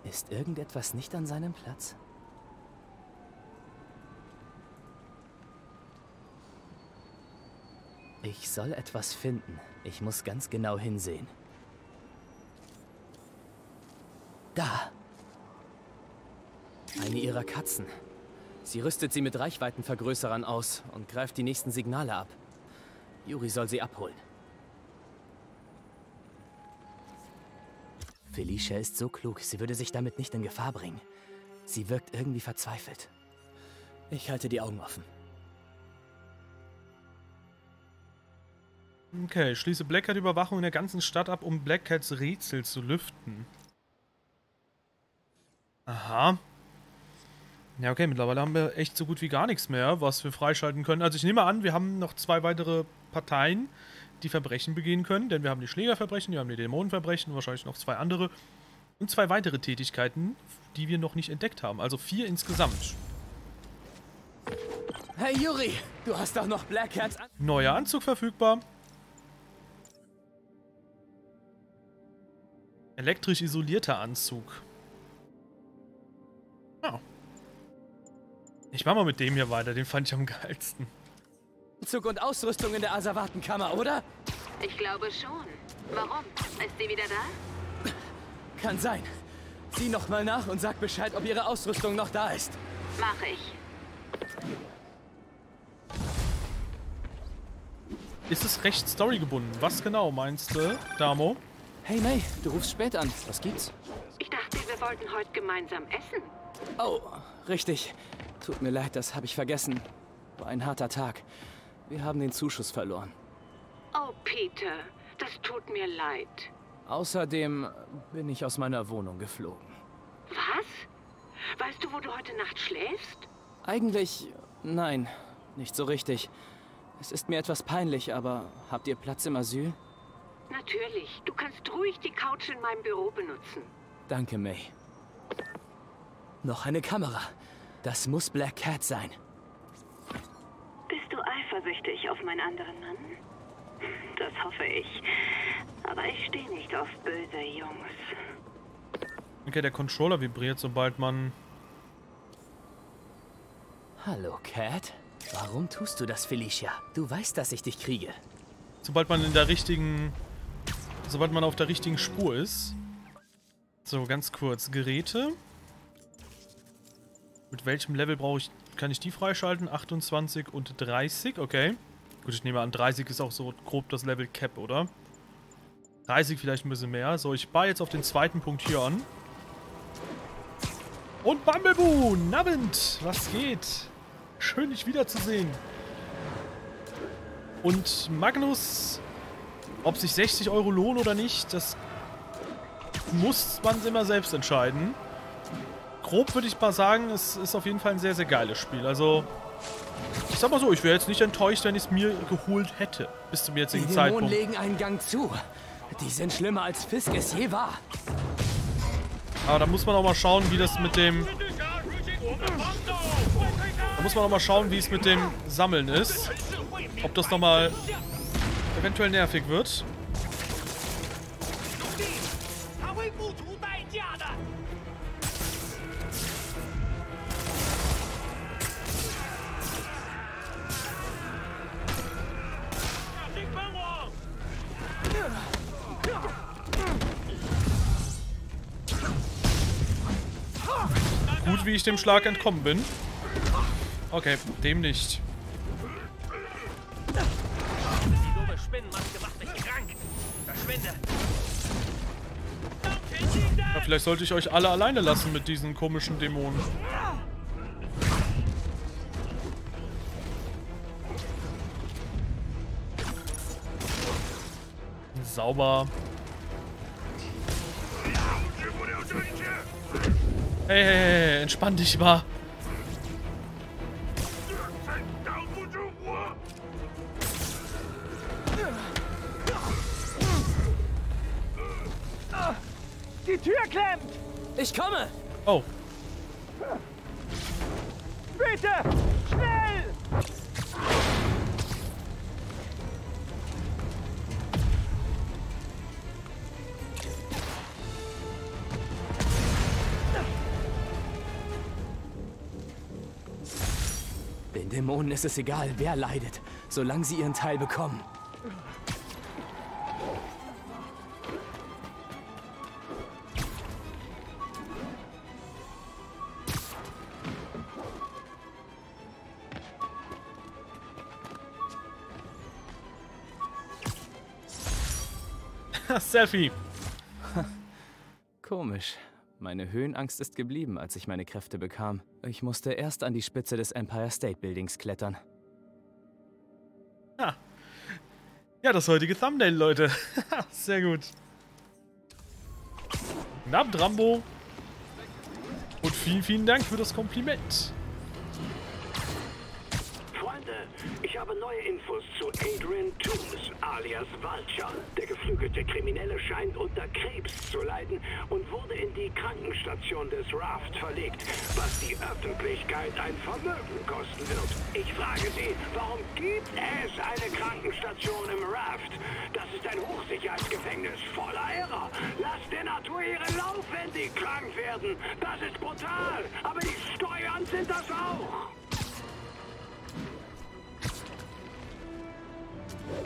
Ist irgendetwas nicht an seinem Platz? Ich soll etwas finden. Ich muss ganz genau hinsehen. Da! Eine ihrer Katzen. Sie rüstet sie mit Reichweitenvergrößerern aus und greift die nächsten Signale ab. Yuri soll sie abholen. Felicia ist so klug, sie würde sich damit nicht in Gefahr bringen. Sie wirkt irgendwie verzweifelt. Ich halte die Augen offen. Okay, schließe Black Cat Überwachung in der ganzen Stadt ab, um Black Cats Rätsel zu lüften. Aha. Ja, okay, mittlerweile haben wir echt so gut wie gar nichts mehr, was wir freischalten können. Also ich nehme an, wir haben noch zwei weitere Parteien, die Verbrechen begehen können, denn wir haben die Schlägerverbrechen, wir haben die Dämonenverbrechen, wahrscheinlich noch zwei andere. Und zwei weitere Tätigkeiten, die wir noch nicht entdeckt haben. Also vier insgesamt. Hey Yuri, du hast doch noch Black Cats an Neuer Anzug verfügbar. Elektrisch isolierter Anzug. Ja. Ich mach mal mit dem hier weiter, den fand ich am geilsten. Anzug und Ausrüstung in der Asservatenkammer, oder? Ich glaube schon. Warum? Ist sie wieder da? Kann sein. Sieh noch mal nach und sag Bescheid, ob ihre Ausrüstung noch da ist. Mach ich. Ist es recht storygebunden? Was genau meinst du, Damo? Hey May, du rufst spät an. Was gibt's? Ich dachte, wir wollten heute gemeinsam essen. Oh, richtig. Tut mir leid, das habe ich vergessen. War ein harter Tag. Wir haben den Zuschuss verloren. Oh, Peter, das tut mir leid. Außerdem bin ich aus meiner Wohnung geflogen. Was? Weißt du, wo du heute Nacht schläfst? Eigentlich, nein, nicht so richtig. Es ist mir etwas peinlich, aber habt ihr Platz im Asyl? Natürlich. Du kannst ruhig die Couch in meinem Büro benutzen. Danke, May. Noch eine Kamera. Das muss Black Cat sein. Bist du eifersüchtig auf meinen anderen Mann? Das hoffe ich. Aber ich stehe nicht auf böse Jungs. Okay, der Controller vibriert, sobald man... Hallo, Cat. Warum tust du das, Felicia? Du weißt, dass ich dich kriege. Sobald man in der richtigen... Sobald man auf der richtigen Spur ist. So, ganz kurz. Geräte. Mit welchem Level brauche ich... Kann ich die freischalten? 28 und 30, okay. Gut, ich nehme an, 30 ist auch so grob das Level Cap, oder? 30 vielleicht ein bisschen mehr. So, ich baue jetzt auf den zweiten Punkt hier an. Und Bumbleboo, Nabend, was geht? Schön, dich wiederzusehen. Und Magnus, ob sich 60 Euro lohnen oder nicht, das muss man immer selbst entscheiden. Grob würde ich mal sagen, es ist auf jeden Fall ein sehr, sehr geiles Spiel. Also, ich sag mal so, ich wäre jetzt nicht enttäuscht, wenn ich es mir geholt hätte. Bis zum jetzigen Die Zeitpunkt. Dämonen legen einen Gang zu. Die sind schlimmer als Fisk es je war. Aber da muss man auch mal schauen, wie das mit dem... Da muss man auch mal schauen, wie es mit dem Sammeln ist. Ob das nochmal eventuell nervig wird. Gut, wie ich dem Schlag entkommen bin. Okay, dem nicht. Verschwinde. Vielleicht sollte ich euch alle alleine lassen mit diesen komischen Dämonen. Sauber. Hey, hey, hey, entspann dich mal. Die Tür klemmt! Ich komme! Oh. Bitte! Schnell! Den Dämonen ist es egal, wer leidet, solange sie ihren Teil bekommen. [LAUGHS] Selfie. Komisch. Meine Höhenangst ist geblieben, als ich meine Kräfte bekam. Ich musste erst an die Spitze des Empire State Buildings klettern. Ja, ja das heutige Thumbnail, Leute. [LAUGHS] Sehr gut. Namt Rambo. Und vielen, vielen Dank für das Kompliment. Ich habe neue Infos zu Adrian Toombs alias Vulture. Der geflügelte Kriminelle scheint unter Krebs zu leiden und wurde in die Krankenstation des Raft verlegt, was die Öffentlichkeit ein Vermögen kosten wird. Ich frage Sie, warum gibt es eine Krankenstation im Raft? Das ist ein Hochsicherheitsgefängnis voller Irrer. Lasst der Natur ihren Lauf, wenn sie krank werden. Das ist brutal, aber die Steuern sind das auch.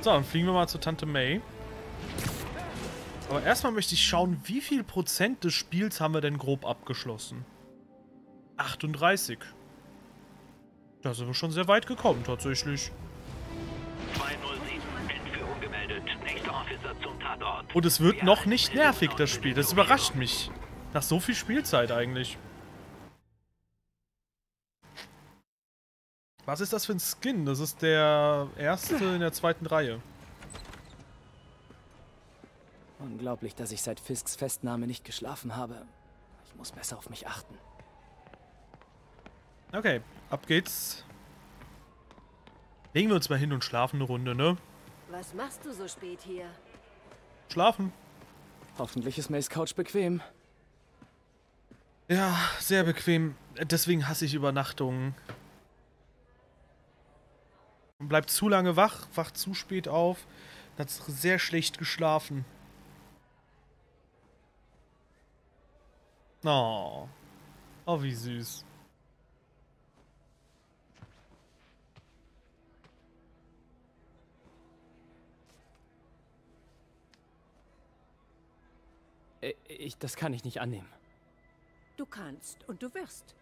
So, dann fliegen wir mal zu Tante May. Aber erstmal möchte ich schauen, wie viel Prozent des Spiels haben wir denn grob abgeschlossen? 38. Da sind wir schon sehr weit gekommen, tatsächlich. 207, Entführung gemeldet. Nächster Officer zum Tatort. Und es wird noch nicht nervig, das Spiel. Das überrascht mich. Nach so viel Spielzeit eigentlich. Was ist das für ein Skin? Das ist der erste in der zweiten Reihe. Unglaublich, dass ich seit Fisks Festnahme nicht geschlafen habe. Ich muss besser auf mich achten. Okay, ab geht's. Legen wir uns mal hin und schlafen eine Runde, ne? Was machst du so spät hier? Schlafen. Hoffentlich ist Mays Couch bequem. Ja, sehr bequem. Deswegen hasse ich Übernachtungen. Man bleibt zu lange wach, wacht zu spät auf, hat sehr schlecht geschlafen. Oh. Oh, wie süß. Äh, Ich, das kann ich nicht annehmen. Du kannst und du wirst.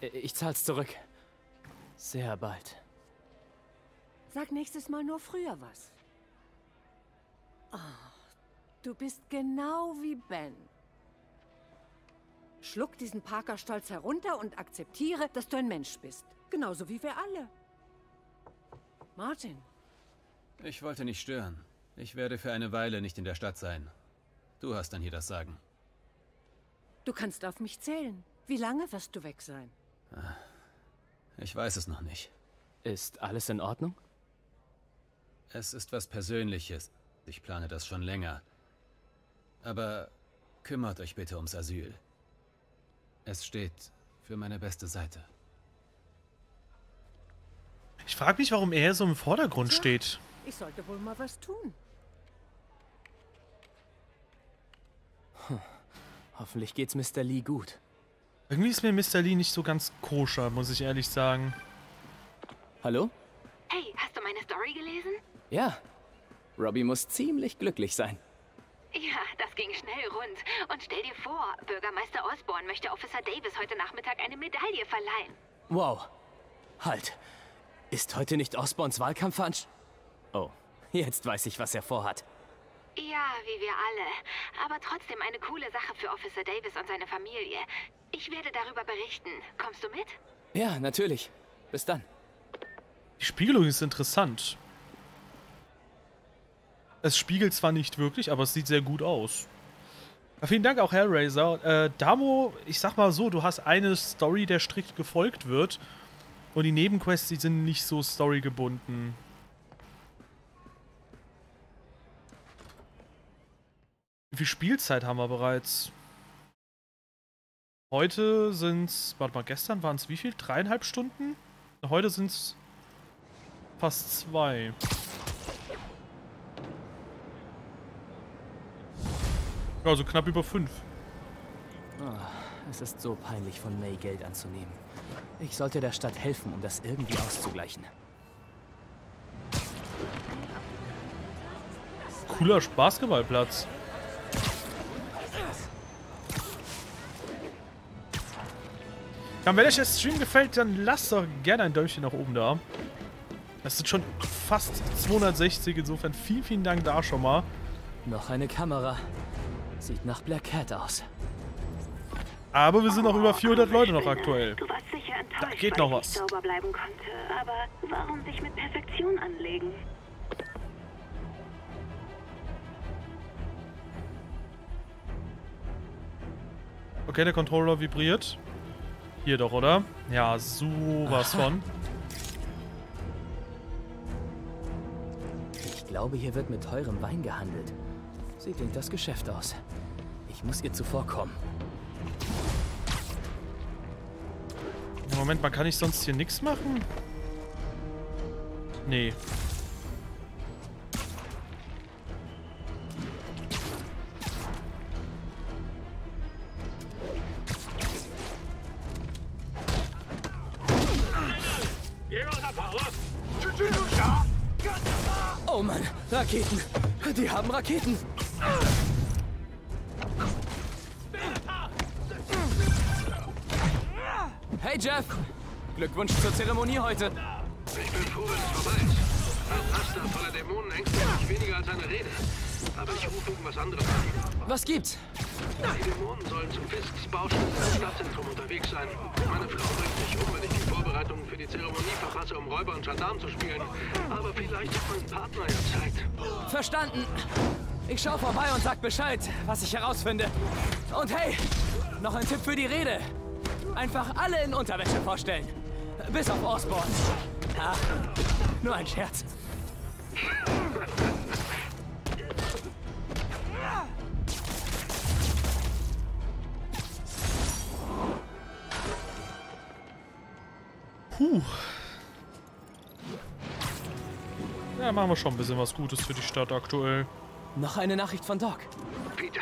Äh, Ich zahl's zurück. Sehr bald. Sag nächstes Mal nur früher was. Oh, du bist genau wie Ben. Schluck diesen Parker-Stolz herunter und akzeptiere, dass du ein Mensch bist. Genauso wie wir alle. Martin, Ich wollte nicht stören. Ich werde für eine Weile nicht in der Stadt sein. Du hast dann hier das Sagen. du kannst auf mich zählen. Wie lange wirst du weg sein? Ich weiß es noch nicht. Ist alles in Ordnung? Es ist was Persönliches. Ich plane das schon länger. Aber kümmert euch bitte ums Asyl. Es steht für meine beste Seite. Ich frage mich, warum er so im Vordergrund steht. Ich sollte wohl mal was tun. Hoffentlich geht's Mr. Lee gut. Irgendwie ist mir Mr. Lee nicht so ganz koscher, muss ich ehrlich sagen. Hallo? Hey, hast du meine Story gelesen? Ja. Robbie muss ziemlich glücklich sein. Ja, das ging schnell rund. Und stell dir vor, Bürgermeister Osborne möchte Officer Davis heute Nachmittag eine Medaille verleihen. Wow. Halt. Ist heute nicht Osborns Wahlkampfveranst... Oh, jetzt weiß ich, was er vorhat. Ja, wie wir alle. Aber trotzdem eine coole Sache für Officer Davis und seine Familie. Ich werde darüber berichten. Kommst du mit? Ja, natürlich. Bis dann. Die Spiegelung ist interessant. Es spiegelt zwar nicht wirklich, aber es sieht sehr gut aus. Vielen Dank auch Hellraiser. Äh, Damo, ich sag mal so, du hast eine Story, der strikt gefolgt wird. Und die Nebenquests, die sind nicht so storygebunden. Wie viel Spielzeit haben wir bereits? Heute sind's, warte mal, gestern waren es wie viel? Dreieinhalb Stunden? Heute sind es fast zwei. Also knapp über fünf. Oh, es ist so peinlich, von May Geld anzunehmen. Ich sollte der Stadt helfen, um das irgendwie auszugleichen. Cooler Basketballplatz. Ja, wenn euch der Stream gefällt, dann lasst doch gerne ein Däumchen nach oben da. Das sind schon fast 260, insofern vielen, vielen Dank da schon mal. Noch eine Kamera. Sieht nach Black Cat aus. Aber wir sind noch über 400 Leute noch aktuell. Du warst sicher enttäuscht, Da geht noch was. ich nicht sauber bleiben konnte. Aber warum sich mit Perfektion anlegen? Okay, der Controller vibriert. Hier doch, oder? Ja, sowas Aha. von. Ich glaube, hier wird mit teurem Wein gehandelt. Sieht klingt das Geschäft aus. Ich muss ihr zuvorkommen. Moment mal, kann ich sonst hier nichts machen? Nee. Oh Mann, Raketen. Die haben Raketen. Hey Jeff, Glückwunsch zur Zeremonie heute. Ich bin froh, wenn es vorbei ist. Ein Raster voller Dämonen ängstigt mich weniger als eine Rede. Aber ich rufe irgendwas anderes an. Was gibt's? Die Dämonen sollen zum Fisks Baustelle im Stadtzentrum unterwegs sein. Meine Frau bringt mich um, wenn ich die Vorbereitungen für die Zeremonie verfasse, um Räuber und Gendarm zu spielen. Aber vielleicht hat mein Partner ja Zeit. Verstanden. Ich schau vorbei und sag Bescheid, was ich herausfinde. Und hey, noch ein Tipp für die Rede. Einfach alle in Unterwäsche vorstellen. Bis auf Osborne. Ah, nur ein Scherz. Puh. Ja, machen wir schon ein bisschen was Gutes für die Stadt aktuell. Noch eine Nachricht von Doc. Peter,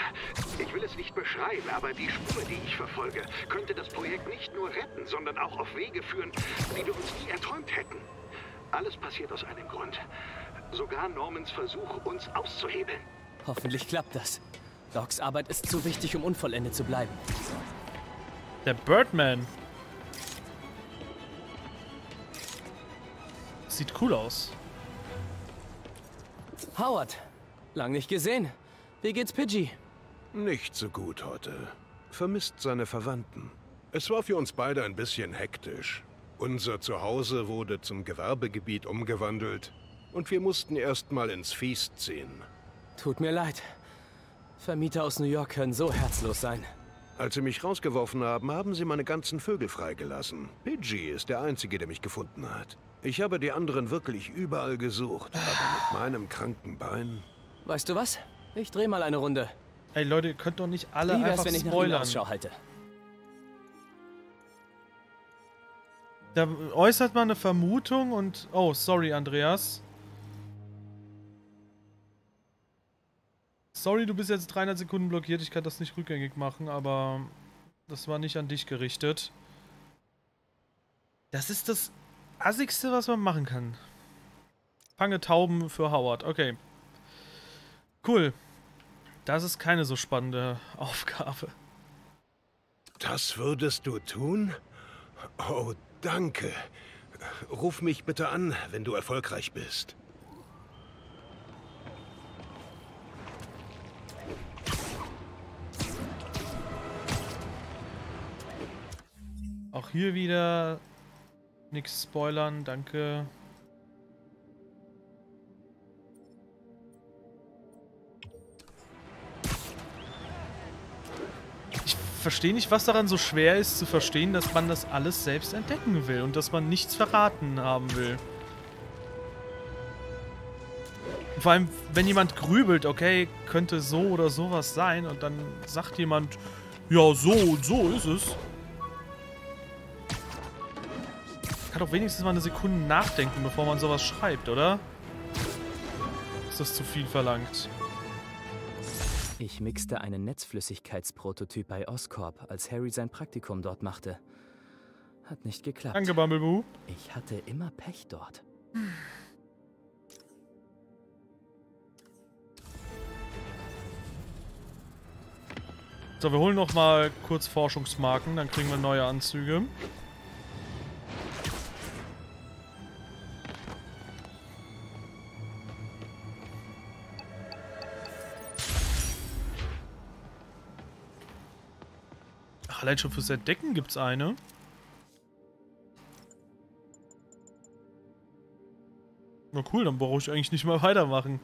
ich will es nicht beschreiben, aber die Spur, die ich verfolge, könnte das Projekt nicht nur retten, sondern auch auf Wege führen, die wir uns nie erträumt hätten. Alles passiert aus einem Grund. Sogar Normans Versuch, uns auszuhebeln. Hoffentlich klappt das. Docs Arbeit ist zu wichtig, um unvollendet zu bleiben. Der Birdman. Sieht cool aus. Howard, lang nicht gesehen. Wie geht's Pidgey? Nicht so gut heute. Vermisst seine Verwandten. Es war für uns beide ein bisschen hektisch. Unser Zuhause wurde zum Gewerbegebiet umgewandelt und wir mussten erst mal ins Feast ziehen. Tut mir leid. Vermieter aus New York können so herzlos sein. Als sie mich rausgeworfen haben, haben sie meine ganzen Vögel freigelassen. Pidgey ist der Einzige, der mich gefunden hat. Ich habe die anderen wirklich überall gesucht, aber mit meinem kranken Bein... Weißt du was? Ich dreh mal eine Runde. Ey Leute, ihr könnt doch nicht alle Wie einfach wenn ich spoilern. Ausschau halte? Da äußert man eine Vermutung und... Oh, sorry, Andreas. Sorry, du bist jetzt 300 Sekunden blockiert. Ich kann das nicht rückgängig machen, aber das war nicht an dich gerichtet. Das ist das assigste, was man machen kann. Fange Tauben für Howard. Okay. Cool. Das ist keine so spannende [LAUGHS] Aufgabe. Das würdest du tun? Oh, danke. Ruf mich bitte an, wenn du erfolgreich bist. Auch hier wieder nichts spoilern, danke. Verstehe nicht, was daran so schwer ist zu verstehen, dass man das alles selbst entdecken will und dass man nichts verraten haben will. Vor allem, wenn jemand grübelt, okay, könnte so oder sowas sein und dann sagt jemand, ja, so und so ist es. Kann doch wenigstens mal eine Sekunde nachdenken, bevor man sowas schreibt, oder? Ist das zu viel verlangt? Ich mixte einen Netzflüssigkeitsprototyp bei Oscorp, als Harry sein Praktikum dort machte. Hat nicht geklappt. Danke, Bumbleboo. Ich hatte immer Pech dort. So, wir holen noch mal kurz Forschungsmarken, dann kriegen wir neue Anzüge. Allein schon fürs Entdecken gibt's eine. Na cool, dann brauche ich eigentlich nicht mal weitermachen.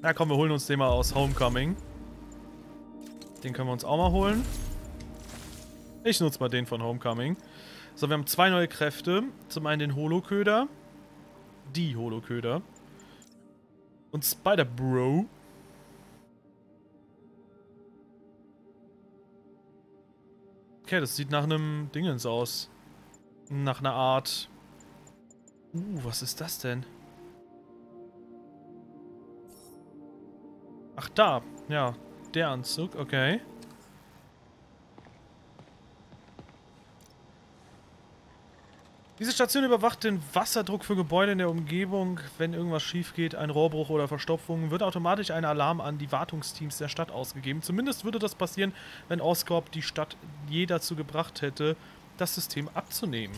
Na komm, wir holen uns den mal aus Homecoming. Den können wir uns auch mal holen. Ich nutze mal den von Homecoming. So, wir haben zwei neue Kräfte. Zum einen den Holoköder. Die Holoköder. Und Spider-Bro. Okay, das sieht nach einem Dingens aus. Nach einer Art... Uh, was ist das denn? Ach, da. Ja, der Anzug, okay. Diese Station überwacht den Wasserdruck für Gebäude in der Umgebung. Wenn irgendwas schief geht, ein Rohrbruch oder Verstopfung, wird automatisch ein Alarm an die Wartungsteams der Stadt ausgegeben. Zumindest würde das passieren, wenn Oscorp die Stadt je dazu gebracht hätte, das System abzunehmen.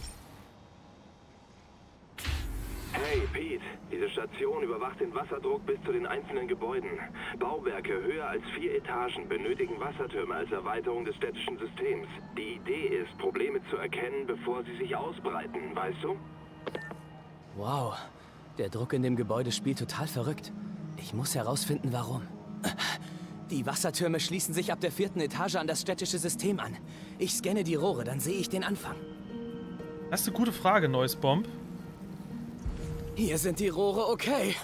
Hey, Pete. Diese Station überwacht den Wasserdruck bis zu den einzelnen Gebäuden. Bauwerke höher als vier Etagen benötigen Wassertürme als Erweiterung des städtischen Systems. Die Idee ist, Probleme zu erkennen, bevor sie sich ausbreiten, weißt du? Wow, der Druck in dem Gebäude spielt total verrückt. Ich muss herausfinden, warum. Die Wassertürme schließen sich ab der vierten Etage an das städtische System an. Ich scanne die Rohre, dann sehe ich den Anfang. Das ist eine gute Frage, Neues Bomb. Hier sind die Rohre okay.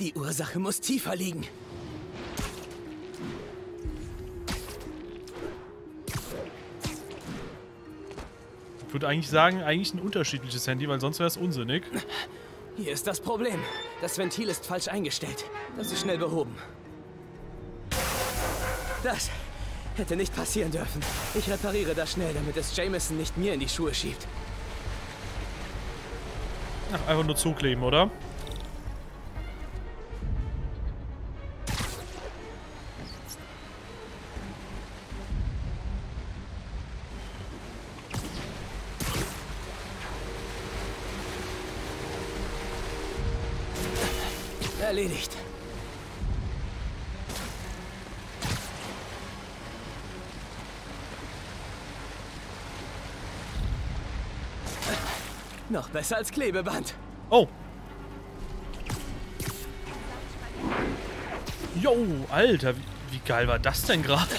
Die Ursache muss tiefer liegen. Ich würde eigentlich sagen, eigentlich ein unterschiedliches Handy, weil sonst wäre es unsinnig. Hier ist das Problem. Das Ventil ist falsch eingestellt. Das ist schnell behoben. Das hätte nicht passieren dürfen. Ich repariere das schnell, damit es Jameson nicht mir in die Schuhe schiebt. Ach, einfach nur zukleben, oder? Erledigt. Noch besser als Klebeband. Oh. Jo, Alter, wie, wie geil war das denn gerade?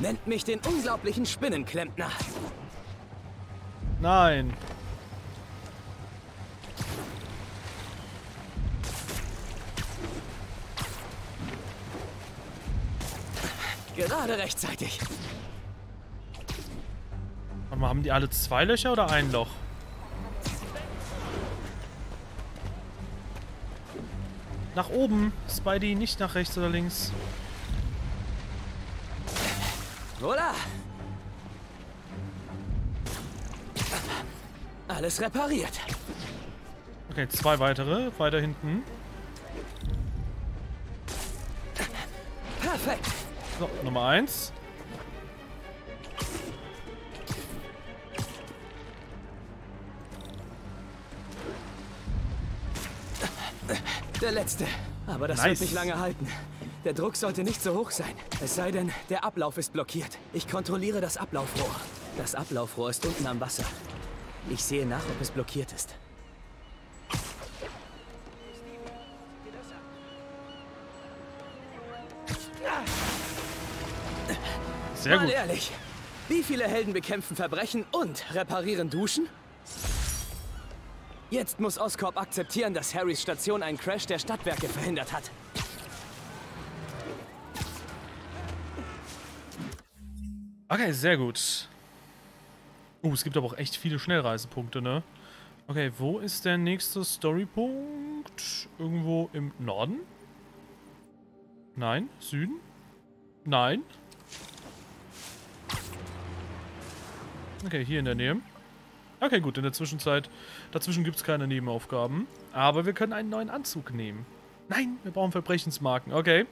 Nennt mich den unglaublichen Spinnenklempner. Nein. Gerade rechtzeitig. Mal, haben die alle zwei Löcher oder ein Loch? Nach oben, Spidey, nicht nach rechts oder links. Voila! Alles repariert. Okay, zwei weitere, weiter hinten. Perfekt. So, Nummer eins. Der letzte. Aber das Nice. wird nicht lange halten. Der Druck sollte nicht so hoch sein. Es sei denn, der Ablauf ist blockiert. Ich kontrolliere das Ablaufrohr. Das Ablaufrohr ist unten am Wasser. Ich sehe nach, ob es blockiert ist. Sehr Mal gut. ehrlich, wie viele Helden bekämpfen Verbrechen und reparieren Duschen? Jetzt muss Oscorp akzeptieren, dass Harrys Station einen Crash der Stadtwerke verhindert hat. Okay, sehr gut. Oh, es gibt aber auch echt viele Schnellreisepunkte, ne? Okay, wo ist der nächste Storypunkt? Irgendwo im Norden? Nein? Süden? Nein? Okay, hier in der Nähe. Okay, gut, in der Zwischenzeit. Dazwischen gibt es keine Nebenaufgaben. Aber wir können einen neuen Anzug nehmen. Nein, wir brauchen Verbrechensmarken. Okay.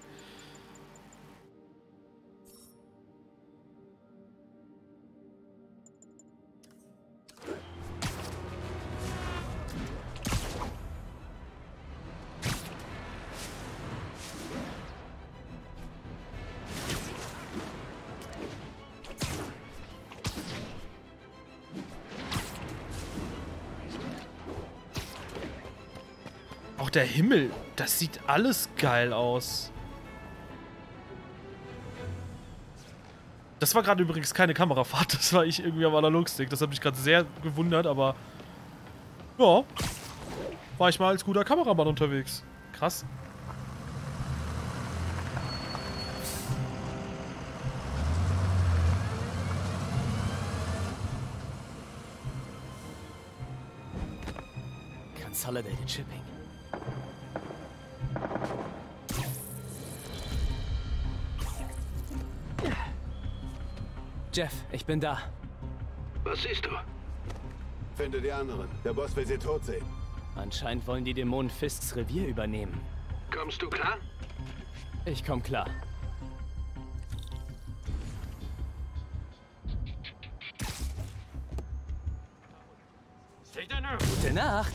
Das sieht alles geil aus. Das war gerade übrigens keine Kamerafahrt, [LAUGHS] das war ich irgendwie am Analogstick. Das hat mich gerade sehr gewundert, aber ja, war ich mal als guter Kameramann unterwegs. Krass. Consolidated Shipping. Jeff, ich bin da. Was siehst du? Finde die anderen. Der Boss will sie tot sehen. Anscheinend wollen die Dämonen Fists Revier übernehmen. Kommst du klar? Ich komm klar. Gute Nacht.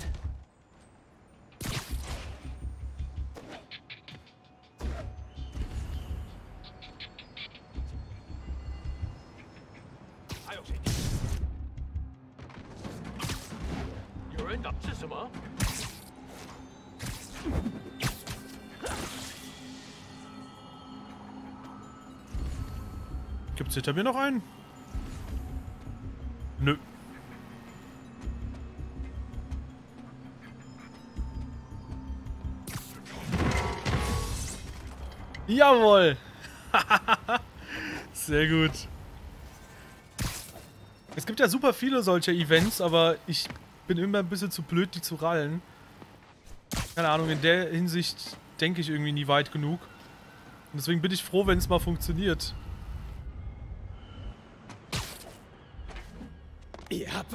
Hinter mir noch einen? Nö. Jawohl! [LAUGHS] Sehr gut. Es gibt ja super viele solcher Events, aber ich bin immer ein bisschen zu blöd, die zu rallen. Keine Ahnung, in der Hinsicht denke ich irgendwie nie weit genug. Und deswegen bin ich froh, wenn es mal funktioniert.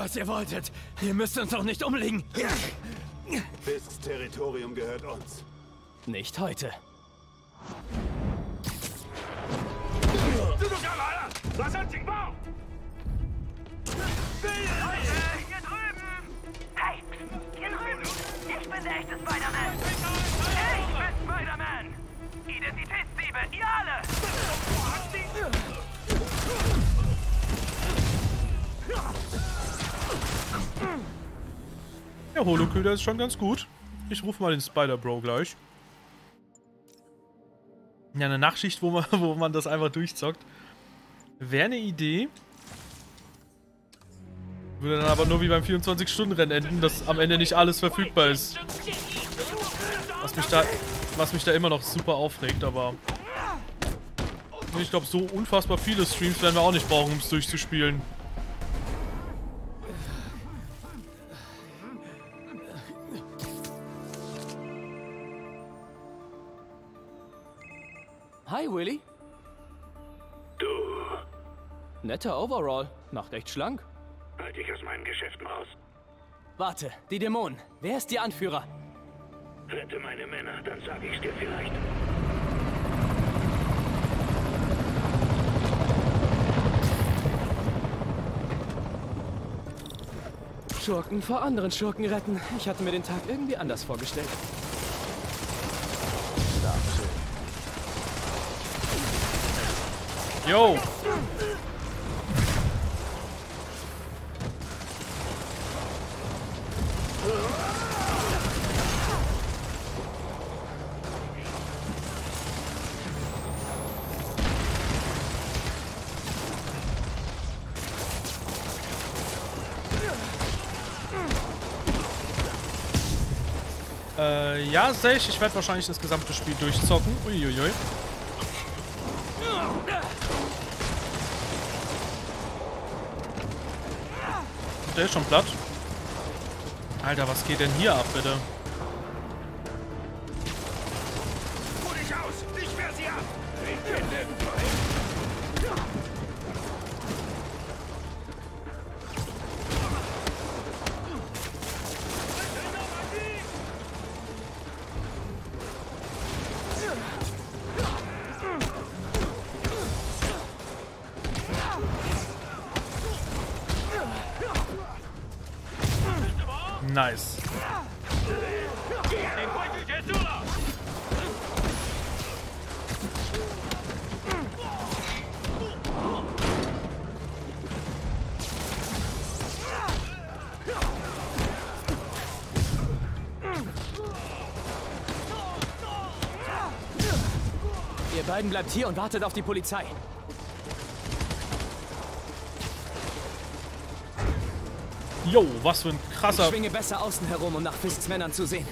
Was ihr wolltet. Ihr müsst uns doch nicht umlegen. Fisks Territorium gehört uns. Nicht heute. Hier Der Holoköder ist schon ganz gut. Ich rufe mal den Spider-Bro gleich. Ja, eine Nachtschicht, wo man, [LAUGHS] wo man das einfach durchzockt. Wäre eine Idee. Würde dann aber nur wie beim 24-Stunden-Rennen enden, dass am Ende nicht alles verfügbar ist. Was mich da, was mich da immer noch super aufregt, aber... Ich glaube, so unfassbar viele Streams werden wir auch nicht brauchen, um es durchzuspielen. Hi, Willy. Du. Netter Overall. Macht echt schlank. Halt dich aus meinen Geschäften raus. Warte, die Dämonen. Wer ist Ihr Anführer? Rette meine Männer, dann sag ich's dir vielleicht. Schurken vor anderen Schurken retten. Ich hatte mir den Tag irgendwie anders vorgestellt. Yo! Äh, ja, Sech, ich werde wahrscheinlich das gesamte Spiel durchzocken. Uiuiui. Der ist schon platt. Alter, was geht denn hier ab, bitte? Bleibt hier und wartet auf die Polizei. Jo, was für ein krasser... Ich schwinge besser außen herum, um nach Fisks Männern zu sehen.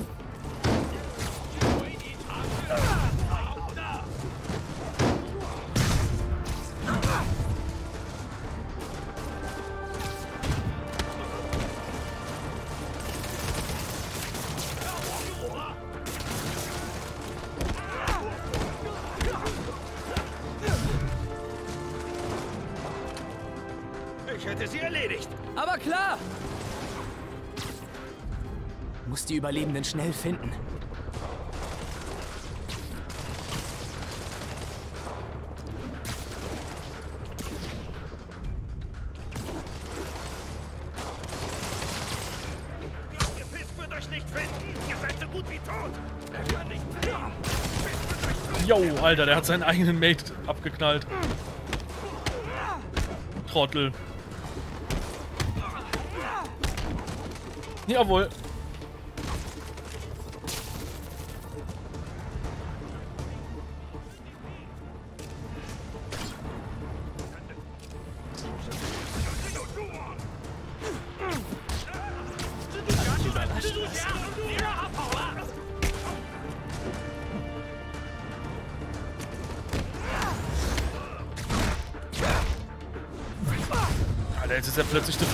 Kann nicht fliehen. Jo, Alter, der hat seinen eigenen Mate abgeknallt. Trottel. Jawohl.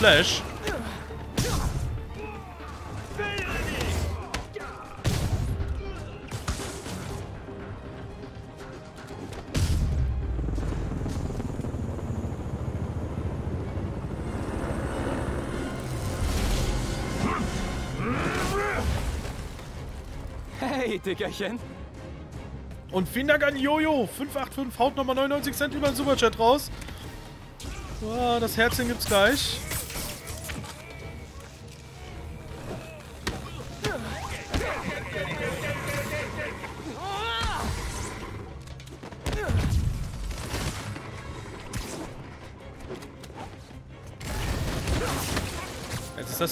Flash. Hey, Dickerchen. Und vielen Dank an Jojo. 585 haut nochmal 99 Cent über den Superchat raus. Ah, das Herzchen gibt's gleich.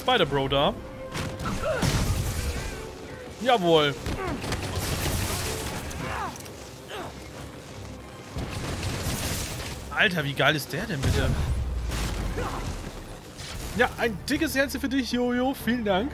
Spider-Bro da. Jawohl. Alter, wie geil ist der denn bitte? Ja, ein dickes Herz für dich, Jojo. Vielen Dank.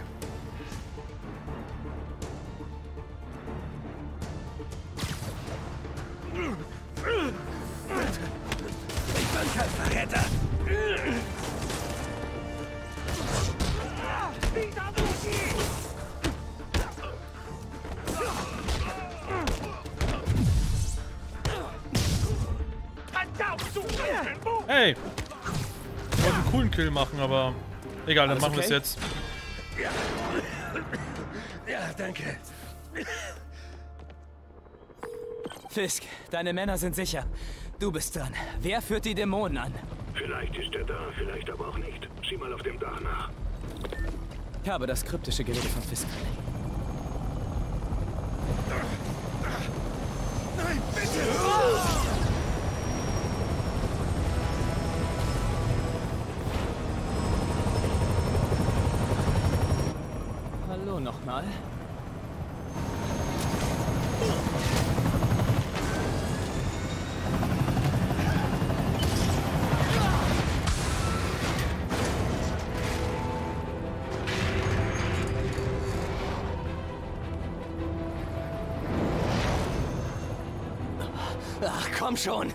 Machen, aber egal, dann Alles machen wir es okay? jetzt. Ja. Ja, danke. Fisk, deine Männer sind sicher. Du bist dran. Wer führt die Dämonen an? Vielleicht ist er da, vielleicht aber auch nicht. Sieh mal auf dem Dach nach. Ich habe das kryptische Gerede von Fisk. Nein, bitte! Mal. Ach, komm schon.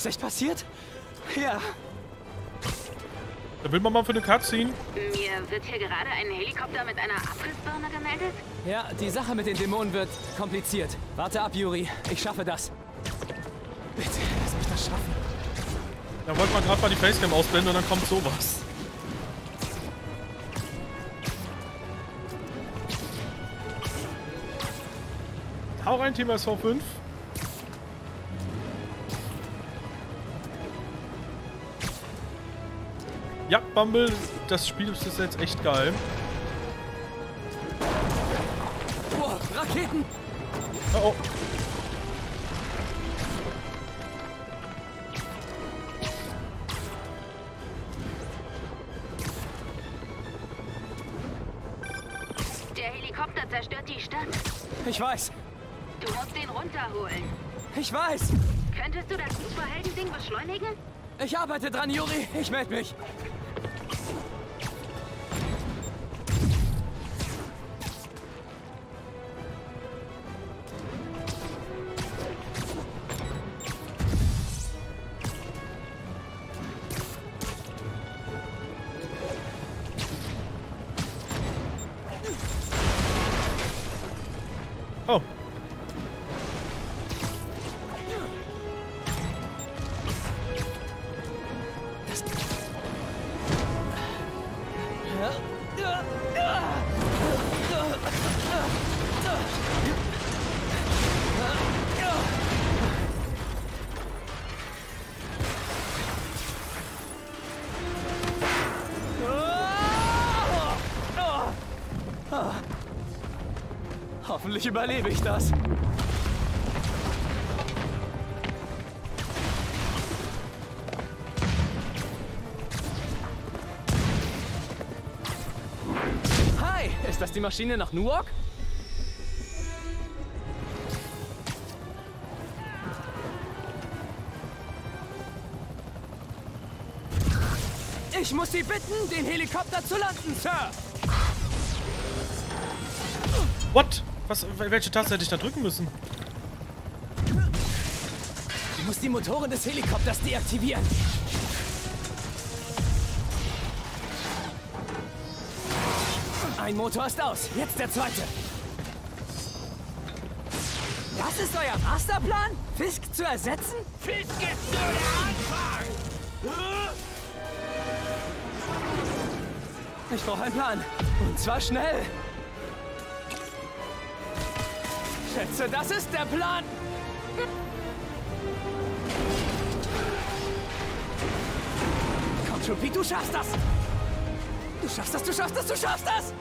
Das echt passiert? Ja. Da will man mal für eine Cutscene. Mir wird hier gerade ein Helikopter mit einer Abrissbirne gemeldet. Ja, die Sache mit den Dämonen wird kompliziert. Warte ab, Yuri. Ich schaffe das. Bitte, lass mich das schaffen. Da wollte man gerade mal die Facecam ausblenden und dann kommt sowas. Hau rein, Team SV5. Bumble, das Spiel ist jetzt echt geil. Boah, Raketen! Oh, oh. Der Helikopter zerstört die Stadt. Ich weiß. Du musst den runterholen. Ich weiß. Könntest du das Superhelden-Ding beschleunigen? Ich arbeite dran, Yuri. Ich melde mich. Hoffentlich überlebe ich das. Hi, ist das die Maschine nach Newark? Ich muss Sie bitten, den Helikopter zu landen, Sir. What? Was, welche Taste hätte ich da drücken müssen? Du musst die Motoren des Helikopters deaktivieren. Ein Motor ist aus. Jetzt der zweite. Das ist euer Masterplan? Fisk zu ersetzen? Fisk ist nur der Anfang! Ich brauche einen Plan. Und zwar schnell. Schätze, das ist der Plan. Komm schon, Pete, du schaffst das. Du schaffst das, du schaffst das, du schaffst das.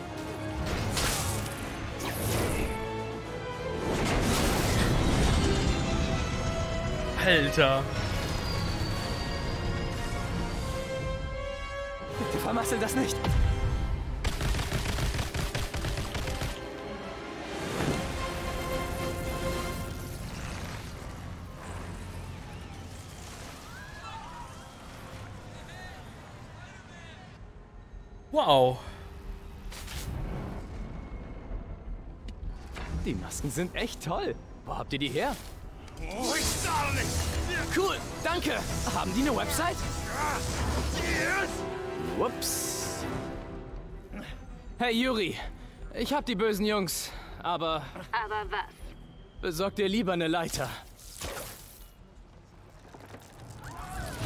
Alter. Bitte vermassel das nicht. Wow. Die Masken sind echt toll. Wo habt ihr die her? Oh, ich zahle nicht! Cool, danke. Haben die eine Website? Yes! Ups. Hey Yuri, ich hab die bösen Jungs, aber... Aber was? Besorg dir lieber eine Leiter.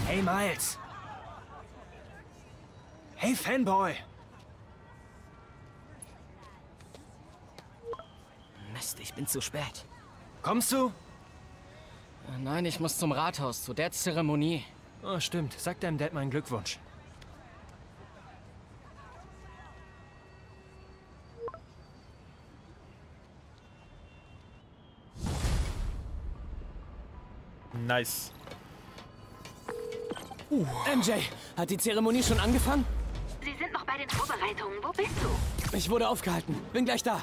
Hey Miles. Hey Fanboy. Ich bin zu spät. Kommst du? Äh, Nein, ich muss zum Rathaus, zu der Zeremonie. Oh, stimmt. Sag deinem Dad meinen Glückwunsch. Nice. Uh. MJ, hat die Zeremonie schon angefangen? Sie sind noch bei den Vorbereitungen. Wo bist du? Ich wurde aufgehalten. Bin gleich da.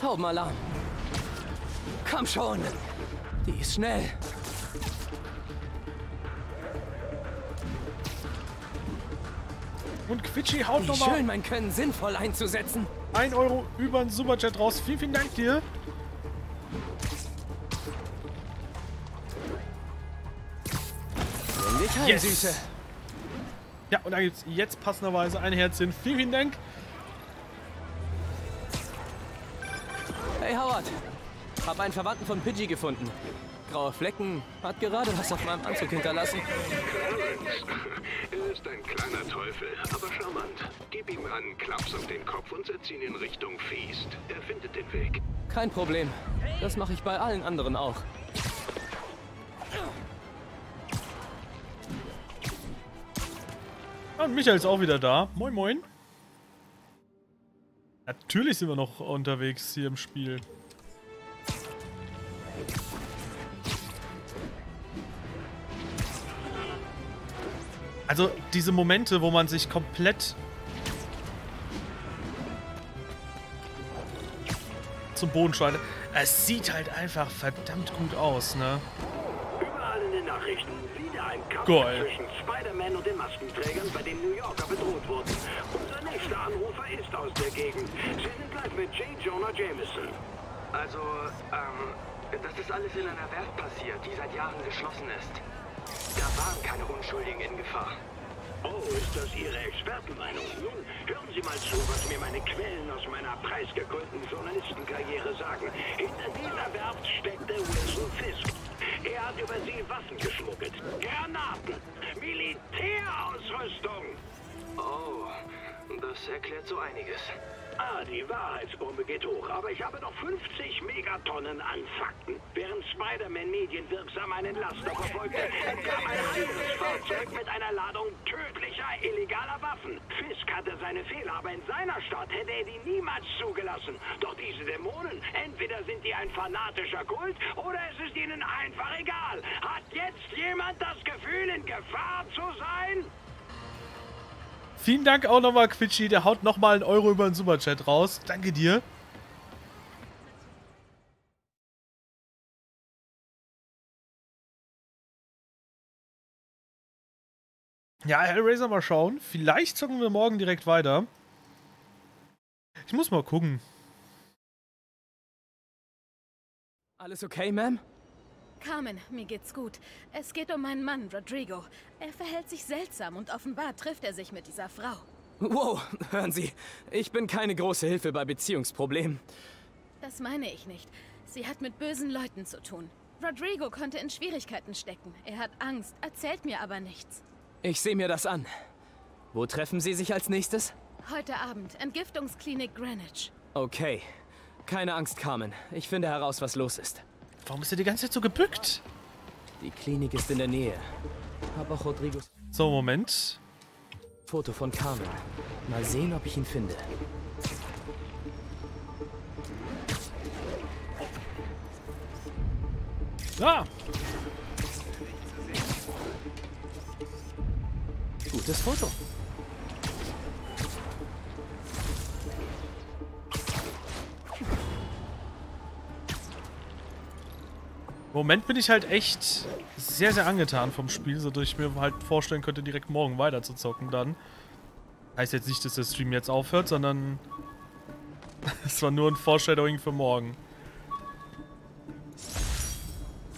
Taubenalarm. Komm schon. Die ist schnell. Und Quitschi haut nochmal schön, mein Können sinnvoll einzusetzen. 1 Euro über den Superchat raus. Vielen, vielen Dank dir. Yes. Süße. Ja, und da gibt es jetzt passenderweise ein Herzchen. Vielen, vielen Dank. Howard, hab einen Verwandten von Pidgey gefunden. Graue Flecken, hat gerade was auf meinem Anzug hinterlassen. Er ist ein kleiner Teufel, aber charmant. Gib ihm einen Klaps auf den Kopf und setz ihn in Richtung Feast. Er findet den Weg. Kein Problem. Das mache ich bei allen anderen auch. Und Michael ist auch wieder da. Moin, moin. Natürlich sind wir noch unterwegs hier im Spiel. Also diese Momente, wo man sich komplett zum Boden schneidet. Es sieht halt einfach verdammt gut aus, ne? Überall in den Nachrichten wieder ein Kampf Geil. zwischen Spider-Man und den Maskenträgern, bei dem New Yorker bedroht wurden. Unser nächster Anrufer ist aus der Gegend. Sie sind live mit J. Jonah Jameson. Also, ähm, das ist alles in einer Werft passiert, die seit Jahren geschlossen ist. Da waren keine Unschuldigen in Gefahr. Oh, ist das Ihre Expertenmeinung? Nun, hören Sie mal zu, was mir meine Quellen aus meiner preisgekrönten Journalistenkarriere sagen. Hinter dieser Werft steckte Wilson Fisk. Er hat über sie Waffen geschmuggelt. Granaten. Militärausrüstung. Oh, das erklärt so einiges. Ah, die Wahrheitsbombe geht hoch, aber ich habe noch 50 Megatonnen an Fakten. Während Spider-Man medienwirksam einen Laster verfolgte, entkam ein anderes Fahrzeug mit einer Ladung tödlicher, illegaler Waffen. Fisk hatte seine Fehler, aber in seiner Stadt hätte er die niemals zugelassen. Doch diese Dämonen, entweder sind die ein fanatischer Kult oder es ist ihnen einfach egal. Hat jetzt jemand das Gefühl, in Gefahr zu sein? Vielen Dank auch nochmal, Quitschi. Der haut nochmal einen Euro über den Superchat raus. Danke dir. Ja, Hellraiser mal schauen. Vielleicht zocken wir morgen direkt weiter. Ich muss mal gucken. Alles okay, Ma'am? Carmen, mir geht's gut. Es geht um meinen Mann, Rodrigo. Er verhält sich seltsam und offenbar trifft er sich mit dieser Frau. Wow, hören Sie, ich bin keine große Hilfe bei Beziehungsproblemen. Das meine ich nicht. Sie hat mit bösen Leuten zu tun. Rodrigo konnte in Schwierigkeiten stecken. Er hat Angst, erzählt mir aber nichts. Ich sehe mir das an. Wo treffen Sie sich als nächstes? Heute Abend, Entgiftungsklinik Greenwich. Okay. Keine Angst, Carmen. Ich finde heraus, was los ist. Warum ist er die ganze Zeit so gebückt? Die Klinik ist in der Nähe. Hab auch Rodrigos So, Moment. Foto von Carmen. Mal sehen, ob ich ihn finde. Ah! Gutes Foto. Im Moment bin ich halt echt sehr, sehr angetan vom Spiel, sodass ich mir halt vorstellen könnte, direkt morgen weiter zu zocken dann. Heißt jetzt nicht, dass der Stream jetzt aufhört, sondern [LAUGHS] es war nur ein Foreshadowing für morgen.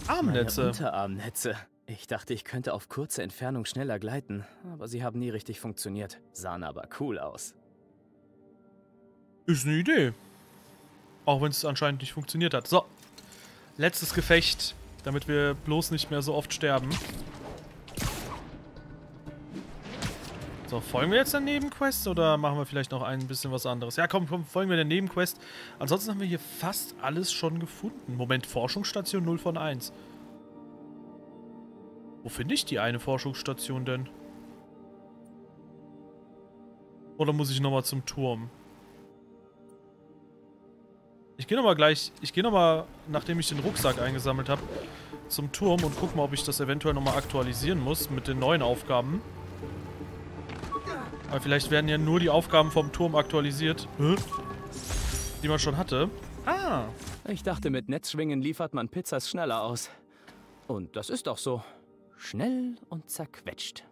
Armnetze. Unterarmnetze. Ich dachte, ich könnte auf kurze Entfernung schneller gleiten, aber sie haben nie richtig funktioniert. Sahen aber cool aus. Ist eine Idee. Auch wenn es anscheinend nicht funktioniert hat. So. Letztes Gefecht, damit wir bloß nicht mehr so oft sterben. So, folgen wir jetzt der Nebenquest oder machen wir vielleicht noch ein bisschen was anderes? Ja, komm, komm, folgen wir der Nebenquest. Ansonsten haben wir hier fast alles schon gefunden. Moment, Forschungsstation 0 von 1. Wo finde ich die eine Forschungsstation denn? Oder muss ich nochmal zum Turm? Ich gehe nochmal gleich, ich gehe nochmal, nachdem ich den Rucksack eingesammelt habe, zum Turm und guck mal, ob ich das eventuell nochmal aktualisieren muss mit den neuen Aufgaben. Weil vielleicht werden ja nur die Aufgaben vom Turm aktualisiert, die man schon hatte. Ah. Ich dachte, mit Netzschwingen liefert man Pizzas schneller aus. Und das ist auch so. Schnell und zerquetscht.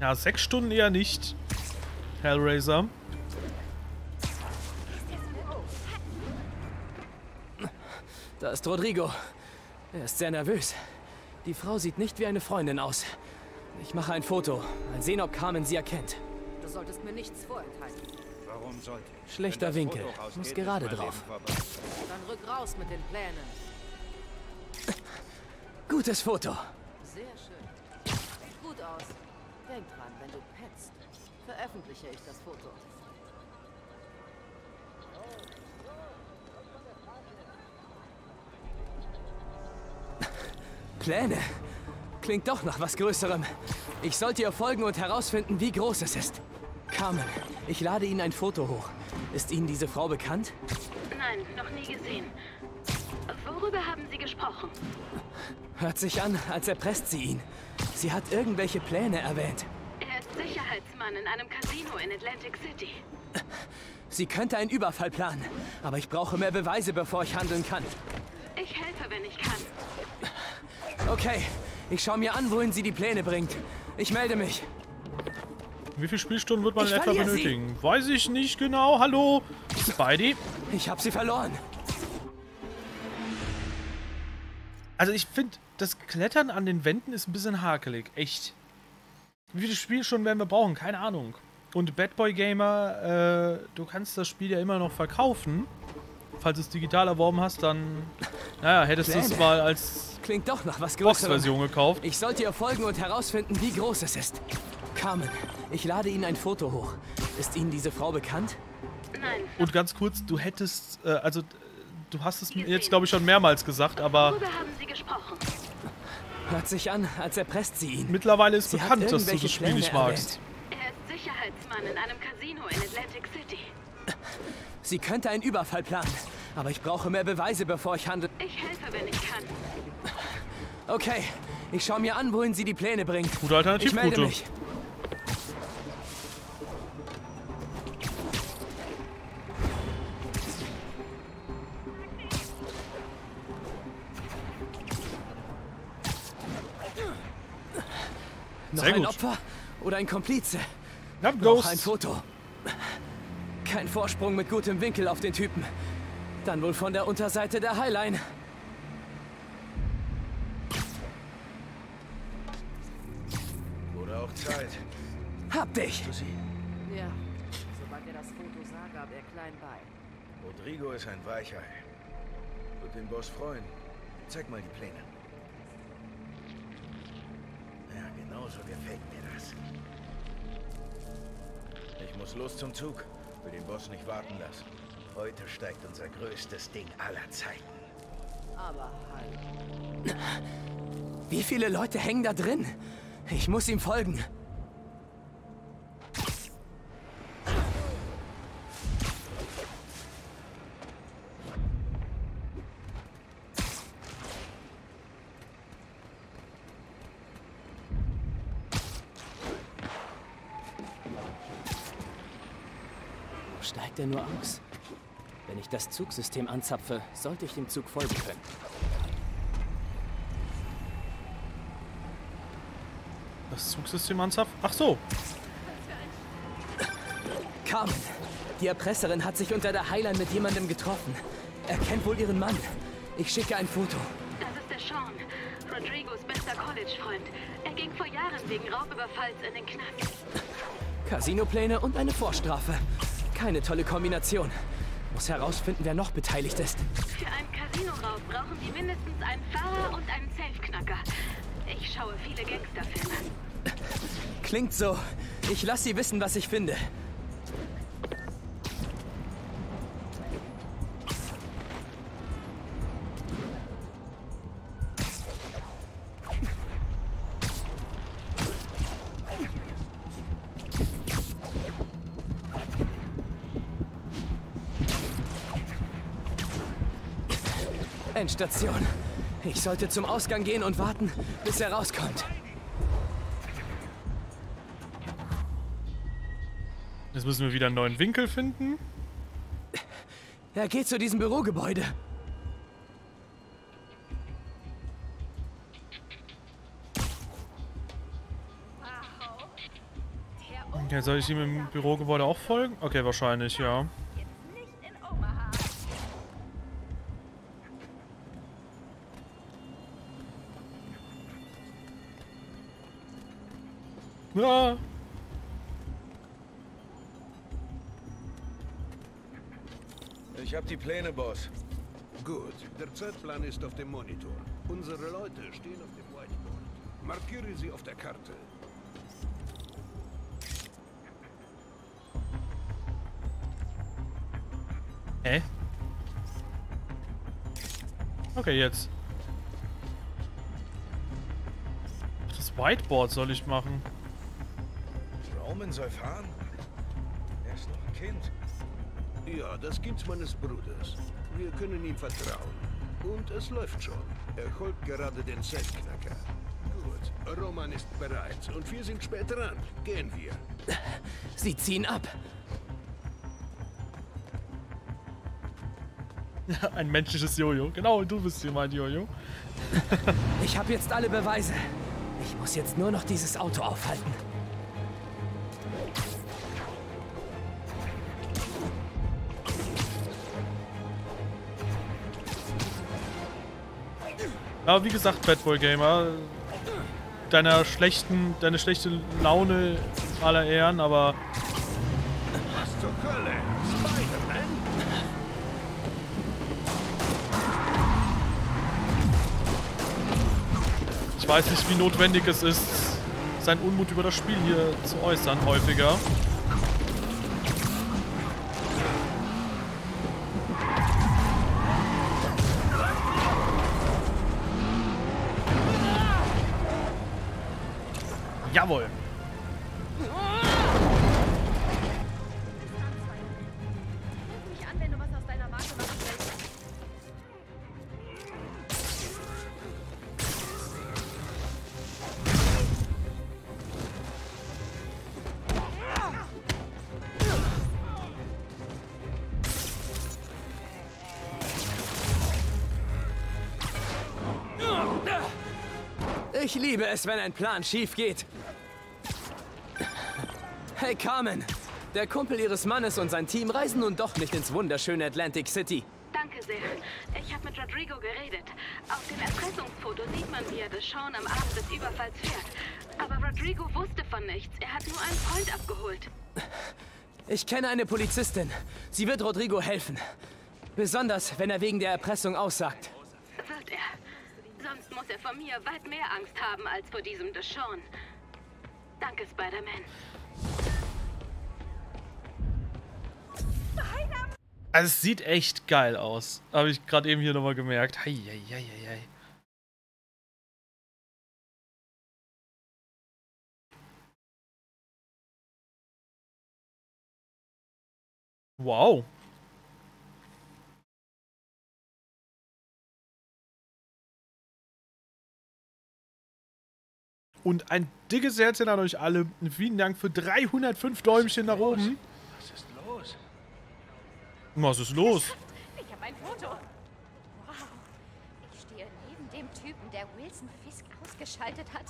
Ja, sechs Stunden eher nicht. Hellraiser. Da ist Rodrigo. Er ist sehr nervös. Die Frau sieht nicht wie eine Freundin aus. Ich mache ein Foto. Mal sehen, ob Carmen sie erkennt. Du solltest mir nichts vorenthalten. Warum sollte ich? Schlechter Winkel. Muss gerade drauf. Dann rück raus mit den Plänen. Gutes Foto. Veröffentliche ich das Foto. [LAUGHS] Pläne? Klingt doch nach was Größerem. Ich sollte ihr folgen und herausfinden, wie groß es ist. Carmen, ich lade Ihnen ein Foto hoch. Ist Ihnen diese Frau bekannt? Nein, noch nie gesehen. Worüber haben Sie gesprochen? Hört sich an, als erpresst sie ihn. Sie hat irgendwelche Pläne erwähnt. Er Sicherheitsmann in einem Casino in Atlantic City. Sie könnte einen Überfall planen, aber ich brauche mehr Beweise, bevor ich handeln kann. Ich helfe, wenn ich kann. Okay, ich schaue mir an, wohin sie die Pläne bringt. Ich melde mich. Wie viele Spielstunden wird man Ich in etwa verliere sie. benötigen? Weiß ich nicht genau. Hallo, Spidey. Ich habe sie verloren. Also ich finde, das Klettern an den Wänden ist ein bisschen hakelig. Echt. Wie viele Spielstunden werden wir brauchen? Keine Ahnung. Und Bad Boy Gamer, äh, du kannst das Spiel ja immer noch verkaufen. Falls du es digital erworben hast, dann, naja, hättest du es mal als Klingt doch nach was. Box-Version gekauft. Ich sollte ihr folgen und herausfinden, wie groß es ist. Carmen, ich lade Ihnen ein Foto hoch. Ist Ihnen diese Frau bekannt? Nein. Und ganz kurz, du hättest, äh, also, du hast es mir jetzt, glaube ich, schon mehrmals gesagt, aber Worüber haben Sie gesprochen? Hört sich an, als erpresst sie ihn. mittlerweile ist Sie bekannt, dass du das Spiel nicht magst. Er ist Sicherheitsmann in einem Casino in Atlantic City. Sie könnte einen Überfall planen, aber ich brauche mehr Beweise, bevor ich handle. Ich helfe, wenn ich kann. Okay, ich schaue mir an, wohin sie die Pläne bringt. Gute Alternativroute. Ich melde mich. Noch Sehr ein gut. Opfer oder ein Komplize? Ja, Noch ein Foto. Kein Vorsprung mit gutem Winkel auf den Typen. Dann wohl von der Unterseite der Highline. Wurde auch Zeit. Hab dich! Ja, sobald er das Foto sah, gab er klein bei. Rodrigo ist ein Weichei. Wird den Boss freuen. Zeig mal die Pläne. Ja, genau so gefällt mir das. Ich muss los zum Zug. Will den Boss nicht warten lassen. Heute steigt unser größtes Ding aller Zeiten. Aber halt. Wie viele Leute hängen da drin? Ich muss ihm folgen. Wo steigt er nur aus? Wenn ich das Zugsystem anzapfe, sollte ich dem Zug folgen können. Das Zugsystem anzapfen? Ach so. Carmen, Die Erpresserin hat sich unter der Highline mit jemandem getroffen. Er kennt wohl ihren Mann. Ich schicke ein Foto. Das ist der Sean, Rodrigos bester College-Freund. Er ging vor Jahren wegen Raubüberfalls in den Knast. Casinopläne und eine Vorstrafe. Keine tolle Kombination. Muss herausfinden, wer noch beteiligt ist. Für einen Casino-Raub brauchen die mindestens einen Fahrer und einen Safe-Knacker. Ich schaue viele Gangsterfilme. Klingt so. Ich lasse sie wissen, was ich finde. Endstation. Ich sollte zum Ausgang gehen und warten, bis er rauskommt. Jetzt müssen wir wieder einen neuen Winkel finden. Er geht zu diesem Bürogebäude. Okay, soll ich ihm im Bürogebäude auch folgen? Okay, wahrscheinlich, ja. Ja. Ich habe die Pläne, Boss. Gut, der Zeitplan ist auf dem Monitor. Unsere Leute stehen auf dem Whiteboard. Markiere sie auf der Karte. Hä? Okay, jetzt. Das Whiteboard soll ich machen. Roman soll fahren? Er ist noch ein Kind. Ja, das Kind meines Bruders. Wir können ihm vertrauen. Und es läuft schon. Er holt gerade den Selbstknacker. Gut, Roman ist bereit und wir sind spät dran. Gehen wir. [LAUGHS] Sie ziehen ab. [LAUGHS] Ein menschliches Jojo. Genau, du bist hier mein Jojo. [LAUGHS] ich habe jetzt alle Beweise. Ich muss jetzt nur noch dieses Auto aufhalten. Aber wie gesagt, Bad Boy Gamer, deiner schlechten, deine schlechte Laune aller Ehren, aber Was zur Hölle? Ich weiß nicht, wie notwendig es ist, seinen Unmut über das Spiel hier zu äußern, häufiger. Liebe es, wenn ein Plan schief geht. Hey Carmen, der Kumpel ihres Mannes und sein Team reisen nun doch nicht ins wunderschöne Atlantic City. Danke sehr. Ich habe mit Rodrigo geredet. Auf dem Erpressungsfoto sieht man, wie er das Sean am Abend des Überfalls fährt. Aber Rodrigo wusste von nichts. Er hat nur einen Freund abgeholt. Ich kenne eine Polizistin. Sie wird Rodrigo helfen. Besonders, wenn er wegen der Erpressung aussagt. Muss er vor mir weit mehr Angst haben als vor diesem Deshaun. Danke, Spider-Man. Also es sieht echt geil aus. Habe ich gerade eben hier nochmal gemerkt. Hei, hei, hei, hei. Wow. Und ein dickes Herzchen an euch alle. Vielen Dank für 305 Däumchen nach oben. Was ist los? Was ist los? Ich habe ein Foto. Wow. Ich stehe neben dem Typen, der Wilson Fisk ausgeschaltet hat.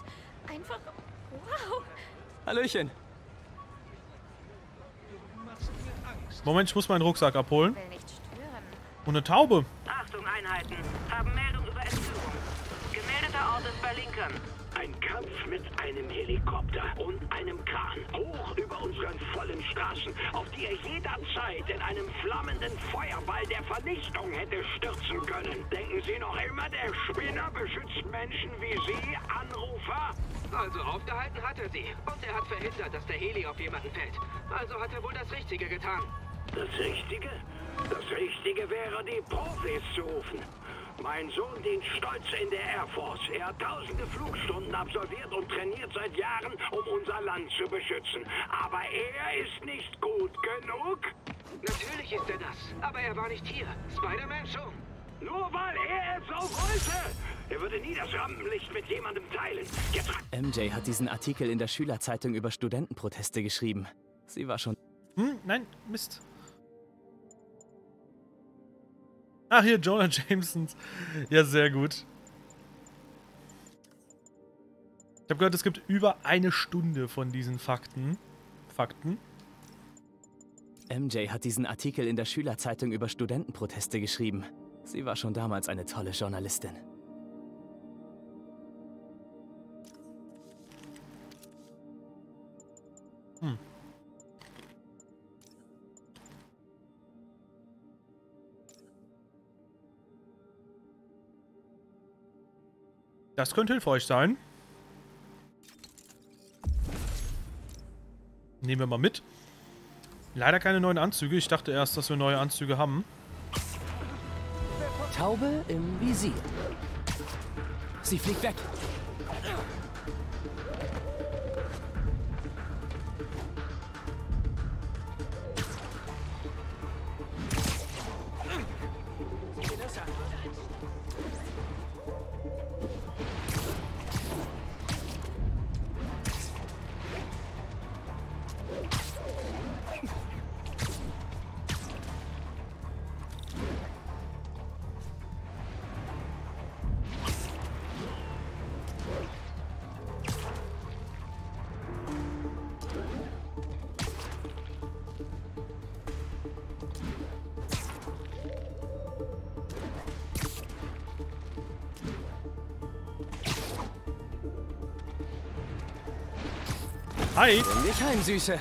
Einfach wow. Hallöchen. Du machst mir Angst. Moment, ich muss meinen Rucksack abholen. Und eine Taube. Achtung, Einheiten. Haben Meldung über Entführung. Gemeldeter Ort ist bei Lincoln. Kampf mit einem Helikopter und einem Kran hoch über unseren vollen Straßen, auf die er jederzeit in einem flammenden Feuerball der Vernichtung hätte stürzen können. Denken Sie noch immer, der Spinner beschützt Menschen wie Sie, Anrufer? Also aufgehalten hat er sie. Und er hat verhindert, dass der Heli auf jemanden fällt. Also hat er wohl das Richtige getan. Das Richtige? Das Richtige wäre, die Profis zu rufen. Mein Sohn dient stolz in der Air Force. Er hat tausende Flugstunden absolviert und trainiert seit Jahren, um unser Land zu beschützen. Aber er ist nicht gut genug. Natürlich ist er das. Aber er war nicht hier. Spider-Man schon. Nur weil er es so wollte. Er würde nie das Rampenlicht mit jemandem teilen. Jetzt MJ hat diesen Artikel in der Schülerzeitung über Studentenproteste geschrieben. Sie war schon... Hm, nein, Mist. Ach, hier, Jonah [LAUGHS] Jamesons. Ja, sehr gut. Ich habe gehört, es gibt über eine Stunde von diesen Fakten. Fakten. MJ hat diesen Artikel in der Schülerzeitung über Studentenproteste geschrieben. Sie war schon damals eine tolle Journalistin. Hm. Das könnte hilfreich sein. Nehmen wir mal mit. Leider keine neuen Anzüge. Ich dachte erst, dass wir neue Anzüge haben. Taube im Visier. Sie fliegt weg. Bring dich heim, Süße.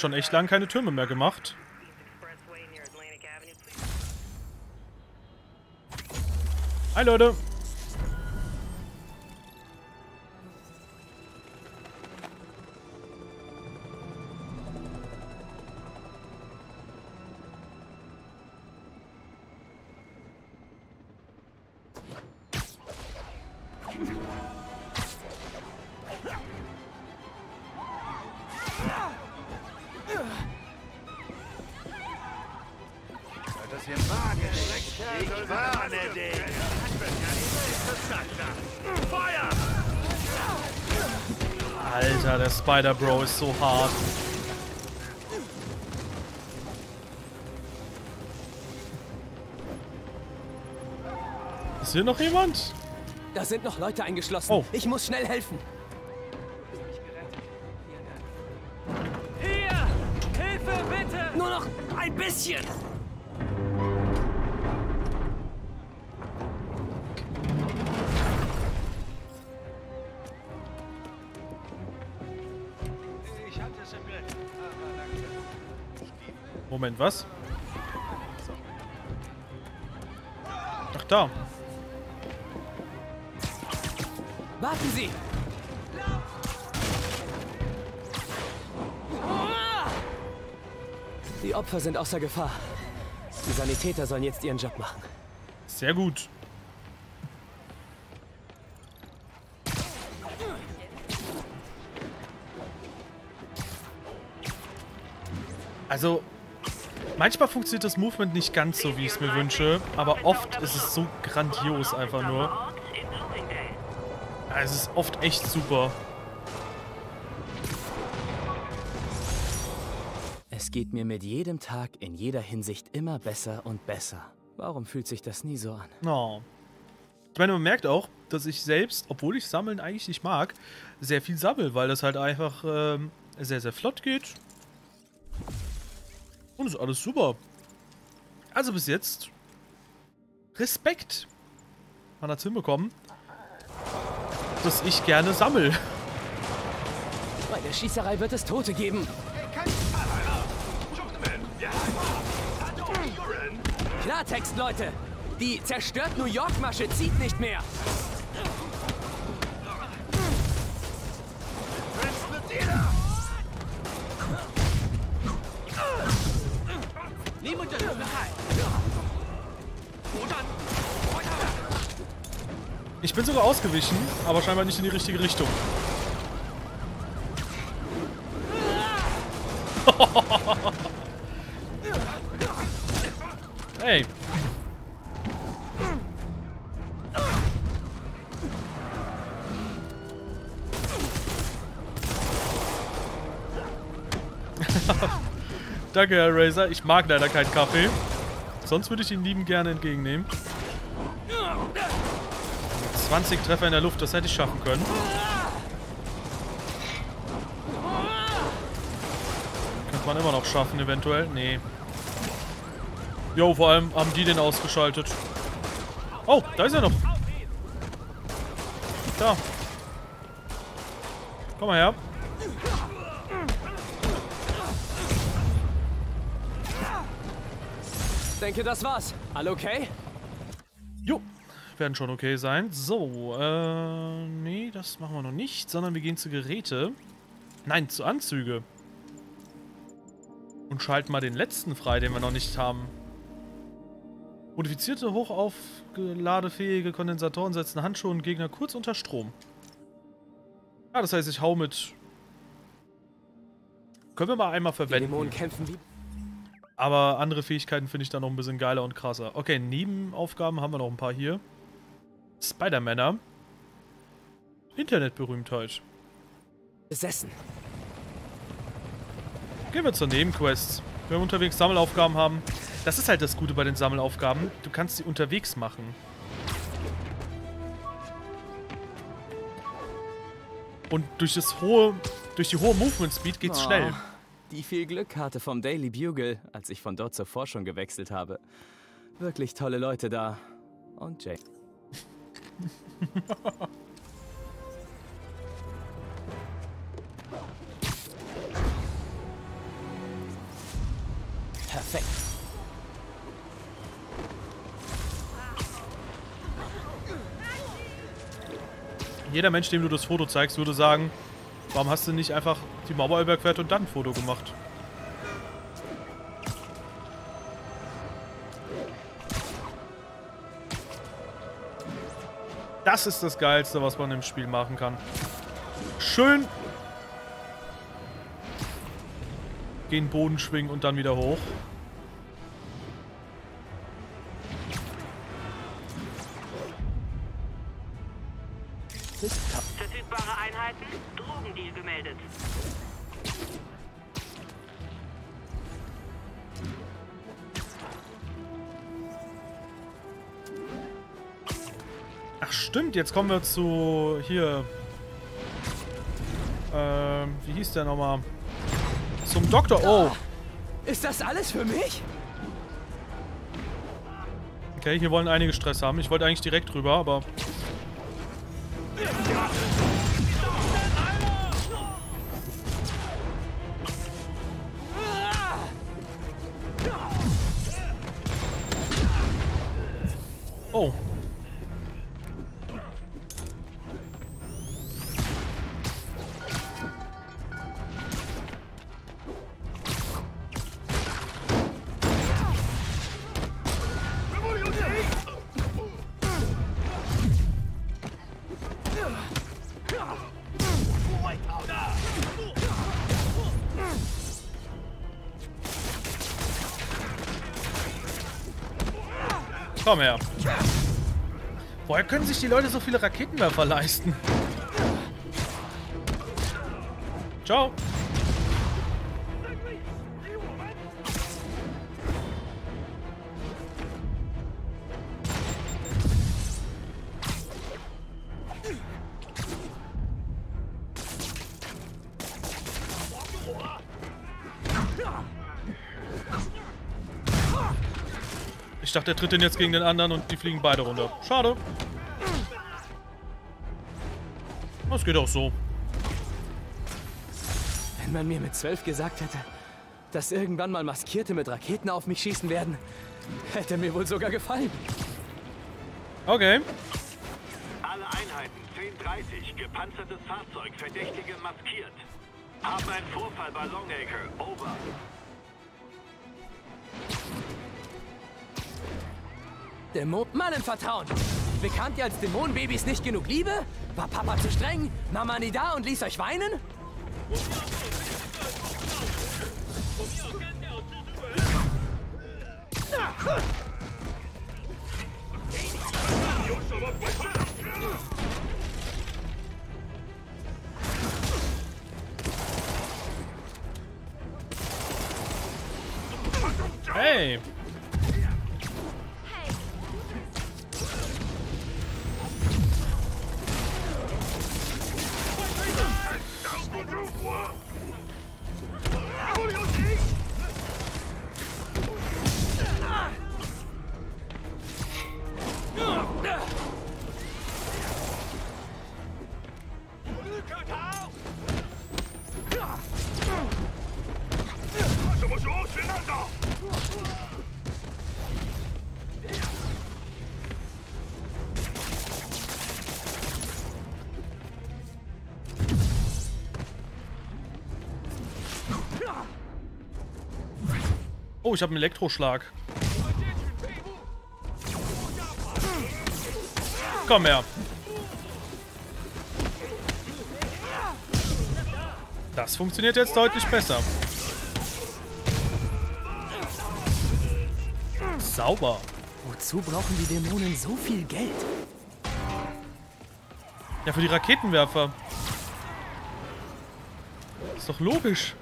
Schon echt lange keine Türme mehr gemacht. Hi Leute. Spider-Bro ist so hart. Ist hier noch jemand? Da sind noch Leute eingeschlossen. Oh. Ich muss schnell helfen. Hier! Hilfe, bitte! Nur noch ein bisschen. Moment, was? Ach, da. Warten Sie! Die Opfer sind außer Gefahr. Die Sanitäter sollen jetzt ihren Job machen. Sehr gut. Also, manchmal funktioniert das Movement nicht ganz so, wie ich es mir wünsche, aber oft ist es so grandios einfach nur. Also, es ist oft echt super. Es geht mir mit jedem Tag in jeder Hinsicht immer besser und besser. Warum fühlt sich das nie so an? Oh. Ich meine, man merkt auch, dass ich selbst, obwohl ich Sammeln eigentlich nicht mag, sehr viel sammle, weil das halt einfach ähm, sehr, sehr flott geht. Und ist alles super. Also bis jetzt Respekt. Man hat es hinbekommen, dass ich gerne sammle. Bei der Schießerei wird es Tote geben. Klartext, Leute! Die zerstört New York-Masche zieht nicht mehr! Ich bin sogar ausgewichen, aber scheinbar nicht in die richtige Richtung. [LAUGHS] hey. [LAUGHS] Danke, Herr Razer. Ich mag leider keinen Kaffee. Sonst würde ich ihn lieben gerne entgegennehmen. 20 Treffer in der Luft, das hätte ich schaffen können. Könnte man immer noch schaffen, eventuell. Nee. Jo, vor allem haben die den ausgeschaltet. Oh, da ist er noch. Da. Komm mal her. Denke, das war's. Alle okay? Werden schon okay sein. So, äh, nee, das machen wir noch nicht, sondern wir gehen zu Geräte. Nein, zu Anzüge. Und schalten mal den letzten frei, den wir noch nicht haben. Modifizierte, hochaufladefähige Kondensatoren setzen Handschuhe und Gegner kurz unter Strom. Ja, das heißt, ich hau mit... Können wir mal einmal verwenden. Die Dämonen kämpfen wie... Aber andere Fähigkeiten finde ich dann noch ein bisschen geiler und krasser. Okay, Nebenaufgaben haben wir noch ein paar hier. Spider-Manner. Internetberühmtheit. Besessen. Gehen wir zur Nebenquest. Wenn wir unterwegs Sammelaufgaben haben. Das ist halt das Gute bei den Sammelaufgaben. Du kannst sie unterwegs machen. Und durch das hohe, durch die hohe Movement Speed geht's oh. schnell. Die viel Glückkarte vom Daily Bugle, als ich von dort zur Forschung gewechselt habe. Wirklich tolle Leute da. Und Jay. Perfekt. Jeder Mensch, dem du das Foto zeigst, würde sagen, Warum hast du nicht einfach die Mauer überquert und dann ein Foto gemacht? Das ist das Geilste, was man im Spiel machen kann. Schön gegen Boden schwingen und dann wieder hoch. Stimmt, jetzt kommen wir zu hier. Ähm, wie hieß der nochmal? Zum Doktor. Oh. Ist das alles für mich? Okay, hier wollen einige Stress haben. Ich wollte eigentlich direkt rüber, aber Oh. Komm her. Woher können sich die Leute so viele Raketenwerfer leisten? Ciao. Ich dachte, er tritt den jetzt gegen den anderen und die fliegen beide runter. Schade. Das geht auch so. Wenn man mir mit zwölf gesagt hätte, dass irgendwann mal Maskierte mit Raketen auf mich schießen werden, hätte mir wohl sogar gefallen. Okay. Alle Einheiten, 1030, gepanzertes Fahrzeug, Verdächtige maskiert. Haben einen Vorfall bei Longacre, over. Dämonenvertrauen. Bekannt ihr als Dämonenbabys nicht genug Liebe? War Papa zu streng? Mama nie da und ließ euch weinen? Hey. Oh, ich habe einen Elektroschlag. Komm her. Das funktioniert jetzt deutlich besser. Sauber. Wozu brauchen die Dämonen so viel Geld? Ja, für die Raketenwerfer. Ist doch logisch.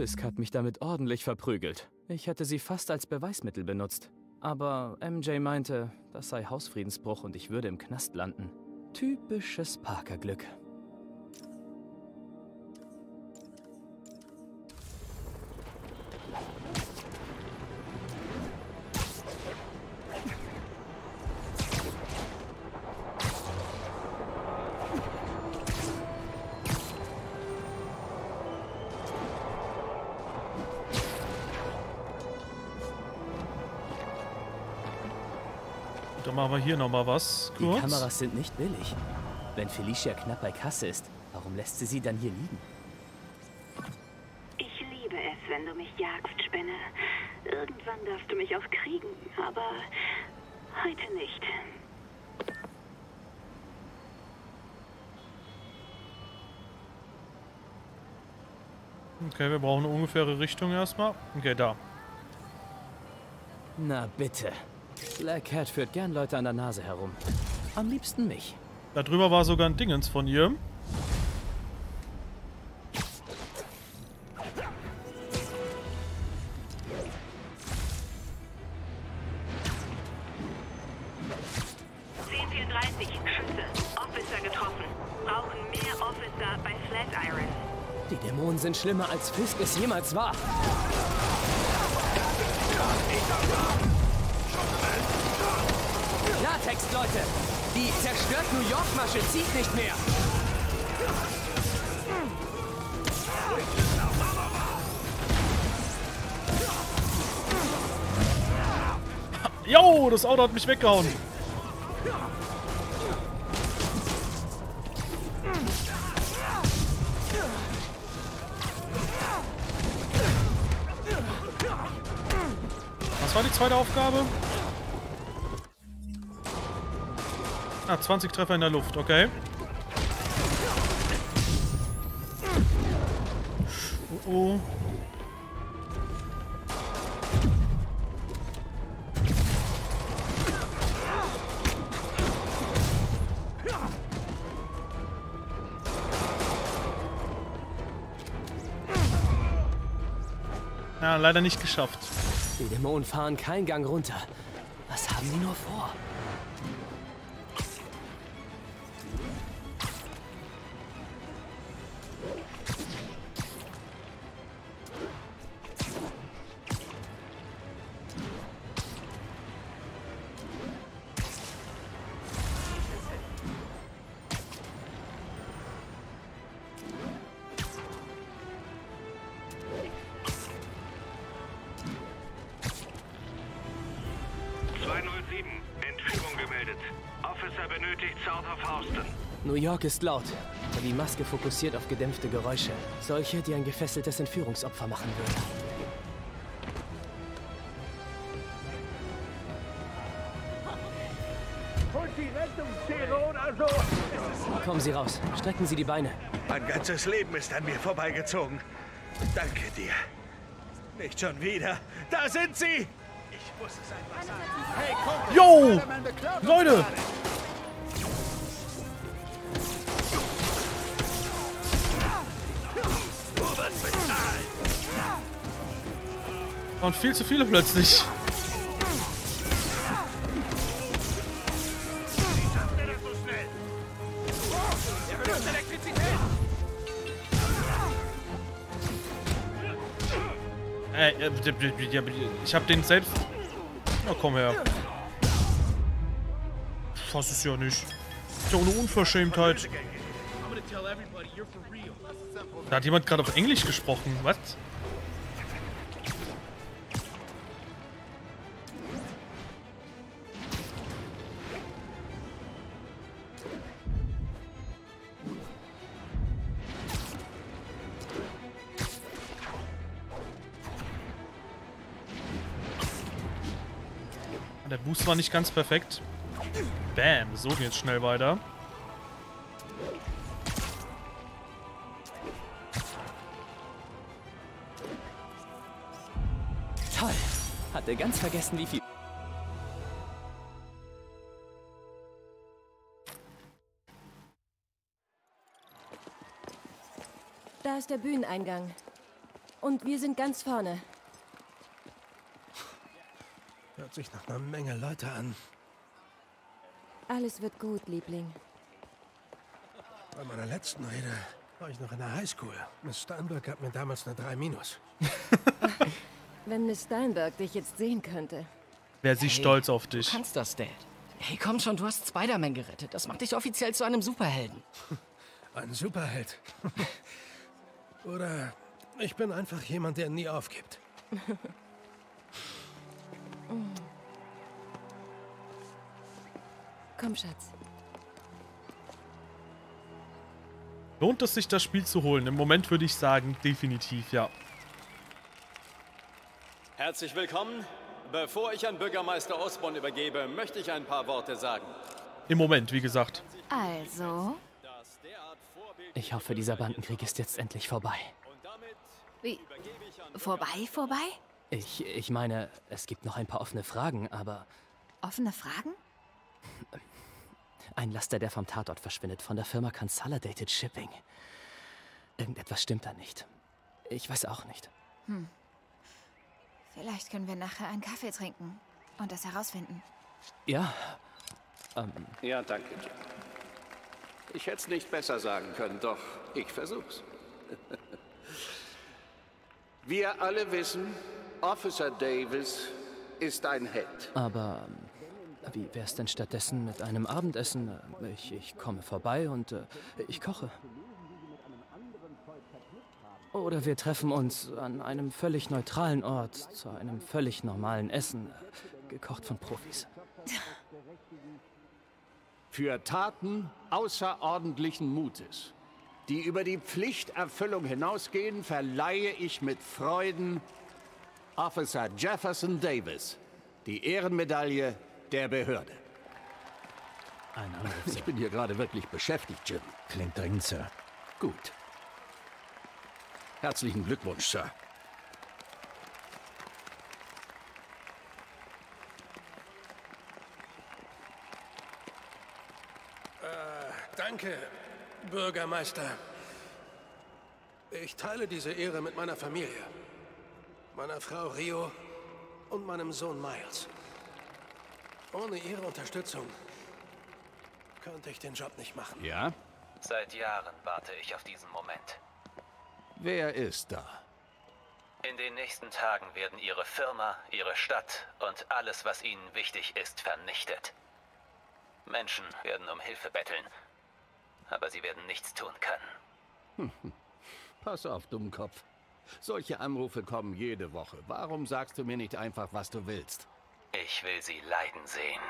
Fisk hat mich damit ordentlich verprügelt. Ich hätte sie fast als Beweismittel benutzt. Aber MJ meinte, das sei Hausfriedensbruch und ich würde im Knast landen. Typisches Parker-Glück. Hier nochmal was. Die Kurz. Kameras sind nicht billig. Wenn Felicia knapp bei Kasse ist, warum lässt sie sie dann hier liegen? Ich liebe es, wenn du mich jagst, Spinne. Irgendwann darfst du mich auch kriegen, aber heute nicht. Okay, wir brauchen eine ungefähre Richtung erstmal. Okay, da. Na bitte. Black Cat führt gern Leute an der Nase herum. Am liebsten mich. Da drüber war sogar ein Dingens von ihr. Schüsse. Officer getroffen. Brauchen mehr Officer bei Flatiron. Die Dämonen sind schlimmer als Fisk es jemals war. Leute! Die zerstört New York-Masche zieht nicht mehr! Jo, das Auto hat mich weggehauen. Was war die zweite Aufgabe? Ah, 20 Treffer in der Luft, okay. Oh oh. Ja, leider nicht geschafft. Die Dämonen fahren keinen Gang runter. Was haben die nur vor? York ist laut. Die Maske fokussiert auf gedämpfte Geräusche. Solche, die ein gefesseltes Entführungsopfer machen würden. Kommen Sie raus. Strecken Sie die Beine. Mein ganzes Leben ist an mir vorbeigezogen. Danke dir. Nicht schon wieder. Da sind sie! Ich muss es einfach sagen. Hey, komm! Yo! Leute! Und viel zu viele plötzlich. Ey, äh, ich hab den selbst... Na komm her. Das ist ja nicht. ist ja eine Unverschämtheit. Da hat jemand gerade auf Englisch gesprochen. Was? War nicht ganz perfekt. Bam, so geht's schnell weiter. Toll. Hatte ganz vergessen, wie viel... Da ist der Bühneneingang. Und wir sind ganz vorne. Hört sich nach einer Menge Leute an. Alles wird gut, Liebling. Bei meiner letzten Rede war ich noch in der Highschool. Miss Steinberg gab mir damals eine 3 minus. [LAUGHS] Wenn Miss Steinberg dich jetzt sehen könnte. Wäre sie Hey, stolz auf dich. Du kannst das, Dad. Hey, komm schon, du hast Spider-Man gerettet. Das macht dich offiziell zu einem Superhelden. [LAUGHS] Ein Superheld. [LAUGHS] Oder ich bin einfach jemand, der nie aufgibt. Komm, Schatz. Lohnt es sich, das Spiel zu holen? Im Moment würde ich sagen, definitiv, ja. Herzlich willkommen. Bevor ich an Bürgermeister Osborn übergebe, möchte ich ein paar Worte sagen. Im Moment, wie gesagt. Also, Ich hoffe, dieser Bandenkrieg ist jetzt endlich vorbei. wie? Vorbei, vorbei? Ich, ich meine, es gibt noch ein paar offene Fragen, aber Offene Fragen? [LAUGHS] ein Laster, der vom Tatort verschwindet, von der Firma Consolidated Shipping. Irgendetwas stimmt da nicht. Ich weiß auch nicht. Hm. Vielleicht können wir nachher einen Kaffee trinken und das herausfinden. Ja. Ähm, Ja, danke, Jack. Ich hätte es nicht besser sagen können, doch ich versuch's. [LAUGHS] Wir alle wissen, Officer Davis ist ein Held. aber ähm, wie wär's denn stattdessen mit einem Abendessen? Ich, ich komme vorbei und äh, ich koche. Oder wir treffen uns an einem völlig neutralen Ort zu einem völlig normalen Essen. Gekocht von Profis. Für Taten außerordentlichen Mutes, die über die Pflichterfüllung hinausgehen, verleihe ich mit Freuden Officer Jefferson Davis die Ehrenmedaille der Behörde. Ein Anruf, Ich bin hier gerade wirklich beschäftigt, Jim. Klingt dringend, Sir. Gut. Herzlichen Glückwunsch, Sir. Äh, danke, Bürgermeister. Ich teile diese Ehre mit meiner Familie. Meiner Frau Rio und meinem Sohn Miles. Ohne ihre Unterstützung könnte ich den Job nicht machen. Ja? Seit Jahren warte ich auf diesen Moment. Wer ist da? In den nächsten Tagen werden Ihre Firma, Ihre Stadt und alles, was Ihnen wichtig ist, vernichtet. Menschen werden um Hilfe betteln, aber sie werden nichts tun können. [LAUGHS] Pass auf, Dummkopf. Solche Anrufe kommen jede Woche. Warum sagst du mir nicht einfach, was du willst? Ich will Sie leiden sehen.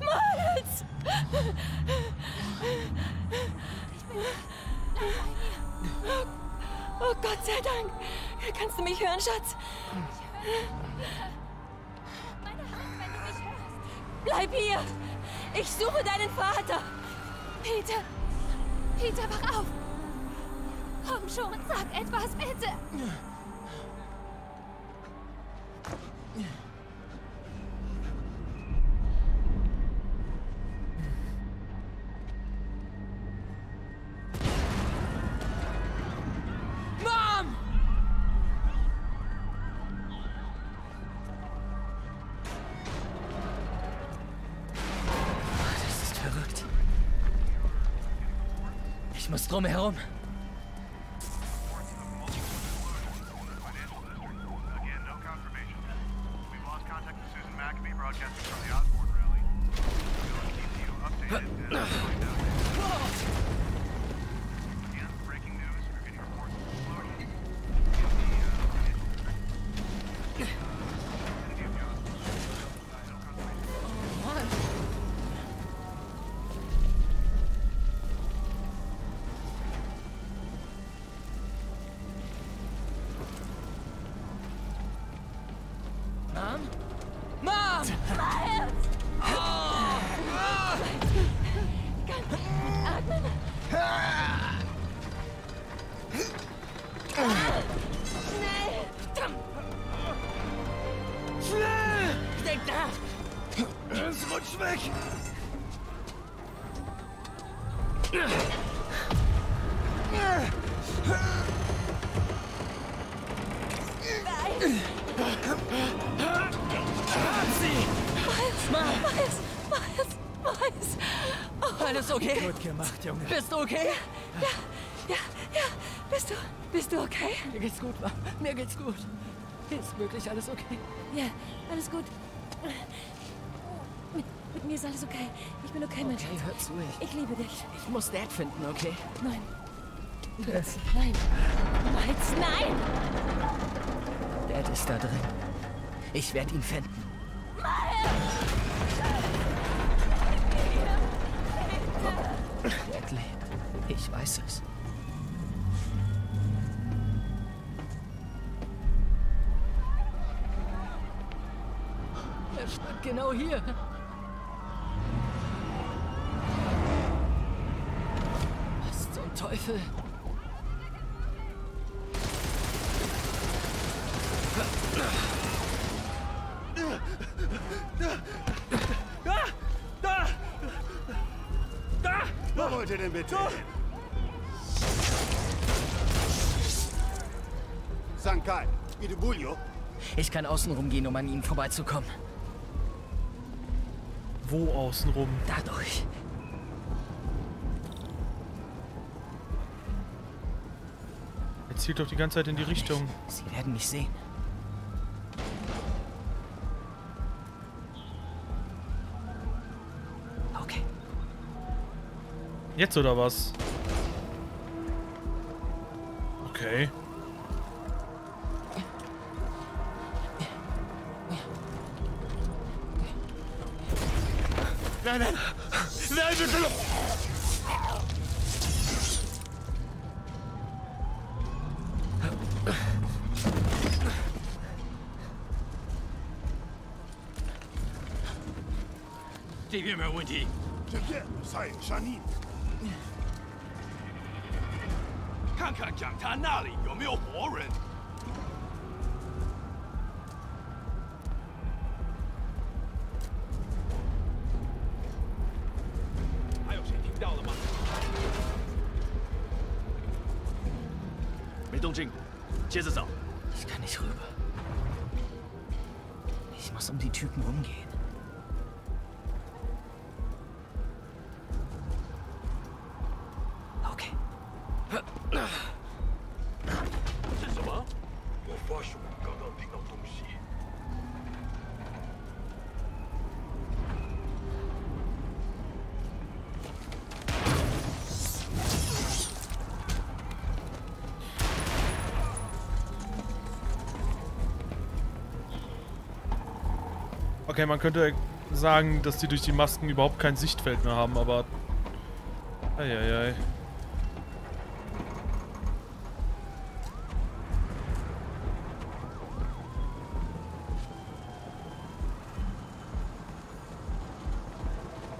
Miles! Oh, oh Gott sei Dank! Kannst du mich hören, Schatz? Bleib hier! Ich suche deinen Vater! Peter! Peter, wach auf! Komm schon, sag etwas, bitte! Ich muss Bist du okay? Ja, ja, ja. Bist du, bist du okay? Mir geht's gut, Mom. Mir geht's gut. Ist wirklich alles okay? Ja, alles gut. Mit, mit mir ist alles okay. Ich bin okay, mein Okay, hör zu. Ich, Ich liebe dich. ich muss Dad finden, okay? Nein. Dad. Nein. Miles, nein! Dad ist da drin. Ich werde ihn finden. Weiß es. Er stand genau hier. Was zum Teufel? Da! Da! Da! Wo wollt ihr denn bitte? Sankai, Ich kann außen rumgehen, um an ihnen vorbeizukommen. Wo außenrum? Dadurch. Er zielt doch die ganze Zeit in die Richtung. Sie werden mich sehen. Okay. Jetzt oder was? Okay. Nein, nein! Nein, bitte! 这边没有问题。这边在山里。看看讲台那里有没有活人。Okay, man könnte sagen, dass die durch die Masken überhaupt kein Sichtfeld mehr haben, aber... Eieiei.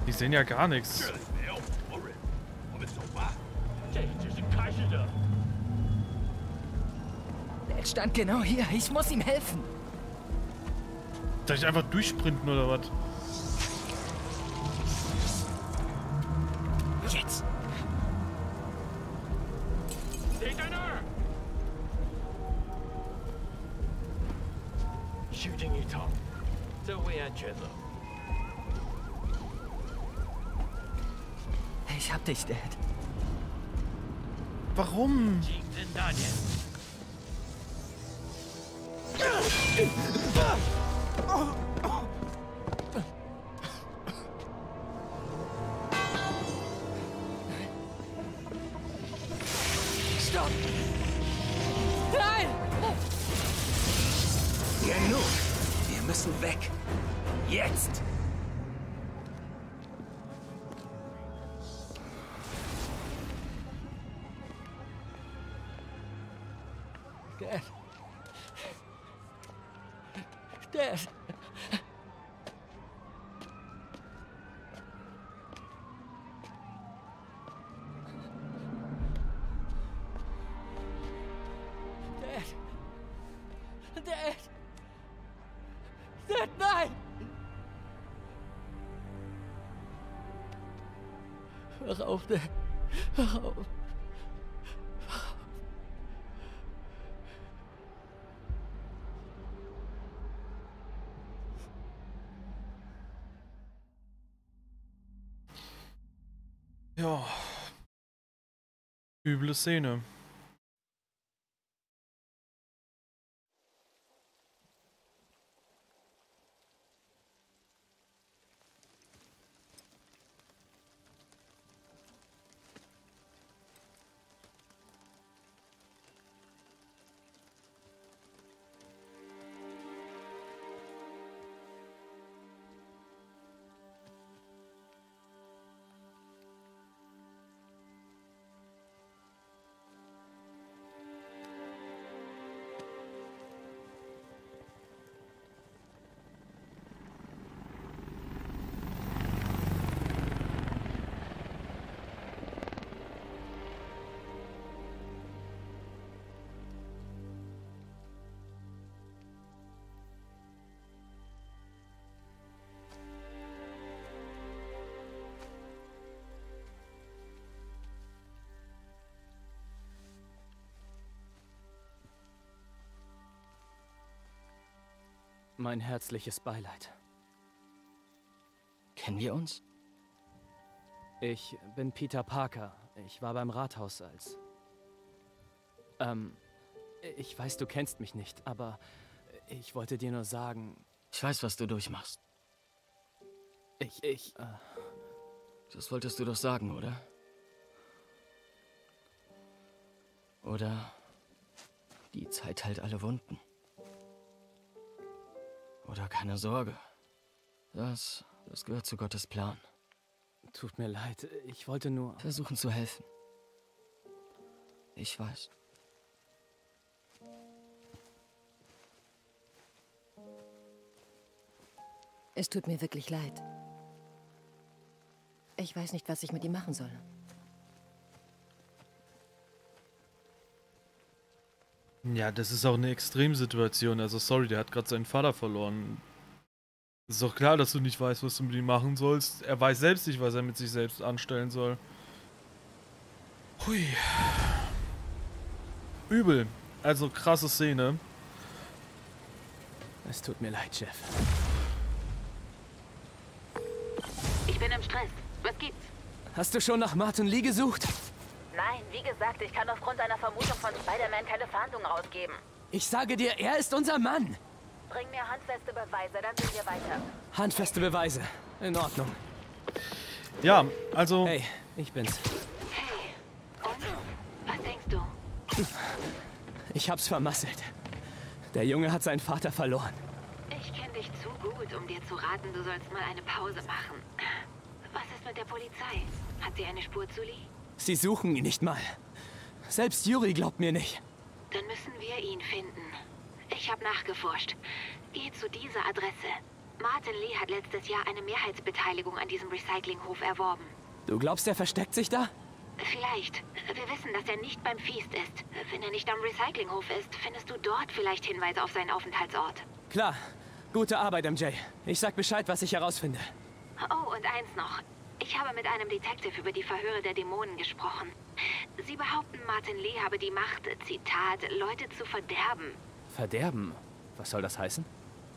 Die sehen ja gar nichts. Der stand genau hier. Ich muss ihm helfen. Soll ich einfach durchsprinten oder was? Hör auf. Ja. Üble Szene. Mein herzliches Beileid. Kennen wir uns? Ich bin Peter Parker. Ich war beim Rathaus als... Ähm, ich weiß, du kennst mich nicht, aber ich wollte dir nur sagen... Ich weiß, was du durchmachst. Ich, ich... Äh, das wolltest du doch sagen, oder? Oder die Zeit heilt alle Wunden. Oder keine Sorge. Das, das gehört zu Gottes Plan. Tut mir leid, ich wollte nur... Versuchen zu helfen. Ich weiß. Es tut mir wirklich leid. Ich weiß nicht, was ich mit ihm machen soll. Ja, das ist auch eine Extremsituation. Also sorry, der hat gerade seinen Vater verloren. Ist doch klar, dass du nicht weißt, was du mit ihm machen sollst. Er weiß selbst nicht, was er mit sich selbst anstellen soll. Hui. Übel. Also krasse Szene. Es tut mir leid, Chef. Ich bin im Stress. Was gibt's? Hast du schon nach Martin Lee gesucht? Nein, wie gesagt, ich kann aufgrund einer Vermutung von Spider-Man keine Fahndung rausgeben. Ich sage dir, er ist unser Mann. Bring mir handfeste Beweise, dann sehen wir weiter. Handfeste Beweise. In Ordnung. Ja, also... Hey, ich bin's. Hey, und? Was denkst du? Ich hab's vermasselt. Der Junge hat seinen Vater verloren. Ich kenne dich zu gut, um dir zu raten, du sollst mal eine Pause machen. Was ist mit der Polizei? Hat sie eine Spur zu Lee? Sie suchen ihn nicht mal. Selbst Yuri glaubt mir nicht. Dann müssen wir ihn finden. Ich habe nachgeforscht. Geh zu dieser Adresse. Martin Lee hat letztes Jahr eine Mehrheitsbeteiligung an diesem Recyclinghof erworben. Du glaubst, er versteckt sich da? Vielleicht. Wir wissen, dass er nicht beim Feast ist. Wenn er nicht am Recyclinghof ist, findest du dort vielleicht Hinweise auf seinen Aufenthaltsort. Klar. Gute Arbeit, MJ. Ich sag Bescheid, was ich herausfinde. Oh, und eins noch. Ich habe mit einem Detective über die Verhöre der Dämonen gesprochen. Sie behaupten, Martin Lee habe die Macht, Zitat, Leute zu verderben. Verderben? Was soll das heißen?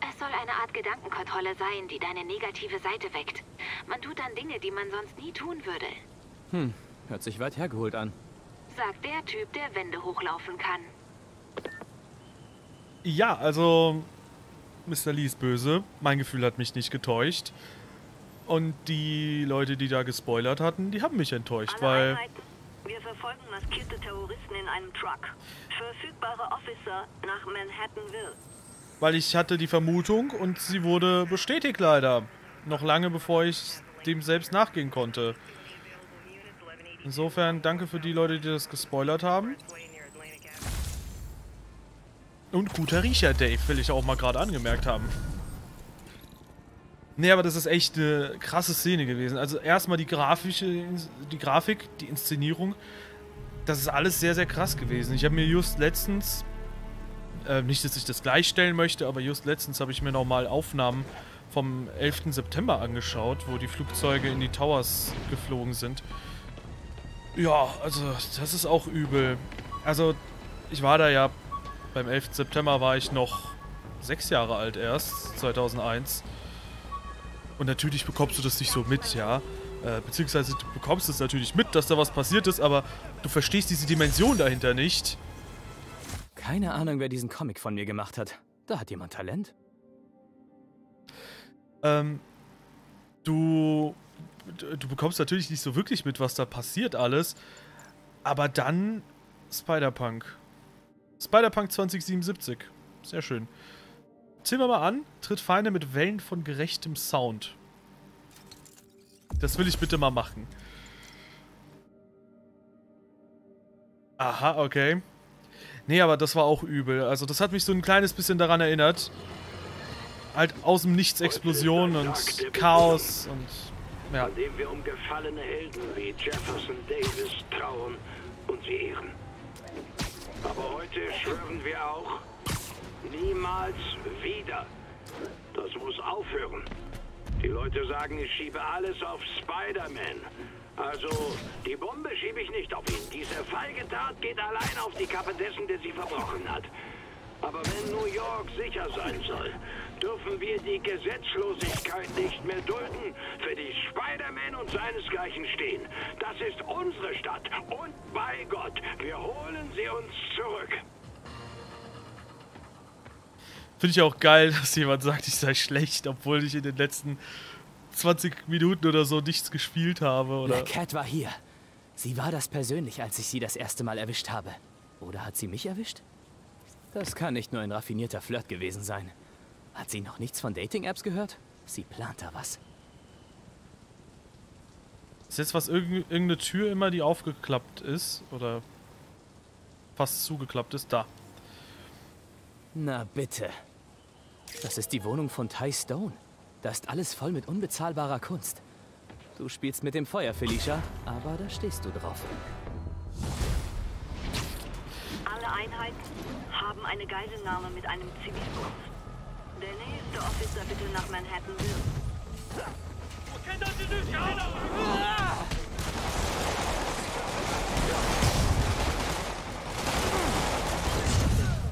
Es soll eine Art Gedankenkontrolle sein, die deine negative Seite weckt. Man tut dann Dinge, die man sonst nie tun würde. Hm, hört sich weit hergeholt an. Sagt der Typ, der Wände hochlaufen kann. Ja, also Mr. Lee ist böse. Mein Gefühl hat mich nicht getäuscht. Und die Leute, die da gespoilert hatten, die haben mich enttäuscht, Alle weil... Einheiten, wir verfolgen maskierte Terroristen in einem Truck. Verfügbare Officer nach Manhattanville. Weil ich hatte die Vermutung und sie wurde bestätigt leider. Noch lange bevor ich dem selbst nachgehen konnte. Insofern danke für die Leute, die das gespoilert haben. Und guter Riecher, Dave, will ich auch mal gerade angemerkt haben. Nee, aber das ist echt eine krasse Szene gewesen. Also erstmal die grafische, die Grafik, die Inszenierung. Das ist alles sehr, sehr krass gewesen. Ich habe mir just letztens, äh, nicht, dass ich das gleichstellen möchte, aber just letztens habe ich mir nochmal Aufnahmen vom 11. September angeschaut, wo die Flugzeuge in die Towers geflogen sind. Ja, also das ist auch übel. Also ich war da ja, beim 11. September war ich noch sechs Jahre alt erst, 2001. Und natürlich bekommst du das nicht so mit, ja. Äh, beziehungsweise du bekommst es natürlich mit, dass da was passiert ist, aber du verstehst diese Dimension dahinter nicht. Keine Ahnung, wer diesen Comic von mir gemacht hat. Da hat jemand Talent. Ähm, du, du bekommst natürlich nicht so wirklich mit, was da passiert alles. Aber dann Spider-Punk. Spider-Punk 2077. Sehr schön. Ziehen wir mal an. Tritt Feinde mit Wellen von gerechtem Sound. Das will ich bitte mal machen. Aha, okay. Nee, aber das war auch übel. Also das hat mich so ein kleines bisschen daran erinnert. Halt aus dem Nichts Explosionen und Chaos und ja. Von dem wir um gefallene Helden wie Jefferson Davis trauen und sie ehren. Aber heute schwören wir auch, niemals wieder. Das muss aufhören. Die Leute sagen, ich schiebe alles auf Spider-Man. Also, die Bombe schiebe ich nicht auf ihn. Diese feige Tat geht allein auf die Kappe dessen, der sie verbrochen hat. Aber wenn New York sicher sein soll, dürfen wir die Gesetzlosigkeit nicht mehr dulden, für die Spider-Man und seinesgleichen stehen. Das ist unsere Stadt und bei Gott, wir holen sie uns zurück. Finde ich auch geil, [LAUGHS] dass jemand sagt, ich sei schlecht, obwohl ich in den letzten 20 Minuten oder so nichts gespielt habe. Oder? Black Cat war hier. Sie war das persönlich, als ich sie das erste Mal erwischt habe. Oder hat sie mich erwischt? Das kann nicht nur ein raffinierter Flirt gewesen sein. Hat sie noch nichts von Dating-Apps gehört? Sie plant da was. Ist jetzt was irg irgendeine Tür immer, die aufgeklappt ist? Oder fast zugeklappt ist? Da. Na bitte. Das ist die Wohnung von Ty Stone. Da ist alles voll mit unbezahlbarer Kunst. Du spielst mit dem Feuer, Felicia, aber da stehst du drauf. Alle Einheiten haben eine Geiselnahme mit einem Zivilkopf. Der nächste Officer bitte nach Manhattan Will.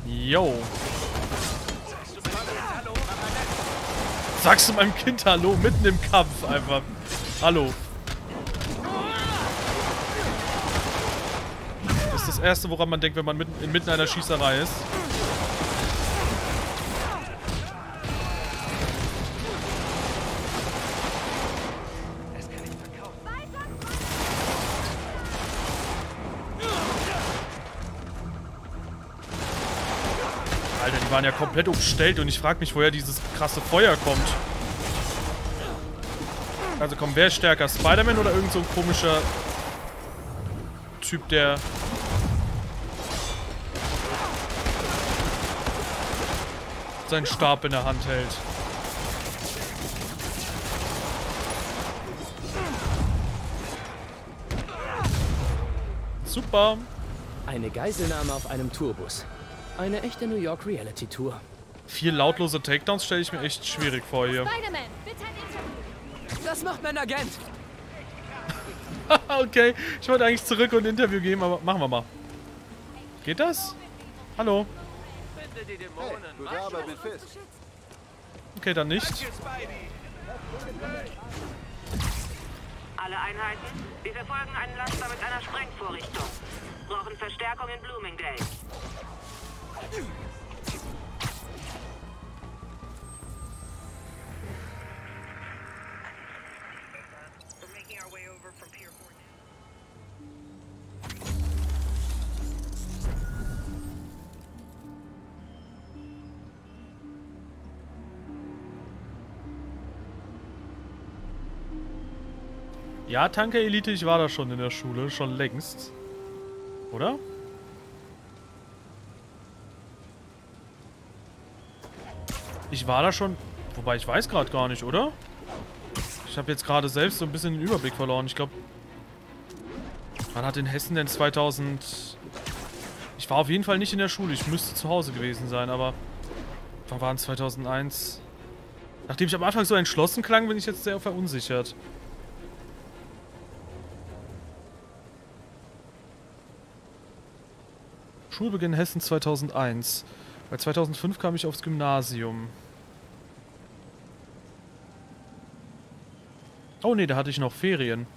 Yo. Sagst du meinem Kind Hallo mitten im Kampf einfach. Hallo. Das ist das Erste, woran man denkt, wenn man mitten, inmitten einer Schießerei ist. Alter, die waren ja komplett umstellt und ich frage mich, woher dieses krasse Feuer kommt. Also komm, wer ist stärker? Spider-Man oder irgend so ein komischer Typ, der... seinen Stab in der Hand hält. Super. Eine Geiselnahme auf einem Tourbus. Eine echte New York Reality Tour. Vier lautlose Takedowns stelle ich mir echt schwierig vor hier. Spider-Man, bitte ein Interview. Das macht mein Agent. [LAUGHS] okay, ich wollte eigentlich zurück und ein Interview geben, aber machen wir mal. Geht das? Hallo? Okay, dann nicht. Alle Einheiten, wir verfolgen einen Laster mit einer Sprengvorrichtung. Brauchen Verstärkung in Bloomingdale. Ja, Tanker Elite, ich war da schon in der Schule, schon längst. Oder? Ich war da schon... Wobei, ich weiß gerade gar nicht, oder? Ich habe jetzt gerade selbst so ein bisschen den Überblick verloren. Ich glaube... Man hat in Hessen denn 2000... Ich war auf jeden Fall nicht in der Schule. Ich müsste zu Hause gewesen sein, aber... Wann waren es 2001? Nachdem ich am Anfang so entschlossen klang, bin ich jetzt sehr verunsichert. Schulbeginn Hessen 2001. Weil 2005 kam ich aufs Gymnasium. Oh nee, da hatte ich noch Ferien.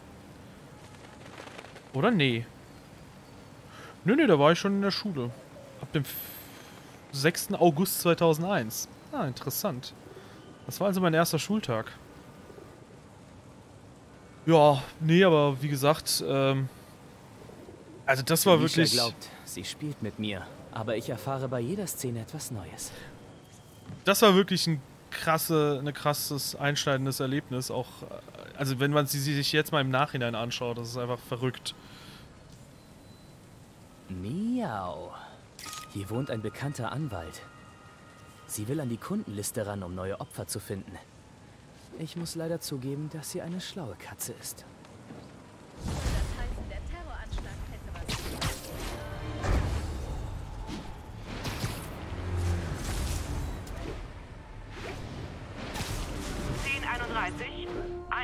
Oder nee? Nö, nee, da war ich schon in der Schule. Ab dem 6. August 2001. Ah, interessant. Das war also mein erster Schultag. Ja, nee, aber wie gesagt, ähm... Also das war Felicia wirklich... glaubt, sie spielt mit mir, aber ich erfahre bei jeder Szene etwas Neues. das war wirklich ein krasse, ein krasses, einschneidendes Erlebnis. Auch, äh, also wenn man sie sich jetzt mal im Nachhinein anschaut, das ist einfach verrückt. Miau. Hier wohnt ein bekannter Anwalt. Sie will an die Kundenliste ran, um neue Opfer zu finden. Ich muss leider zugeben, dass sie eine schlaue Katze ist.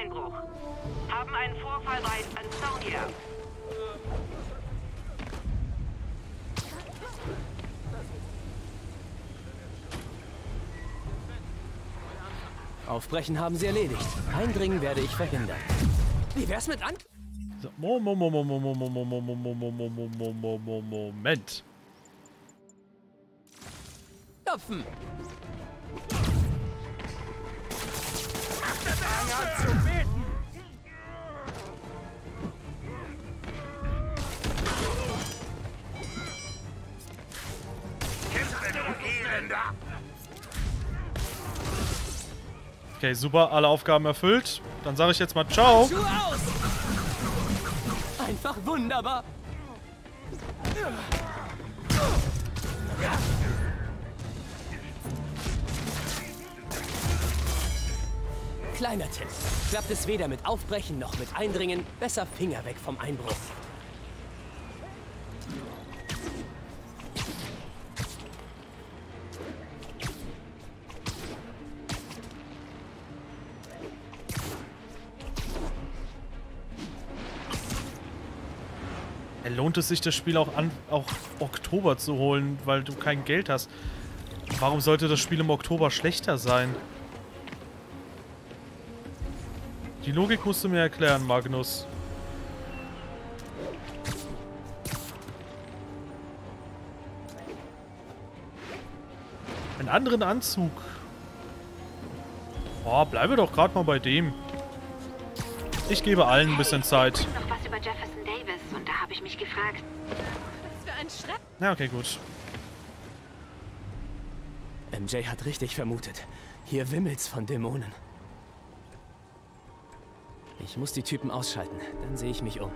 Einbruch. Haben einen Vorfall bei Ansonia. Aufbrechen haben sie erledigt. Eindringen werde ich verhindern. Wie wär's mit an... So, Mo, Mo, Okay, super, alle Aufgaben erfüllt. Dann sage ich jetzt mal ciao. Einfach wunderbar! Kleiner Tipp. Klappt es weder mit Aufbrechen noch mit Eindringen, besser Finger weg vom Einbruch. Lohnt es sich, das Spiel auch an auch Oktober zu holen, weil du kein Geld hast? Warum sollte das Spiel im Oktober schlechter sein? Die Logik musst du mir erklären, Magnus. Einen anderen Anzug. Oh, bleibe doch gerade mal bei dem. Ich gebe allen ein bisschen Zeit. Noch was über Jefferson Davis und da habe ich mich gefragt. Was für ein Schreck. Ja, okay, gut. MJ hat richtig vermutet. Hier wimmelt's von Dämonen. Ich muss die Typen ausschalten, dann sehe ich mich um.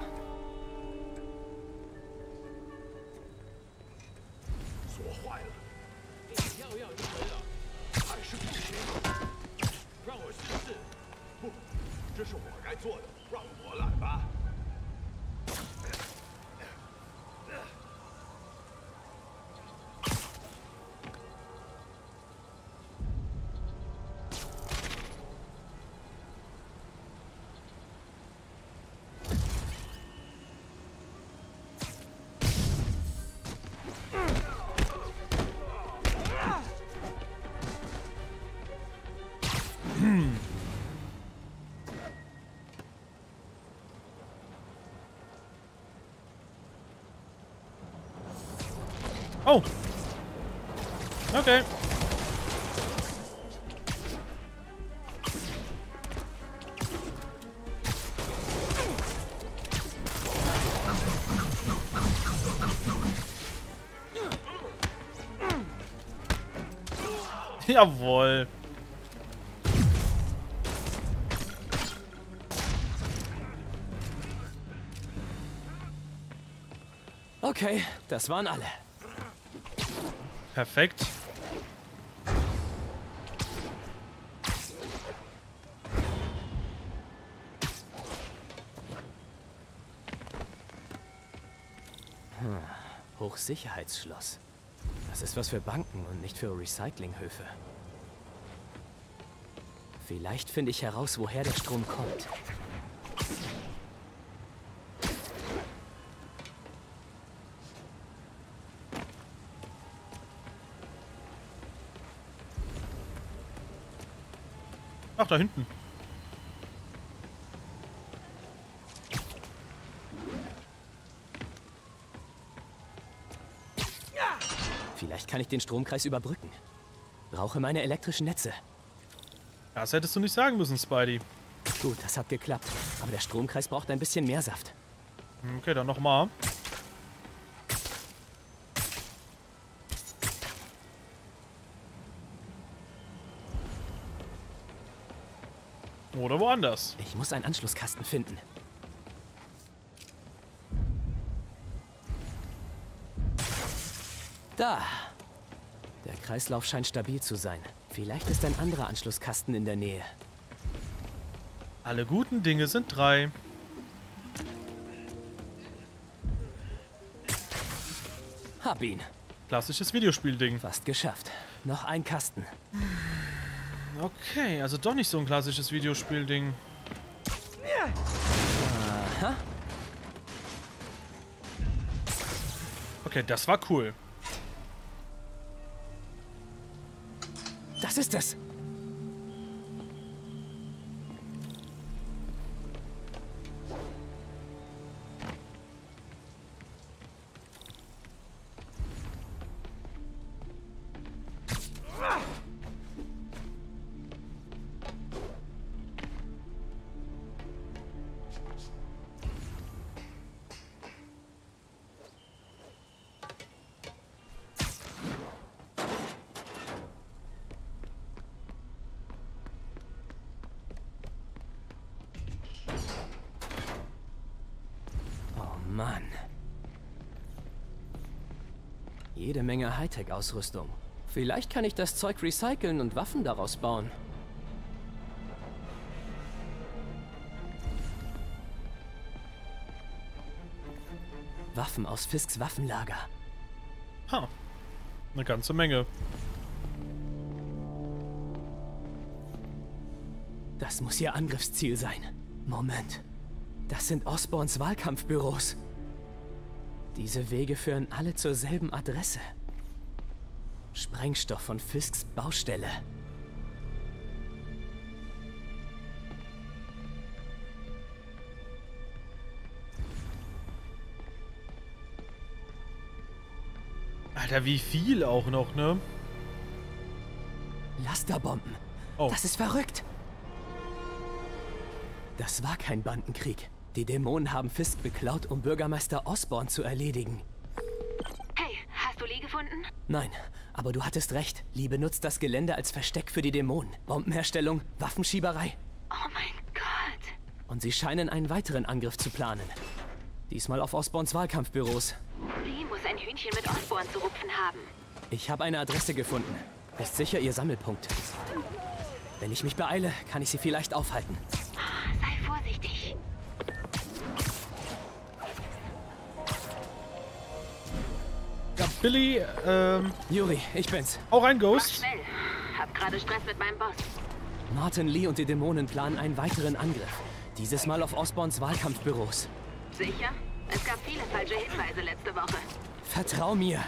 Okay. [LAUGHS] Jawohl. Okay, das waren alle. Perfekt. Hm. Hochsicherheitsschloss. Das ist was für Banken und nicht für Recyclinghöfe. Vielleicht finde ich heraus, woher der Strom kommt. Ach, da hinten. Kann ich den Stromkreis überbrücken. Brauche meine elektrischen Netze. Das hättest du nicht sagen müssen, Spidey. Gut, das hat geklappt. Aber der Stromkreis braucht ein bisschen mehr Saft. Okay, dann nochmal. Oder woanders. Ich muss einen Anschlusskasten finden. Da. Der Kreislauf scheint stabil zu sein. Vielleicht ist ein anderer Anschlusskasten in der Nähe. Alle guten Dinge sind drei. Hab ihn. Klassisches Videospielding. Fast geschafft. Noch ein Kasten. Okay, also doch nicht so ein klassisches Videospielding. Aha. Okay, das war cool. sisters. Hightech-Ausrüstung. Vielleicht kann ich das Zeug recyceln und Waffen daraus bauen. Waffen aus Fisks Waffenlager. Ha. Eine ganze Menge. Das muss ihr Angriffsziel sein. Moment. Das sind Osborns Wahlkampfbüros. Diese Wege führen alle zur selben Adresse. Sprengstoff von Fisks Baustelle. Alter, wie viel auch noch, ne? Lasterbomben. Oh. Das ist verrückt. Das war kein Bandenkrieg. Die Dämonen haben Fisk beklaut, um Bürgermeister Osborn zu erledigen. Hey, hast du Lee gefunden? Nein, aber du hattest recht. Lee benutzt das Gelände als Versteck für die Dämonen. Bombenherstellung, Waffenschieberei. Oh mein Gott. Und sie scheinen einen weiteren Angriff zu planen. Diesmal auf Osborns Wahlkampfbüros. Lee muss ein Hühnchen mit Osborn zu rupfen haben. Ich habe eine Adresse gefunden. Ist sicher ihr Sammelpunkt. Wenn ich mich beeile, kann ich sie vielleicht aufhalten. Billy, ähm... Juri, ich bin's. Rein, Mach Ghost. schnell. Hab gerade Stress mit meinem Boss. Martin Lee und die Dämonen planen einen weiteren Angriff. Dieses Mal auf Osborns Wahlkampfbüros. Sicher? Es gab viele falsche Hinweise letzte Woche. Vertrau mir.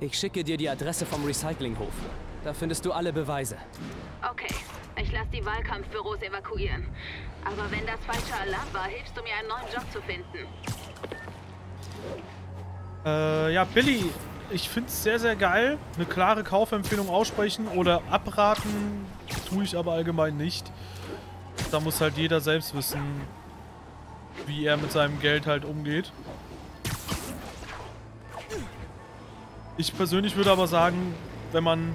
Ich schicke dir die Adresse vom Recyclinghof. Da findest du alle Beweise. Okay, ich lasse die Wahlkampfbüros evakuieren. Aber wenn das falsche Alarm war, hilfst du mir, einen neuen Job zu finden. Äh, ja, Billy, ich find's sehr, sehr geil. Eine klare Kaufempfehlung aussprechen oder abraten tue ich aber allgemein nicht. Da muss halt jeder selbst wissen, wie er mit seinem Geld halt umgeht. Ich persönlich würde aber sagen, wenn man...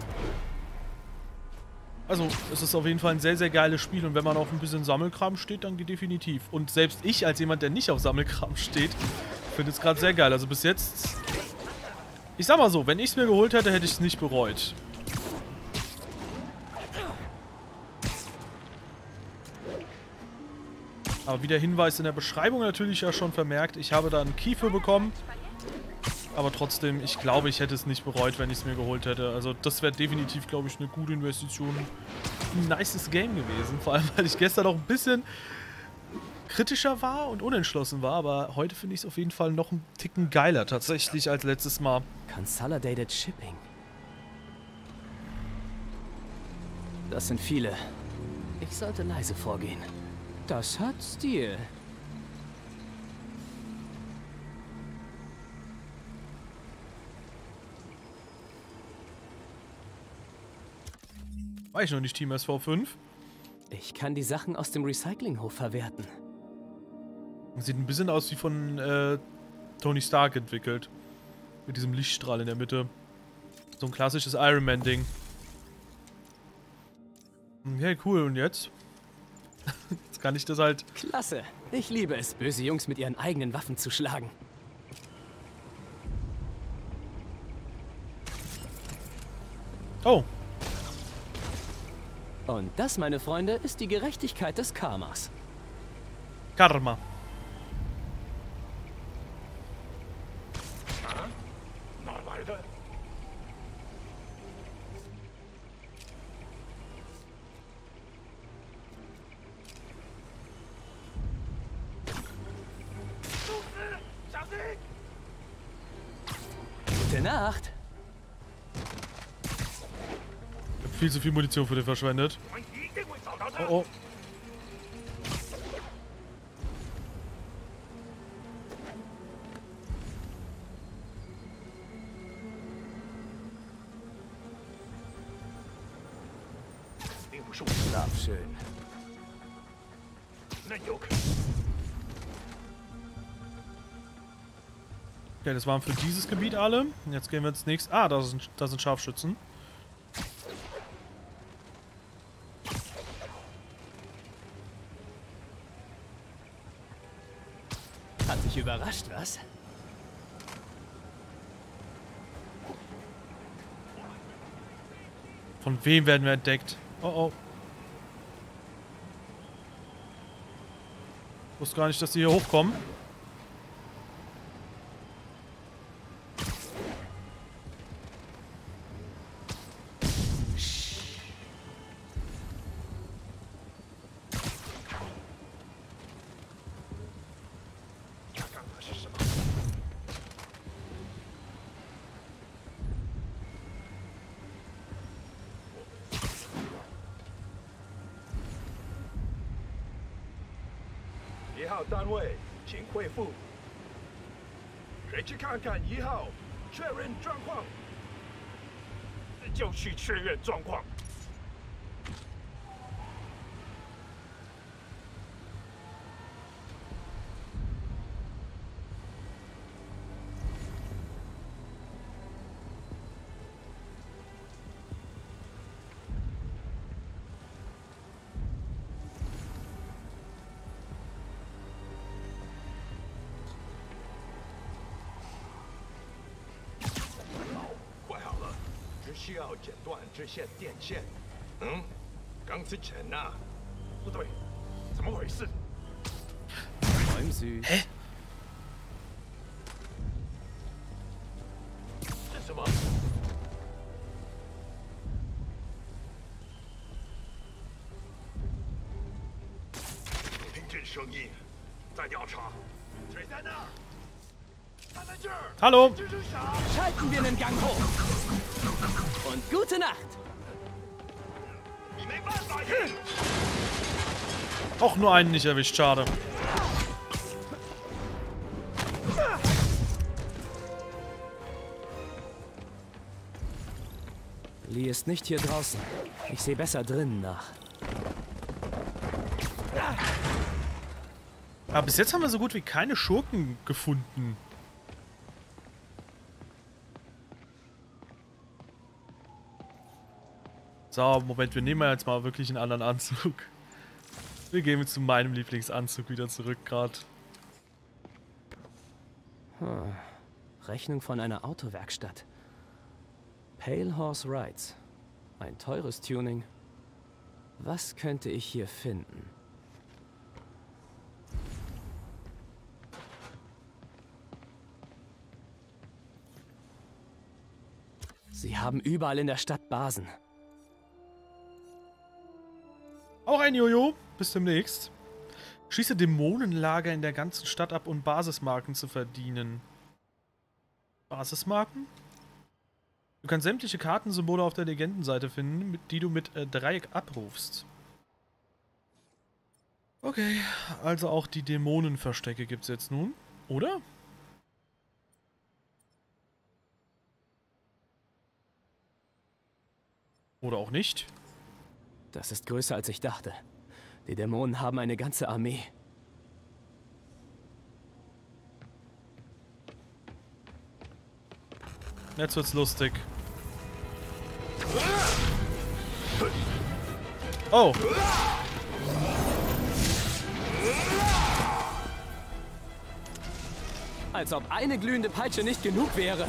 Also, es ist auf jeden Fall ein sehr, sehr geiles Spiel und wenn man auf ein bisschen Sammelkram steht, dann geht definitiv. Und selbst ich, als jemand, der nicht auf Sammelkram [LAUGHS] steht, finde es gerade sehr geil. Also bis jetzt... Ich sag mal so, wenn ich es mir geholt hätte, hätte ich es nicht bereut. Aber wie der Hinweis in der Beschreibung natürlich ja schon vermerkt, ich habe da einen Kiefer bekommen. Aber trotzdem, ich glaube, ich hätte es nicht bereut, wenn ich es mir geholt hätte. Also das wäre definitiv, glaube ich, eine gute Investition. Ein nices Game gewesen. Vor allem, weil ich gestern auch ein bisschen kritischer war und unentschlossen war. Aber heute finde ich es auf jeden Fall noch einen Ticken geiler tatsächlich als letztes Mal. Consolidated Shipping. Das sind viele. Ich sollte leise vorgehen. Das hat Stil. War ich noch nicht Team SV5? Ich kann die Sachen aus dem Recyclinghof verwerten. Sieht ein bisschen aus wie von äh, Tony Stark entwickelt. Mit diesem Lichtstrahl in der Mitte. So ein klassisches Iron Man-Ding. Okay, cool. Und jetzt? [LAUGHS] jetzt kann ich das halt... Klasse. Ich liebe es, böse Jungs mit ihren eigenen Waffen zu schlagen. Oh. Und das, meine Freunde, ist die Gerechtigkeit des Karmas. Karma. Na weiter. Gute Nacht. Ich hab viel zu viel Munition für den verschwendet. Oh oh. Okay, das waren für dieses Gebiet alle. Und Jetzt gehen wir ins nächste. Ah, da sind, da sind Scharfschützen. Hat dich überrascht, was? Von wem werden wir entdeckt? Oh oh. Ich wusste gar nicht, dass die hier hochkommen. 看一号确认状况。就去确认状况。支线电线。嗯，钢之城啊，不对，怎么回事？哎，这什么？听见声音，在调查。谁在那？他在这儿。Hallo。Und gute Nacht. Auch nur einen nicht erwischt, schade. Lee ist nicht hier draußen. Ich sehe besser drinnen nach. Aber bis jetzt haben wir so gut wie keine Schurken gefunden. So, Moment, wir nehmen jetzt mal wirklich einen anderen Anzug. Wir gehen zu meinem Lieblingsanzug wieder zurück gerade. Hm. Rechnung von einer Autowerkstatt. Pale Horse Rides. Ein teures Tuning. Was könnte ich hier finden? Sie haben überall in der Stadt Basen. Auch ein Jojo. Bis demnächst. Schließe Dämonenlager in der ganzen Stadt ab, um Basismarken zu verdienen. Basismarken? Du kannst sämtliche Kartensymbole auf der Legendenseite finden, die du mit äh, Dreieck abrufst. Okay, also auch die Dämonenverstecke gibt's jetzt nun, oder? Oder auch nicht. Das ist größer als ich dachte. Die Dämonen haben eine ganze Armee. Jetzt wird's lustig. Oh. Als ob eine glühende Peitsche nicht genug wäre.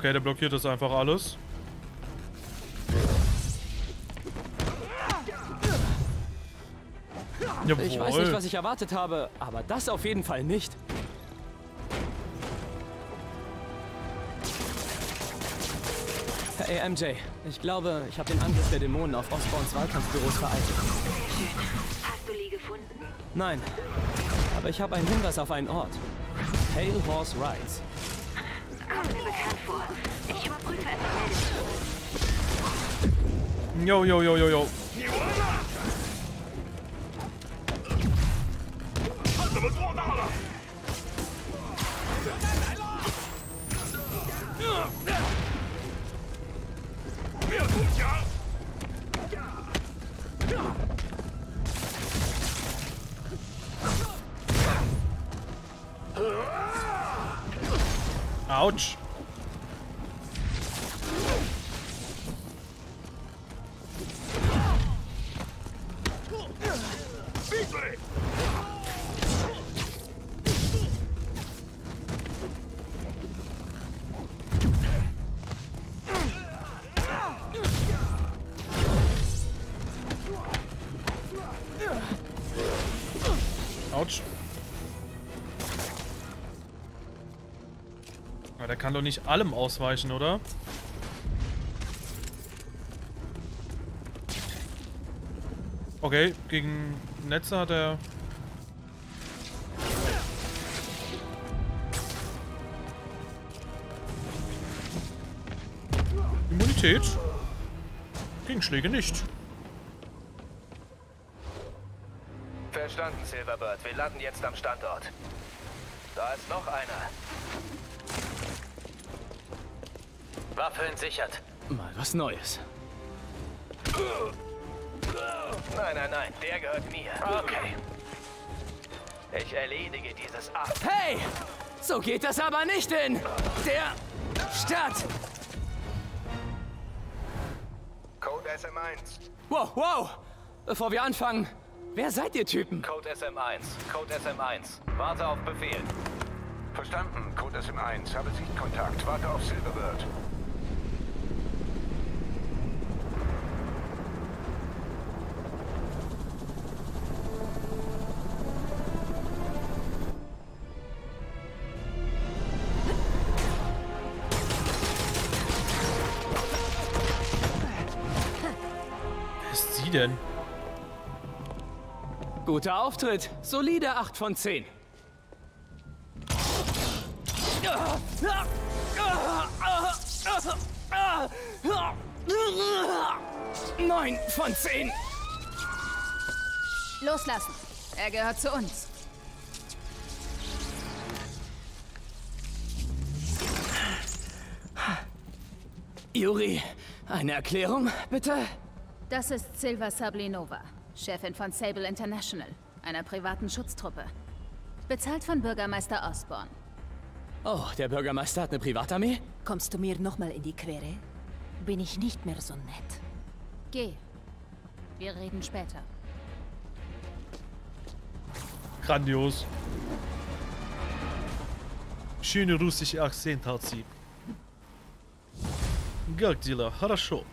Okay, der blockiert das einfach alles. Jawohl. Ich weiß nicht, was ich erwartet habe, aber das auf jeden Fall nicht. Hey MJ, ich glaube, ich habe den Angriff der Dämonen auf Osborns Wahlkampfbüros vereitelt. Schön. Hast du Lee gefunden? Nein, aber ich habe einen Hinweis auf einen Ort. Pale Horse Rides. 有有有有有。你完了他怎么做大了嗯嗯不要投降呀呀呀呀 kann doch nicht allem ausweichen, oder? Okay, gegen Netze hat er... Immunität. Gegen Schläge nicht. Verstanden, Silverbird. Wir landen jetzt am Standort. Da ist noch einer. Waffe entsichert. Mal was Neues. Nein, nein, nein. Der gehört mir. Okay. Ich erledige dieses Acht. Hey! So geht das aber nicht in der Stadt! Code SM1. Wow, wow! Bevor wir anfangen, wer seid ihr Typen? Code SM1. Code SM1. Warte auf Befehl. Verstanden, Code SM1. Habe Sichtkontakt. Warte auf Silverbird. Guter Auftritt. Solide 8 von 10. Neun von zehn. Loslassen. Er gehört zu uns. Juri, eine Erklärung, bitte? Das ist Silva Sablinova, Chefin von Sable International, einer privaten Schutztruppe. Bezahlt von Bürgermeister Osborne. Oh, der Bürgermeister hat eine Privatarmee? Kommst du mir nochmal in die Quere? Bin ich nicht mehr so nett. Geh. Wir reden später. Grandios. Schöne russische Akzent hat sie. Как дела? Хорошо.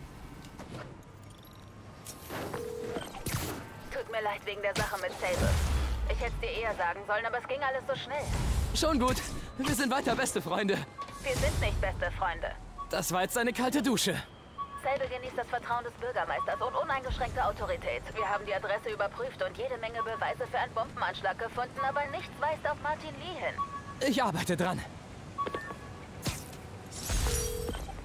Leid wegen der Sache mit Sable. Ich hätte es dir eher sagen sollen, aber es ging alles so schnell. Schon gut. Wir sind weiter beste Freunde. Wir sind nicht beste Freunde. Das war jetzt eine kalte Dusche. Sable genießt das Vertrauen des Bürgermeisters und uneingeschränkte Autorität. Wir haben die Adresse überprüft und jede Menge Beweise für einen Bombenanschlag gefunden, aber nichts weist auf Martin Lee hin. Ich arbeite dran.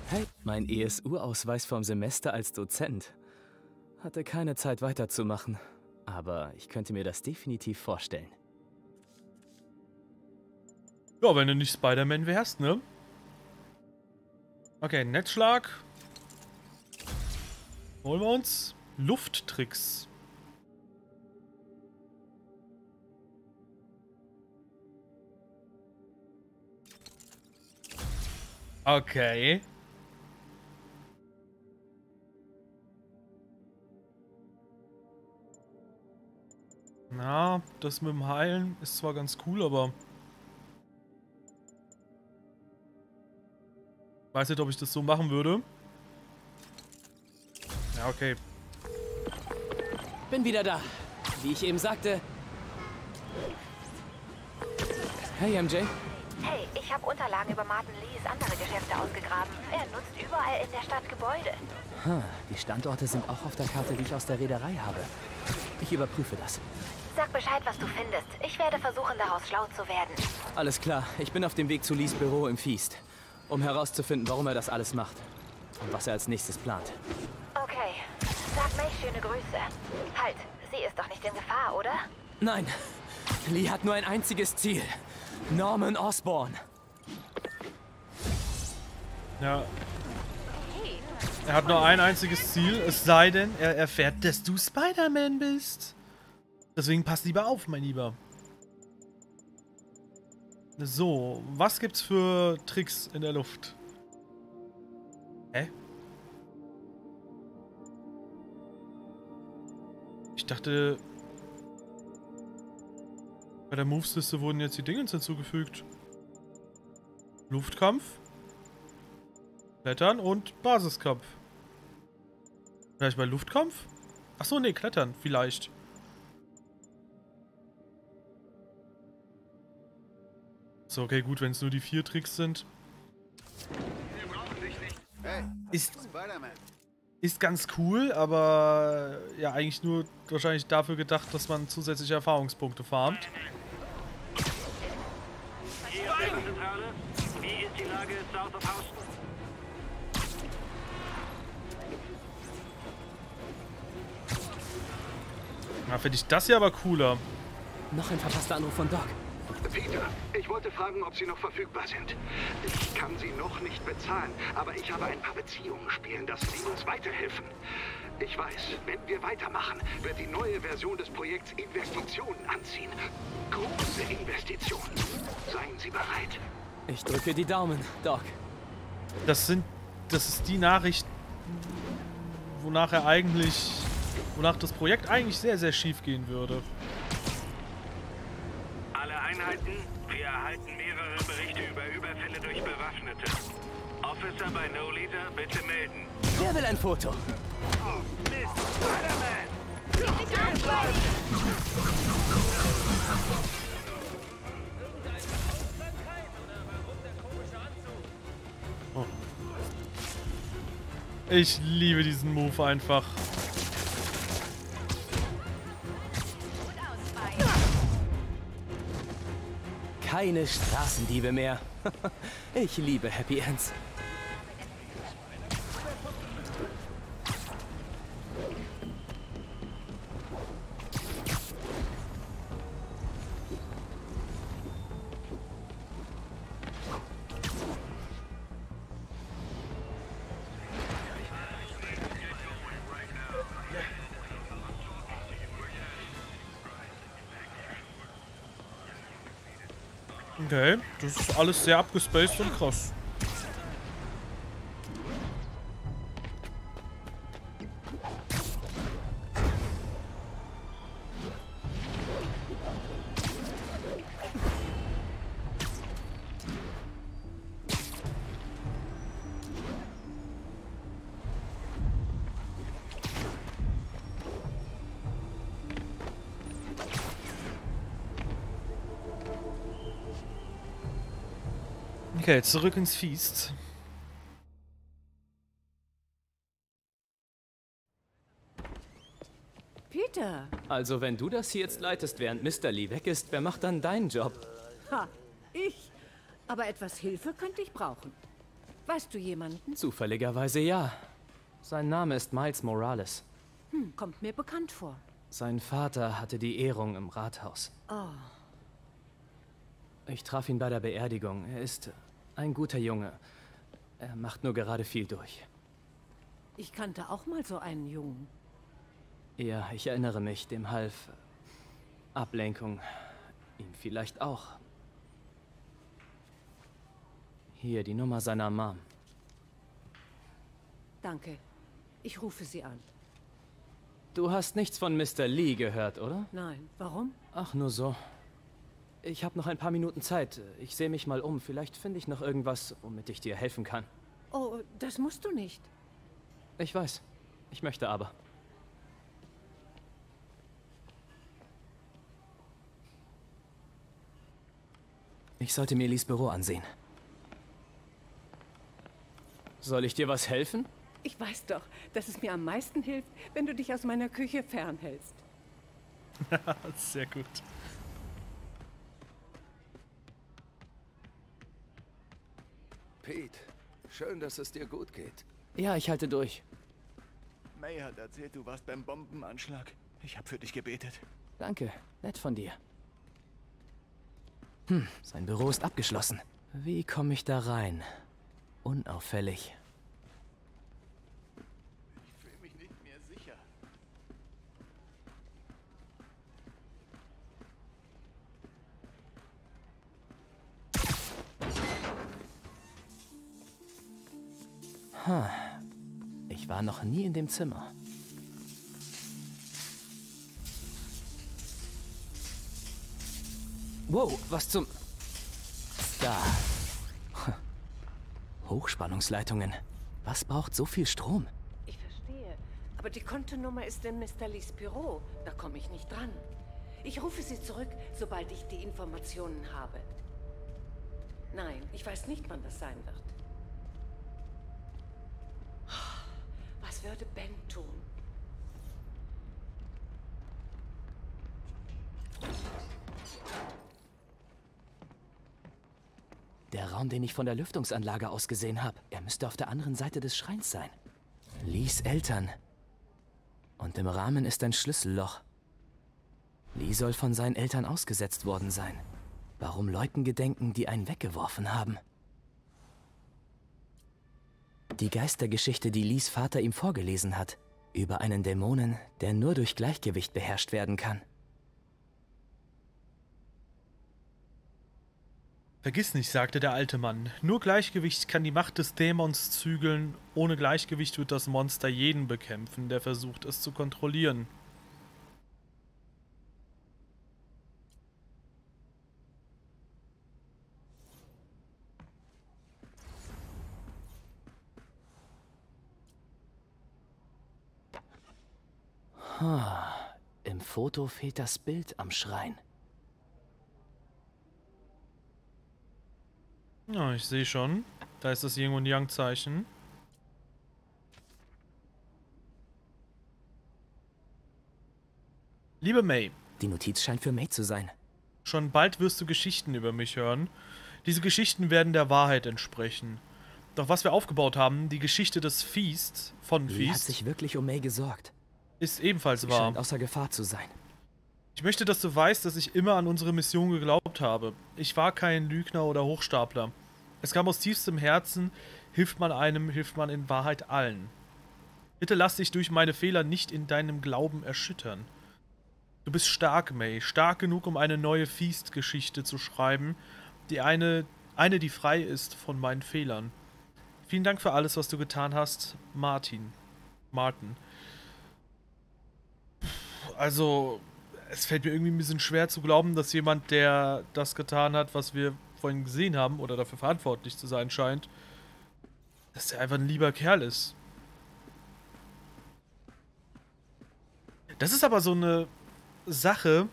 Hey, Mein ESU-Ausweis vom Semester als Dozent. Hatte keine Zeit weiterzumachen. Aber ich könnte mir das definitiv vorstellen. Ja, wenn du nicht Spider-Man wärst, ne? Okay, Netzschlag. Holen wir uns. Lufttricks. Okay. Na, das mit dem Heilen ist zwar ganz cool, aber... Weiß nicht, ob ich das so machen würde. Ja, okay. Bin wieder da. Wie ich eben sagte. Hey, MJ. Hey, ich habe Unterlagen über Martin Lees andere Geschäfte ausgegraben. Er nutzt überall in der Stadt Gebäude. Hm, die Standorte sind auch auf der Karte, die ich aus der Reederei habe. Ich überprüfe das. Sag Bescheid, was du findest. Ich werde versuchen, daraus schlau zu werden. Alles klar, ich bin auf dem Weg zu Lees Büro im Fiest, um herauszufinden, warum er das alles macht und was er als nächstes plant. Okay. Sag May schöne Grüße. Halt, sie ist doch nicht in Gefahr, oder? Nein. Lee hat nur ein einziges Ziel. Norman Osborn. Ja. Er hat nur ein einziges Ziel, es sei denn, er erfährt, dass du Spider-Man bist. Deswegen pass lieber auf, mein Lieber. So, was gibt's für Tricks in der Luft? Hä? Ich dachte, bei der Movesliste wurden jetzt die Dinge hinzugefügt. Luftkampf, Klettern und Basiskampf. Vielleicht bei Luftkampf? Achso, nee, Klettern, vielleicht. So, okay, gut, wenn es nur die vier Tricks sind. Ist, ist ganz cool, aber ja, eigentlich nur wahrscheinlich dafür gedacht, dass man zusätzliche Erfahrungspunkte farmt. Na, finde ich das hier aber cooler. Noch ein verpasster Anruf von Doc. Peter, ich wollte fragen, ob Sie noch verfügbar sind. Ich kann Sie noch nicht bezahlen, aber ich habe ein paar Beziehungen spielen, dass Sie uns weiterhelfen. Ich weiß, wenn wir weitermachen, wird die neue Version des Projekts Investitionen anziehen. Große Investitionen. Seien Sie bereit. Ich drücke die Daumen, Doc. Das sind. Das ist die Nachricht, wonach er eigentlich. wonach das Projekt eigentlich sehr, sehr schief gehen würde. Einheiten, wir erhalten mehrere Berichte über Überfälle durch Bewaffnete. Officer bei No Leader, bitte melden. Wer will ein Foto? Oh, Mist! Spider-Man! Ich liebe diesen Move einfach. Keine Straßendiebe mehr. [LAUGHS] ich liebe Happy Ends. Okay, das ist alles sehr abgespaced und krass. Okay, zurück ins Feast. Peter! Also, wenn du das hier jetzt leitest, während Mr. Lee weg ist, wer macht dann deinen Job? Ha, ich. Aber etwas Hilfe könnte ich brauchen. Weißt du jemanden? Zufälligerweise ja. Sein Name ist Miles Morales. Hm, kommt mir bekannt vor. Sein Vater hatte die Ehrung im Rathaus. Oh, Ich traf ihn bei der Beerdigung. Er ist ein guter Junge. Er macht nur gerade viel durch. ich kannte auch mal so einen Jungen. Ja, ich erinnere mich, dem half Ablenkung. Ihm vielleicht auch. Hier die Nummer seiner Mom. Danke. Ich rufe sie an. Du hast nichts von Mr. Lee gehört, oder? Nein. Warum? Ach, nur so. Ich habe noch ein paar Minuten Zeit. Ich sehe mich mal um. Vielleicht finde ich noch irgendwas, womit ich dir helfen kann. Oh, das musst du nicht. Ich weiß. Ich möchte aber. Ich sollte mir Elis Büro ansehen. Soll ich dir was helfen? Ich weiß doch, dass es mir am meisten hilft, wenn du dich aus meiner Küche fernhältst. [LAUGHS] Sehr gut. Pete, schön, dass es dir gut geht. Ja, ich halte durch. May hat erzählt, du warst beim Bombenanschlag. Ich habe für dich gebetet. Danke, nett von dir. Hm, sein Büro ist abgeschlossen. Wie komme ich da rein? Unauffällig. Ich war noch nie in dem Zimmer. Wow, was zum... Da. [LAUGHS] Hochspannungsleitungen. Was braucht so viel Strom? Ich verstehe. Aber die Kontonummer ist in Mr. Lees Büro. Da komme ich nicht dran. Ich rufe Sie zurück, sobald ich die Informationen habe. Nein, ich weiß nicht, wann das sein wird. Was würde Ben tun? Der Raum, den ich von der Lüftungsanlage aus gesehen habe. Er müsste auf der anderen Seite des Schreins sein. Lees Eltern. Und im Rahmen ist ein Schlüsselloch. Lee soll von seinen Eltern ausgesetzt worden sein. Warum Leuten gedenken, die einen weggeworfen haben? Die Geistergeschichte, die Lees Vater ihm vorgelesen hat. Über einen Dämonen, der nur durch Gleichgewicht beherrscht werden kann. Vergiss nicht, sagte der alte Mann. Nur Gleichgewicht kann die Macht des Dämons zügeln. Ohne Gleichgewicht wird das Monster jeden bekämpfen, der versucht, es zu kontrollieren. Im Foto fehlt das Bild am Schrein. Ja, ich sehe schon. Da ist das Yin und Yang Zeichen. Liebe May. Die Notiz scheint für May zu sein. Schon bald wirst du Geschichten über mich hören. Diese Geschichten werden der Wahrheit entsprechen. Doch was wir aufgebaut haben, die Geschichte des Feast von Lee hat Feast, sich wirklich um May gesorgt. Ist ebenfalls Sie wahr. scheint außer Gefahr zu sein. Ich möchte, dass du weißt, dass ich immer an unsere Mission geglaubt habe. Ich war kein Lügner oder Hochstapler. Es kam aus tiefstem Herzen, hilft man einem, hilft man in Wahrheit allen. Bitte lass dich durch meine Fehler nicht in deinem Glauben erschüttern. Du bist stark, May, stark genug, um eine neue Feast-Geschichte zu schreiben, die eine, eine, die frei ist von meinen Fehlern. Vielen Dank für alles, was du getan hast, Martin. Martin. Also, es fällt mir irgendwie ein bisschen schwer zu glauben, dass jemand, der das getan hat, was wir vorhin gesehen haben, oder dafür verantwortlich zu sein scheint, dass er einfach ein lieber Kerl ist. Das ist aber so eine Sache,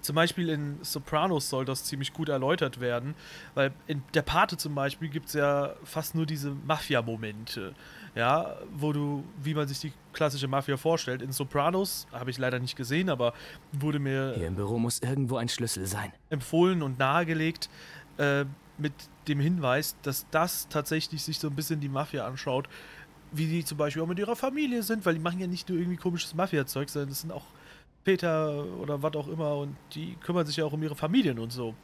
zum Beispiel in Sopranos soll das ziemlich gut erläutert werden, weil in der Pate zum Beispiel gibt es ja fast nur diese Mafia-Momente, ja, wo du, wie man sich die klassische Mafia vorstellt. In Sopranos, habe ich leider nicht gesehen, aber wurde mir Hier im Büro muss irgendwo ein Schlüssel sein. empfohlen und nahegelegt, äh, mit dem Hinweis, dass das tatsächlich sich so ein bisschen die Mafia anschaut, wie die zum Beispiel auch mit ihrer Familie sind, weil die machen ja nicht nur irgendwie komisches Mafia-Zeug, sondern das sind auch Väter oder was auch immer und die kümmern sich ja auch um ihre Familien und so.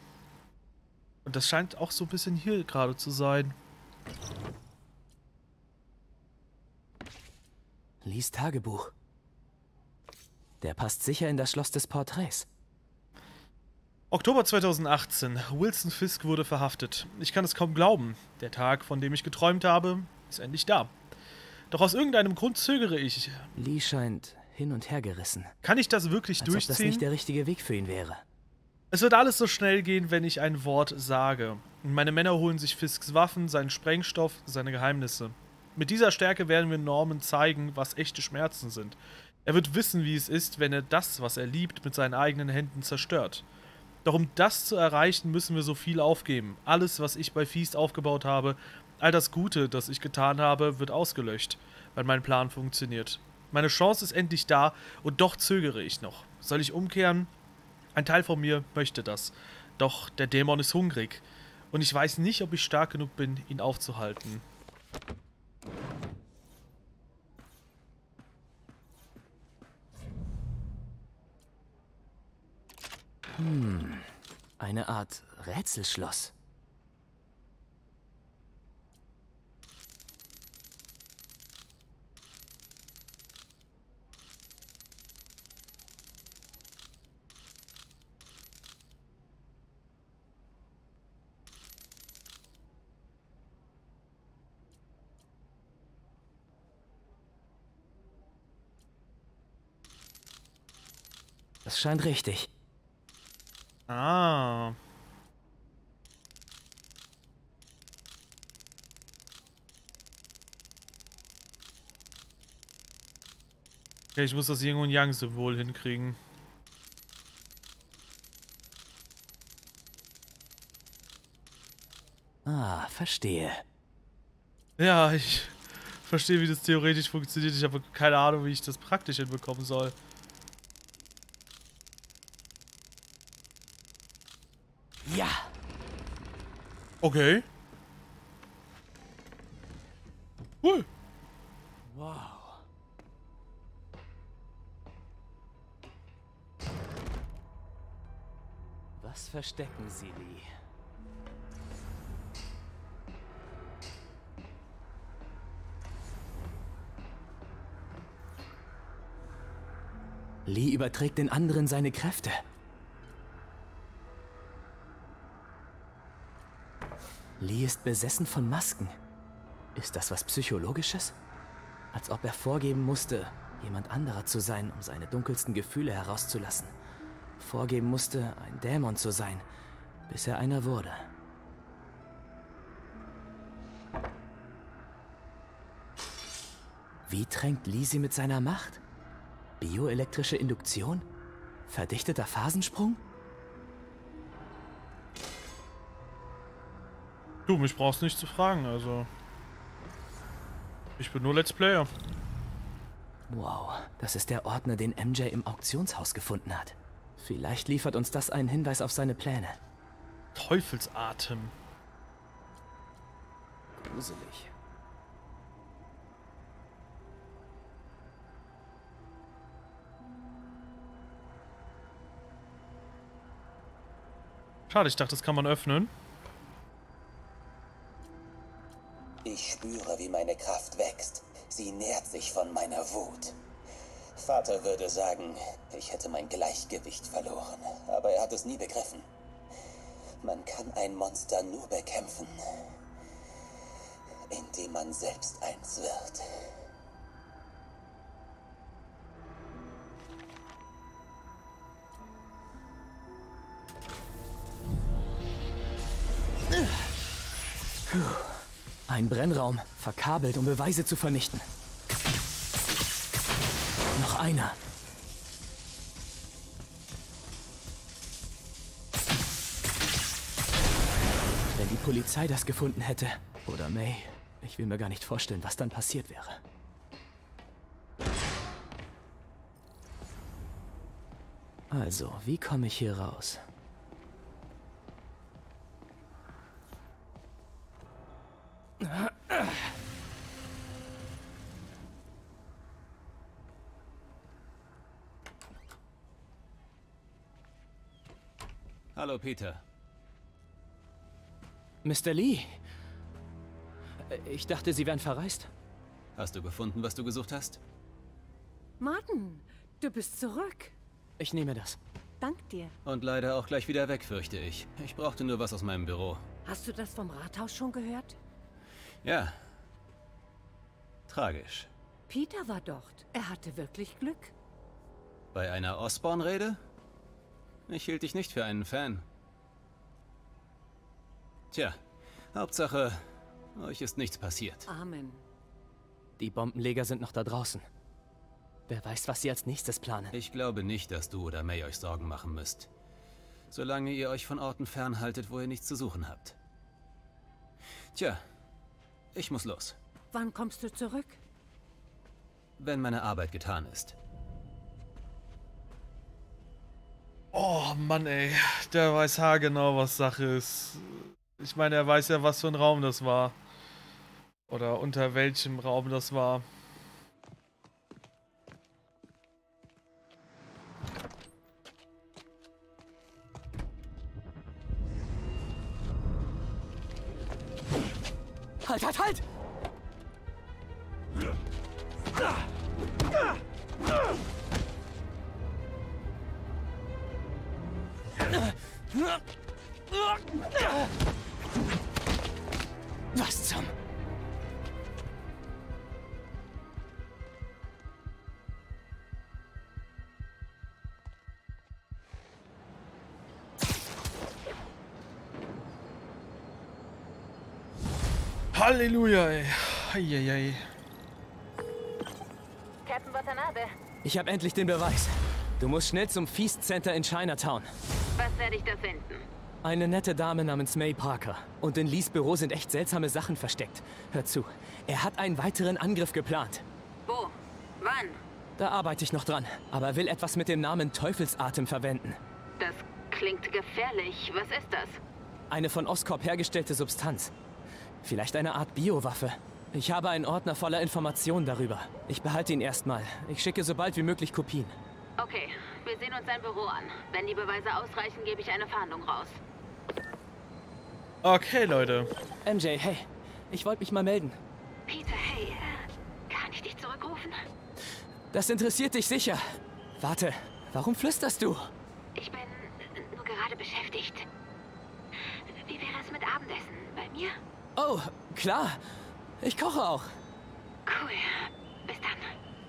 Und das scheint auch so ein bisschen hier gerade zu sein. Lies Tagebuch. Der passt sicher in das Schloss des Porträts. Oktober 2018. Wilson Fisk wurde verhaftet. Ich kann es kaum glauben. Der Tag, von dem ich geträumt habe, ist endlich da. Doch aus irgendeinem Grund zögere ich. Lee scheint hin und her gerissen. Kann ich das wirklich Als ob das durchziehen? nicht der richtige Weg für ihn wäre. Es wird alles so schnell gehen, wenn ich ein Wort sage. Meine Männer holen sich Fisks Waffen, seinen Sprengstoff, seine Geheimnisse. Mit dieser Stärke werden wir Norman zeigen, was echte Schmerzen sind. Er wird wissen, wie es ist, wenn er das, was er liebt, mit seinen eigenen Händen zerstört. Doch um das zu erreichen, müssen wir so viel aufgeben. Alles, was ich bei Feast aufgebaut habe, all das Gute, das ich getan habe, wird ausgelöscht, weil mein Plan funktioniert. Meine Chance ist endlich da und doch zögere ich noch. Soll ich umkehren? Ein Teil von mir möchte das. Doch der Dämon ist hungrig. Und ich weiß nicht, ob ich stark genug bin, ihn aufzuhalten. Hm. Eine Art Rätselschloss. Das scheint richtig. Ah. Okay, ich muss das Yin und Yang-Symbol hinkriegen. Ah, verstehe. Ja, ich verstehe, wie das theoretisch funktioniert. Ich habe keine Ahnung, wie ich das praktisch hinbekommen soll. Ja. Okay. Cool. Wow. Was verstecken Sie, Lee? Lee überträgt den anderen seine Kräfte. Lee ist besessen von Masken. Ist das was Psychologisches? Als ob er vorgeben musste, jemand anderer zu sein, um seine dunkelsten Gefühle herauszulassen. Vorgeben musste, ein Dämon zu sein, bis er einer wurde. Wie tränkt Lee sie mit seiner Macht? Bioelektrische Induktion? Verdichteter Phasensprung? Du, mich brauchst nicht zu fragen, also. Ich bin nur Let's Player. Wow, das ist der Ordner, den MJ im Auktionshaus gefunden hat. Vielleicht liefert uns das einen Hinweis auf seine Pläne. Teufelsatem. Gruselig. Schade, ich dachte, das kann man öffnen. Ich spüre, wie meine Kraft wächst. Sie nährt sich von meiner Wut. Vater würde sagen, ich hätte mein Gleichgewicht verloren, aber er hat es nie begriffen. Man kann ein Monster nur bekämpfen, indem man selbst eins wird. Ein Brennraum, verkabelt, um Beweise zu vernichten. Noch einer. Wenn die Polizei das gefunden hätte, oder May, ich will mir gar nicht vorstellen, was dann passiert wäre. Also, wie komme ich hier raus? Hallo, Peter. Mr. Lee. Ich dachte, Sie wären verreist. Hast du gefunden, was du gesucht hast? Martin, du bist zurück. Ich nehme das. Dank dir. Und leider auch gleich wieder weg, fürchte ich. Ich brauchte nur was aus meinem Büro. Hast du das vom Rathaus schon gehört? Ja. Tragisch. Peter war dort. Er hatte wirklich Glück. Bei einer Osborn-Rede? Ich hielt dich nicht für einen Fan. Tja, Hauptsache, euch ist nichts passiert. Amen. Die Bombenleger sind noch da draußen. Wer weiß, was sie als nächstes planen. Ich glaube nicht, dass du oder May euch Sorgen machen müsst. Solange ihr euch von Orten fernhaltet, wo ihr nichts zu suchen habt. Tja, ich muss los. Wann kommst du zurück? Wenn meine Arbeit getan ist. Oh Mann, ey. Der weiß haargenau, was Sache ist. Ich meine, er weiß ja, was für ein Raum das war. Oder unter welchem Raum das war. Halt, halt, halt! Was zum... Halleluja, ey. Eieiei. Captain Watanabe. Ich habe endlich den Beweis. Du musst schnell zum Feast Center in Chinatown. Was werde ich da finden? Eine nette Dame namens May Parker. Und in Lees Büro sind echt seltsame Sachen versteckt. Hör zu, er hat einen weiteren Angriff geplant. Wo? Wann? Da arbeite ich noch dran, aber er will etwas mit dem Namen Teufelsatem verwenden. Das klingt gefährlich. Was ist das? Eine von Oscorp hergestellte Substanz. Vielleicht eine Art Biowaffe. Ich habe einen Ordner voller Informationen darüber. Ich behalte ihn erstmal. Ich schicke so bald wie möglich Kopien. Okay, wir sehen uns sein Büro an. Wenn die Beweise ausreichen, gebe ich eine Fahndung raus. Okay, Leute. MJ, hey, ich wollte mich mal melden. Peter, hey, äh, kann ich dich zurückrufen? Das interessiert dich sicher. Warte, warum flüsterst du? Ich bin nur gerade beschäftigt. Wie wäre es mit Abendessen? Bei mir? Oh, klar. Ich koche auch. Cool. Bis dann.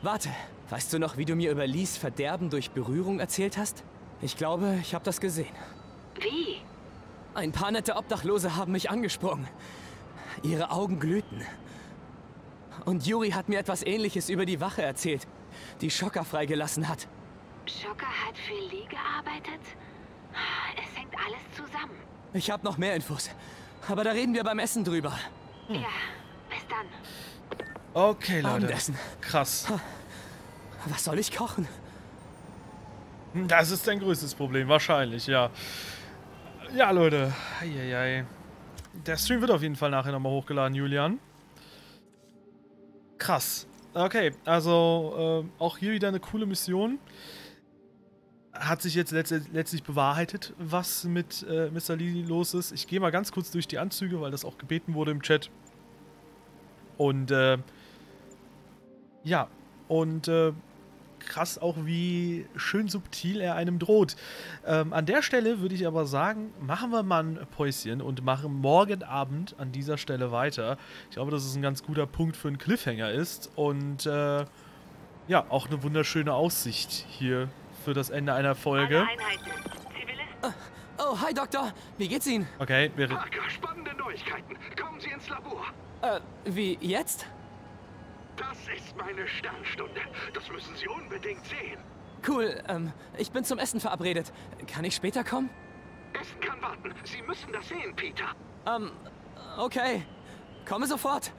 Warte, weißt du noch, wie du mir über Lies Verderben durch Berührung erzählt hast? Ich glaube, ich habe das gesehen. Wie? Ein paar nette Obdachlose haben mich angesprungen. Ihre Augen glühten. Und Yuri hat mir etwas Ähnliches über die Wache erzählt, die Schocker freigelassen hat. Schocker hat für Lee gearbeitet? Es hängt alles zusammen. Ich habe noch mehr Infos. Aber da reden wir beim Essen drüber. Ja, bis dann. Okay, Leute. Abendessen. Krass. Was soll ich kochen? Das ist dein größtes Problem, wahrscheinlich, ja. Ja, Leute. Eieiei. Der Stream wird auf jeden Fall nachher nochmal hochgeladen, Julian. Krass. Okay, also äh, auch hier wieder eine coole Mission. Hat sich jetzt letzt letztlich bewahrheitet, was mit äh, Mr. Lee los ist. Ich gehe mal ganz kurz durch die Anzüge, weil das auch gebeten wurde im Chat. Und äh, ja, und äh, krass auch, wie schön subtil er einem droht. Ähm, an der Stelle würde ich aber sagen, machen wir mal ein Päuschen und machen morgen Abend an dieser Stelle weiter. Ich glaube, dass es ein ganz guter Punkt für einen Cliffhanger ist und äh, ja, auch eine wunderschöne Aussicht hier für das Ende einer Folge. Oh, hi Doktor. Wie geht's Ihnen? Okay, wir... Parker, spannende Neuigkeiten. Kommen Sie ins Labor. Äh, wie jetzt? Das ist meine Sternstunde. Das müssen Sie unbedingt sehen. Cool, ähm, ich bin zum Essen verabredet. Kann ich später kommen? Essen kann warten. Sie müssen das sehen, Peter. Ähm, okay. Komme sofort.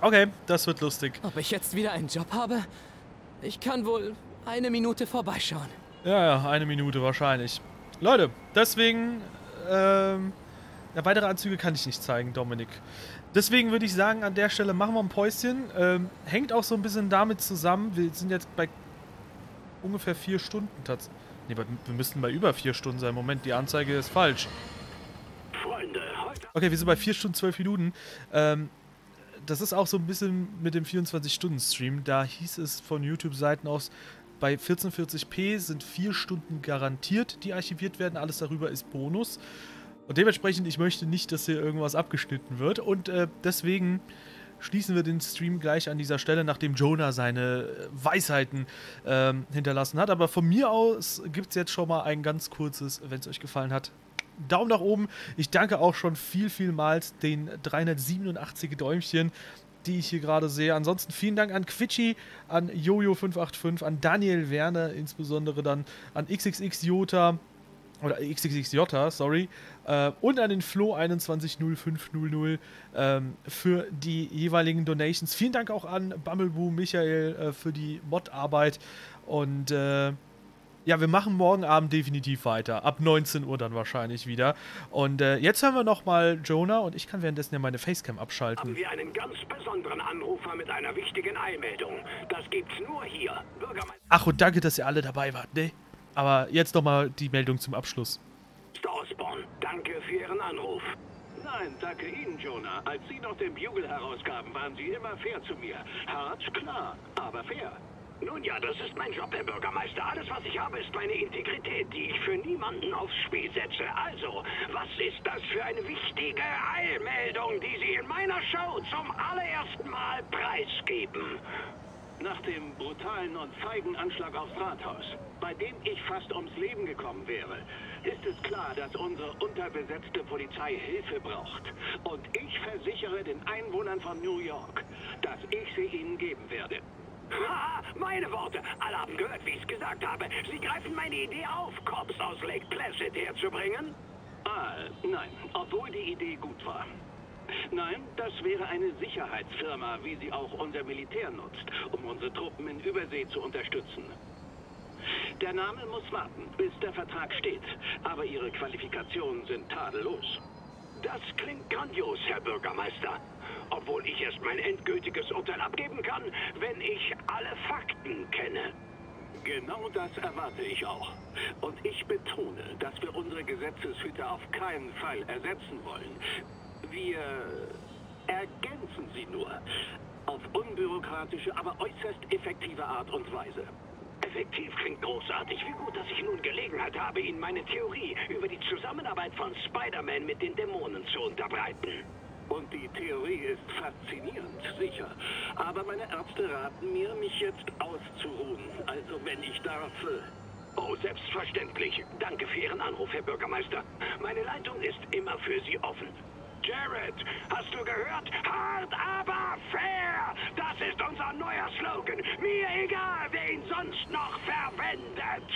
Okay, das wird lustig. Ob ich jetzt wieder einen Job habe? Ich kann wohl eine Minute vorbeischauen. Ja, ja, eine Minute wahrscheinlich. Leute, deswegen, ähm, ja, weitere Anzüge kann ich nicht zeigen, Dominik. Deswegen würde ich sagen, an der Stelle machen wir ein Päuschen. Ähm, hängt auch so ein bisschen damit zusammen, wir sind jetzt bei ungefähr vier Stunden tatsächlich. Ne, wir müssten bei über vier Stunden sein. Moment, die Anzeige ist falsch. Freunde, heute... Okay, wir sind bei vier Stunden, zwölf Minuten. Ähm, das ist auch so ein bisschen mit dem 24-Stunden-Stream. Da hieß es von YouTube-Seiten aus, bei 1440p sind vier Stunden garantiert, die archiviert werden. Alles darüber ist Bonus. Und dementsprechend, ich möchte nicht, dass hier irgendwas abgeschnitten wird. Und äh, deswegen schließen wir den Stream gleich an dieser Stelle, nachdem Jonah seine Weisheiten ähm, hinterlassen hat. Aber von mir aus gibt es jetzt schon mal ein ganz kurzes, wenn es euch gefallen hat. Daumen nach oben. Ich danke auch schon viel, vielmals den 387 Däumchen, die ich hier gerade sehe. Ansonsten vielen Dank an Quitschi, an Jojo585, an Daniel Werner, insbesondere dann an XXXJota oder XXXJ, sorry, äh, und an den Flo210500 ähm, für die jeweiligen Donations. Vielen Dank auch an Bumbleboo Michael äh, für die Mod-Arbeit und äh, ja, wir machen morgen Abend definitiv weiter. Ab 19 Uhr dann wahrscheinlich wieder. Und äh, jetzt hören wir nochmal Jonah und ich kann währenddessen ja meine Facecam abschalten. Haben wir einen ganz besonderen Anrufer mit einer wichtigen Eilmeldung. Das gibt's nur hier. Bürgermeister Ach, und danke, dass ihr alle dabei wart, ne? Aber jetzt nochmal die Meldung zum Abschluss. Osborn, danke für Ihren Anruf. Nein, danke Ihnen, Jonah. Als Sie noch den Bugle herausgaben, waren Sie immer fair zu mir. Hart, klar, aber fair. Nun ja, das ist mein Job, Herr Bürgermeister. Alles, was ich habe, ist meine Integrität, die ich für niemanden aufs Spiel setze. Also, was ist das für eine wichtige Eilmeldung, die Sie in meiner Show zum allerersten Mal preisgeben? Nach dem brutalen und feigen Anschlag aufs Rathaus, bei dem ich fast ums Leben gekommen wäre, ist es klar, dass unsere unterbesetzte Polizei Hilfe braucht. Und ich versichere den Einwohnern von New York, dass ich sie ihnen geben werde. Ha, [LAUGHS] meine Worte. Alle haben gehört, wie ich es gesagt habe. Sie greifen meine Idee auf, Cops aus Lake Placid herzubringen? Ah, nein, obwohl die Idee gut war. Nein, das wäre eine Sicherheitsfirma, wie sie auch unser Militär nutzt, um unsere Truppen in Übersee zu unterstützen. Der Name muss warten, bis der Vertrag steht, aber ihre Qualifikationen sind tadellos. Das klingt grandios, Herr Bürgermeister. Obwohl ich erst mein endgültiges Urteil abgeben kann, wenn ich alle Fakten kenne. Genau das erwarte ich auch. Und ich betone, dass wir unsere Gesetzeshüter auf keinen Fall ersetzen wollen. Wir ergänzen sie nur. Auf unbürokratische, aber äußerst effektive Art und Weise. Effektiv klingt großartig. Wie gut, dass ich nun Gelegenheit habe, Ihnen meine Theorie über die Zusammenarbeit von Spider-Man mit den Dämonen zu unterbreiten. Und die Theorie ist faszinierend, sicher. Aber meine Ärzte raten mir, mich jetzt auszuruhen. Also wenn ich darf... Äh, oh, selbstverständlich. Danke für Ihren Anruf, Herr Bürgermeister. Meine Leitung ist immer für Sie offen. Jared, hast du gehört? Hart, aber fair! Das ist unser neuer Slogan. Mir egal, wer ihn sonst noch verwendet.